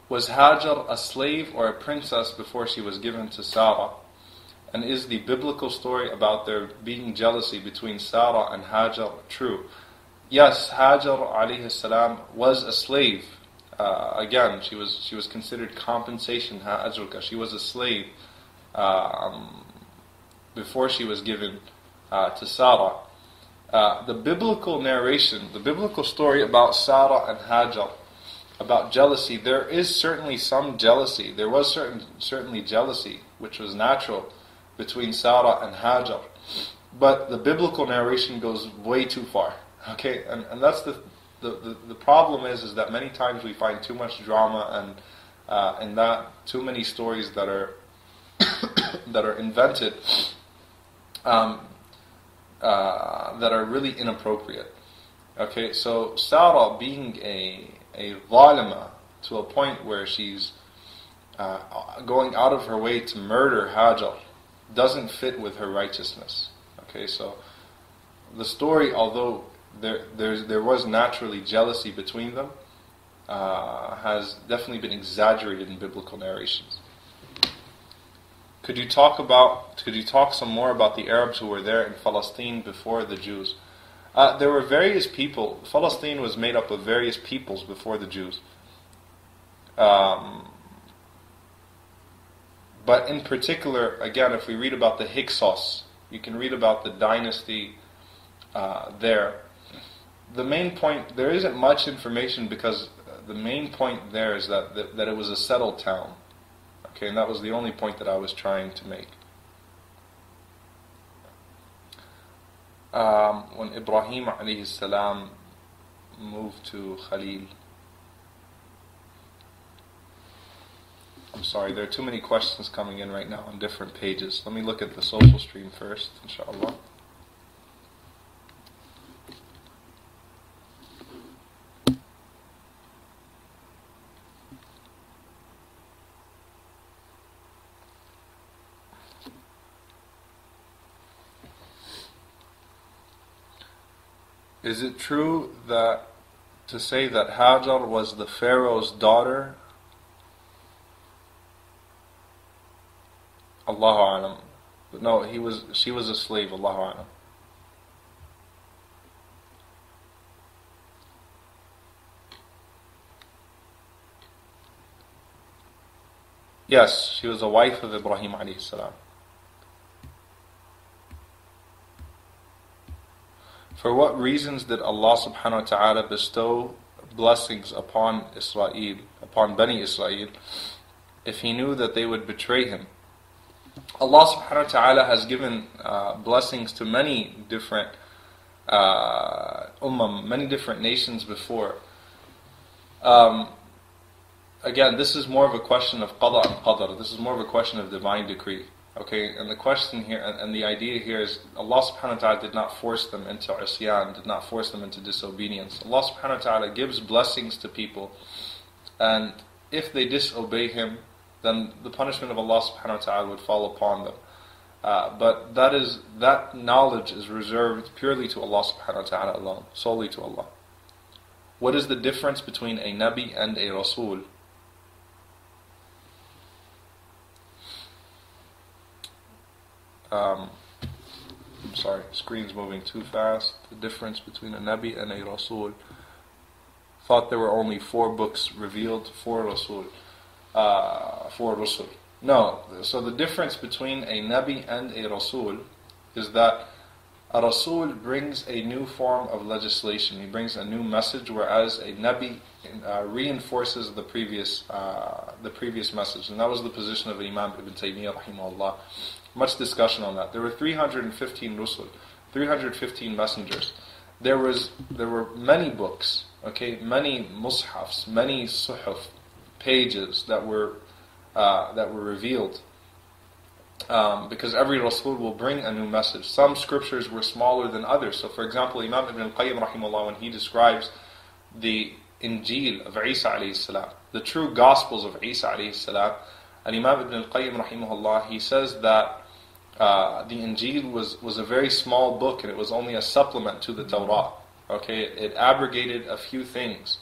Was Hajar a slave or a princess before she was given to Sarah? And is the biblical story about there being jealousy between Sarah and Hajar true? Yes, Hajar alayhi salam was a slave. Uh, again, she was she was considered compensation Hajarka. She was a slave um, before she was given uh, to Sarah. Uh, the biblical narration, the biblical story about Sarah and Hajar, about jealousy, there is certainly some jealousy. There was certain, certainly jealousy, which was natural between Sarah and Hajar. But the biblical narration goes way too far. Okay, and, and that's the, the, the, the problem is is that many times we find too much drama and uh, and that too many stories that are that are invented um, uh, that are really inappropriate. Okay, so Sarah being a a zalima to a point where she's uh, going out of her way to murder Hajar doesn't fit with her righteousness. Okay, so the story, although there there was naturally jealousy between them, uh, has definitely been exaggerated in biblical narrations. Could you talk about? Could you talk some more about the Arabs who were there in Palestine before the Jews? Uh, there were various people. Palestine was made up of various peoples before the Jews. Um, but in particular, again, if we read about the Hyksos, you can read about the dynasty uh, there. The main point, there isn't much information because the main point there is that, that, that it was a settled town. Okay, and that was the only point that I was trying to make. Um, when Ibrahim alayhi salam moved to Khalil. I'm sorry, there are too many questions coming in right now on different pages. Let me look at the social stream first, inshallah. Is it true that to say that Hajar was the Pharaoh's daughter? Allahu alam. No, he was. She was a slave. Allahu alam. Yes, she was a wife of Ibrahim alayhi salam. For what reasons did Allah subhanahu wa ta'ala bestow blessings upon Israel, upon Bani Israel, if He knew that they would betray Him? Allah subhanahu wa ta'ala has given uh, blessings to many different uh, ummah, many different nations before. Um, again, this is more of a question of qada and qadar. This is more of a question of divine decree. Okay, and the question here, and, and the idea here is Allah subhanahu wa ta'ala did not force them into isyan, did not force them into disobedience. Allah subhanahu wa ta'ala gives blessings to people, and if they disobey Him, then the punishment of Allah subhanahu wa ta'ala would fall upon them. Uh, but that is that knowledge is reserved purely to Allah subhanahu wa ta'ala alone, solely to Allah. What is the difference between a Nabi and a Rasul? Um, I'm sorry, screen's moving too fast. The difference between a Nabi and a Rasul. Thought there were only four books revealed, four Rasul, uh, four Rasul. No, so the difference between a Nabi and a Rasul is that a Rasul brings a new form of legislation. He brings a new message, whereas a Nabi uh, reinforces the previous uh, the previous message. And that was the position of Imam Ibn Taymiyyah rahimahullah much discussion on that. There were 315 rusul, 315 messengers. There was there were many books, okay, many mushafs, many suhuf, pages that were uh, that were revealed. Um, because every Rasul will bring a new message. Some scriptures were smaller than others. So, for example, Imam Ibn al-Qayyim rahimahullah, when he describes the Injil of Isa alayhi salam, the true Gospels of Isa alayhi salam, and Imam Ibn al-Qayyim rahimahullah, he says that uh, the Injil was, was a very small book and it was only a supplement to the Torah. Okay, it abrogated a few things.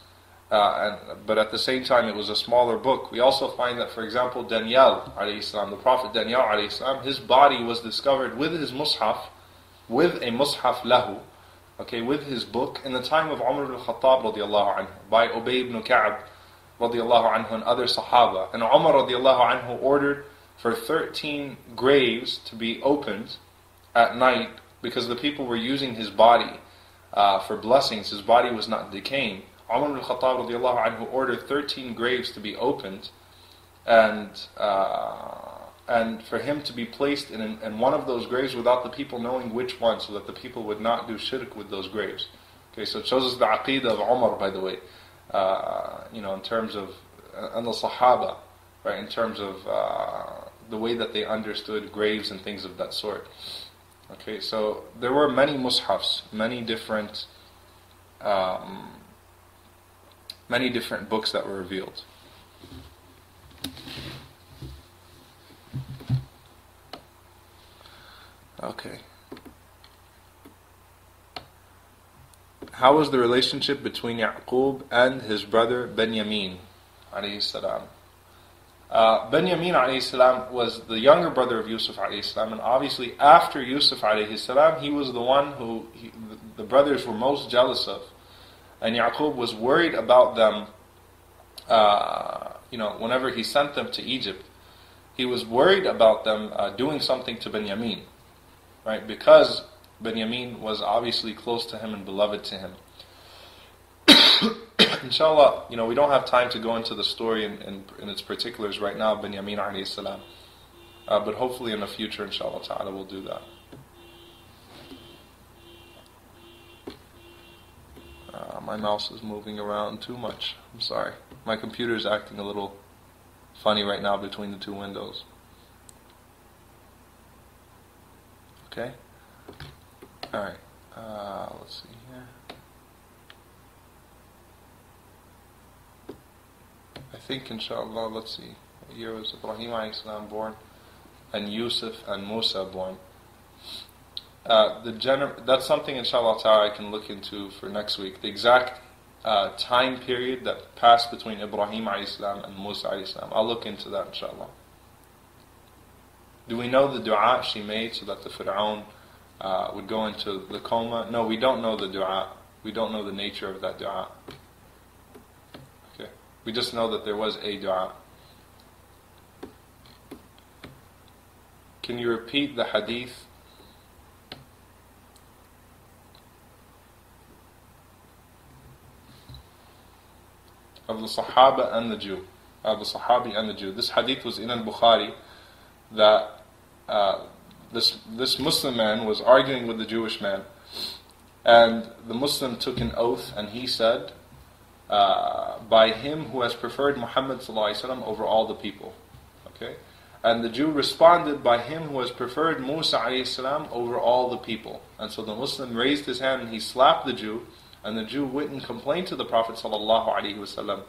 Uh, and, but at the same time, it was a smaller book. We also find that, for example, Daniel, salam, the prophet Daniel, salam, his body was discovered with his mushaf, with a mushaf lahu, okay, with his book, in the time of Umar ibn Khattab radiallahu anhu, by Ubay ibn radiallahu anhu and other Sahaba. And Umar radiallahu anhu ordered for 13 graves to be opened at night because the people were using his body uh, for blessings. His body was not decaying. Umar ibn Khattab radiallahu anhu ordered 13 graves to be opened and uh, and for him to be placed in, in one of those graves without the people knowing which one so that the people would not do shirk with those graves. Okay, so it shows us the aqidah of Umar by the way. Uh, you know, in terms of, and the Sahaba, right, in terms of uh, the way that they understood graves and things of that sort. Okay, so there were many mushafs, many different, um, many different books that were revealed. Okay. how was the relationship between Yaqub and his brother Benjamin? Uh, Benjamin salam was the younger brother of Yusuf salam, and obviously after Yusuf salam, he was the one who he, the brothers were most jealous of, and Yaqub was worried about them. Uh, you know, whenever he sent them to Egypt, he was worried about them uh, doing something to Benjamin, right? Because Benjamin was obviously close to him and beloved to him. Inshallah, you know, we don't have time to go into the story in, in, in its particulars right now, Benjamin alayhi salam. Uh, but hopefully in the future, inshallah ta'ala, we'll do that. Uh, my mouse is moving around too much. I'm sorry. My computer is acting a little funny right now between the two windows. Okay? Alright, uh, let's see here. I think inshallah, let's see, what year was Ibrahim salam born and Yusuf and Musa born. uh, the gener- that's something inshallah ta'ala I can look into for next week. The exact uh, time period that passed between Ibrahim salam and Musa salam. I'll look into that inshallah. Do we know the dua she made so that the Fir'aun uh, would go into the coma? No, we don't know the dua. We don't know the nature of that dua. We just know that there was a dua. Can you repeat the hadith of the Sahaba and the Jew, of the Sahabi and the Jew. This hadith was in al Bukhari that uh, this this Muslim man was arguing with the Jewish man, and the Muslim took an oath and he said, uh, "By him who has preferred Muhammad over all the people." Okay. And the Jew responded by him who has preferred Musa over all the people. And so the Muslim raised his hand and he slapped the Jew and the Jew went and complained to the Prophet ﷺ,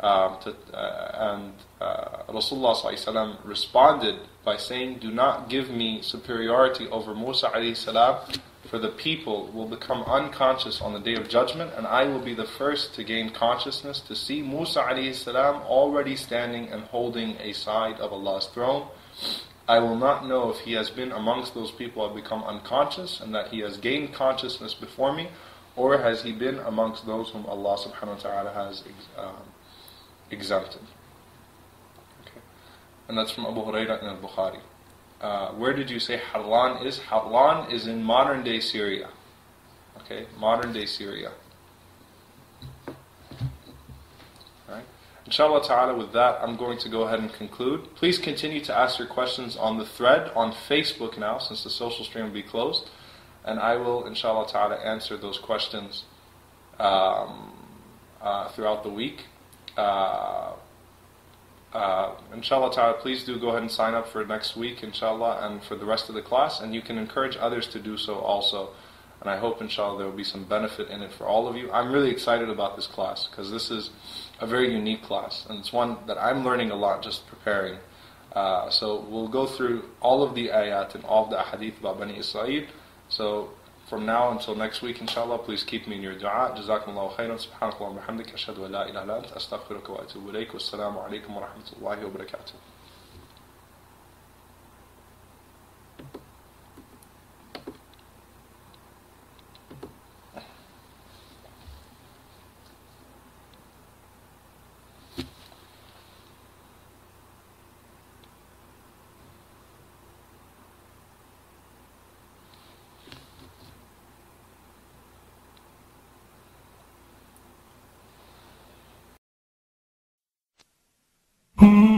um, to, uh, and uh, Rasulullah ﷺ responded by saying, Do not give me superiority over Musa ﷺ, for the people will become unconscious on the day of judgment, and I will be the first to gain consciousness to see Musa ﷺ already standing and holding a side of Allah's throne. I will not know if he has been amongst those people who have become unconscious and that he has gained consciousness before me, or has he been amongst those whom Allah subhanahu wa ta'ala has um, exempted? Okay. And that's from Abu Hurairah in al-Bukhari. Uh, where did you say Haran is? Haran is in modern day Syria. Okay, modern day Syria. Right. Inshallah ta'ala, with that, I'm going to go ahead and conclude. Please continue to ask your questions on the thread on Facebook now, since the social stream will be closed and I will, inshallah ta'ala, answer those questions um, uh, throughout the week. Uh, uh, inshallah ta'ala, please do go ahead and sign up for next week, inshallah, and for the rest of the class, and you can encourage others to do so also. And I hope, inshallah, there will be some benefit in it for all of you. I'm really excited about this class because this is a very unique class, and it's one that I'm learning a lot just preparing. Uh, so we'll go through all of the ayat and all of the ahadith about Bani Israel. So from now until next week, inshallah, please keep me in your dua. Jazakumullahu khairan. Subhanakallah wa bihamdik. Ashhadu an la ilaha illa ant. Astaghfiruka wa atubu ilayk. Wassalamu alaikum wa rahmatullahi wa barakatuh. Mm-hmm.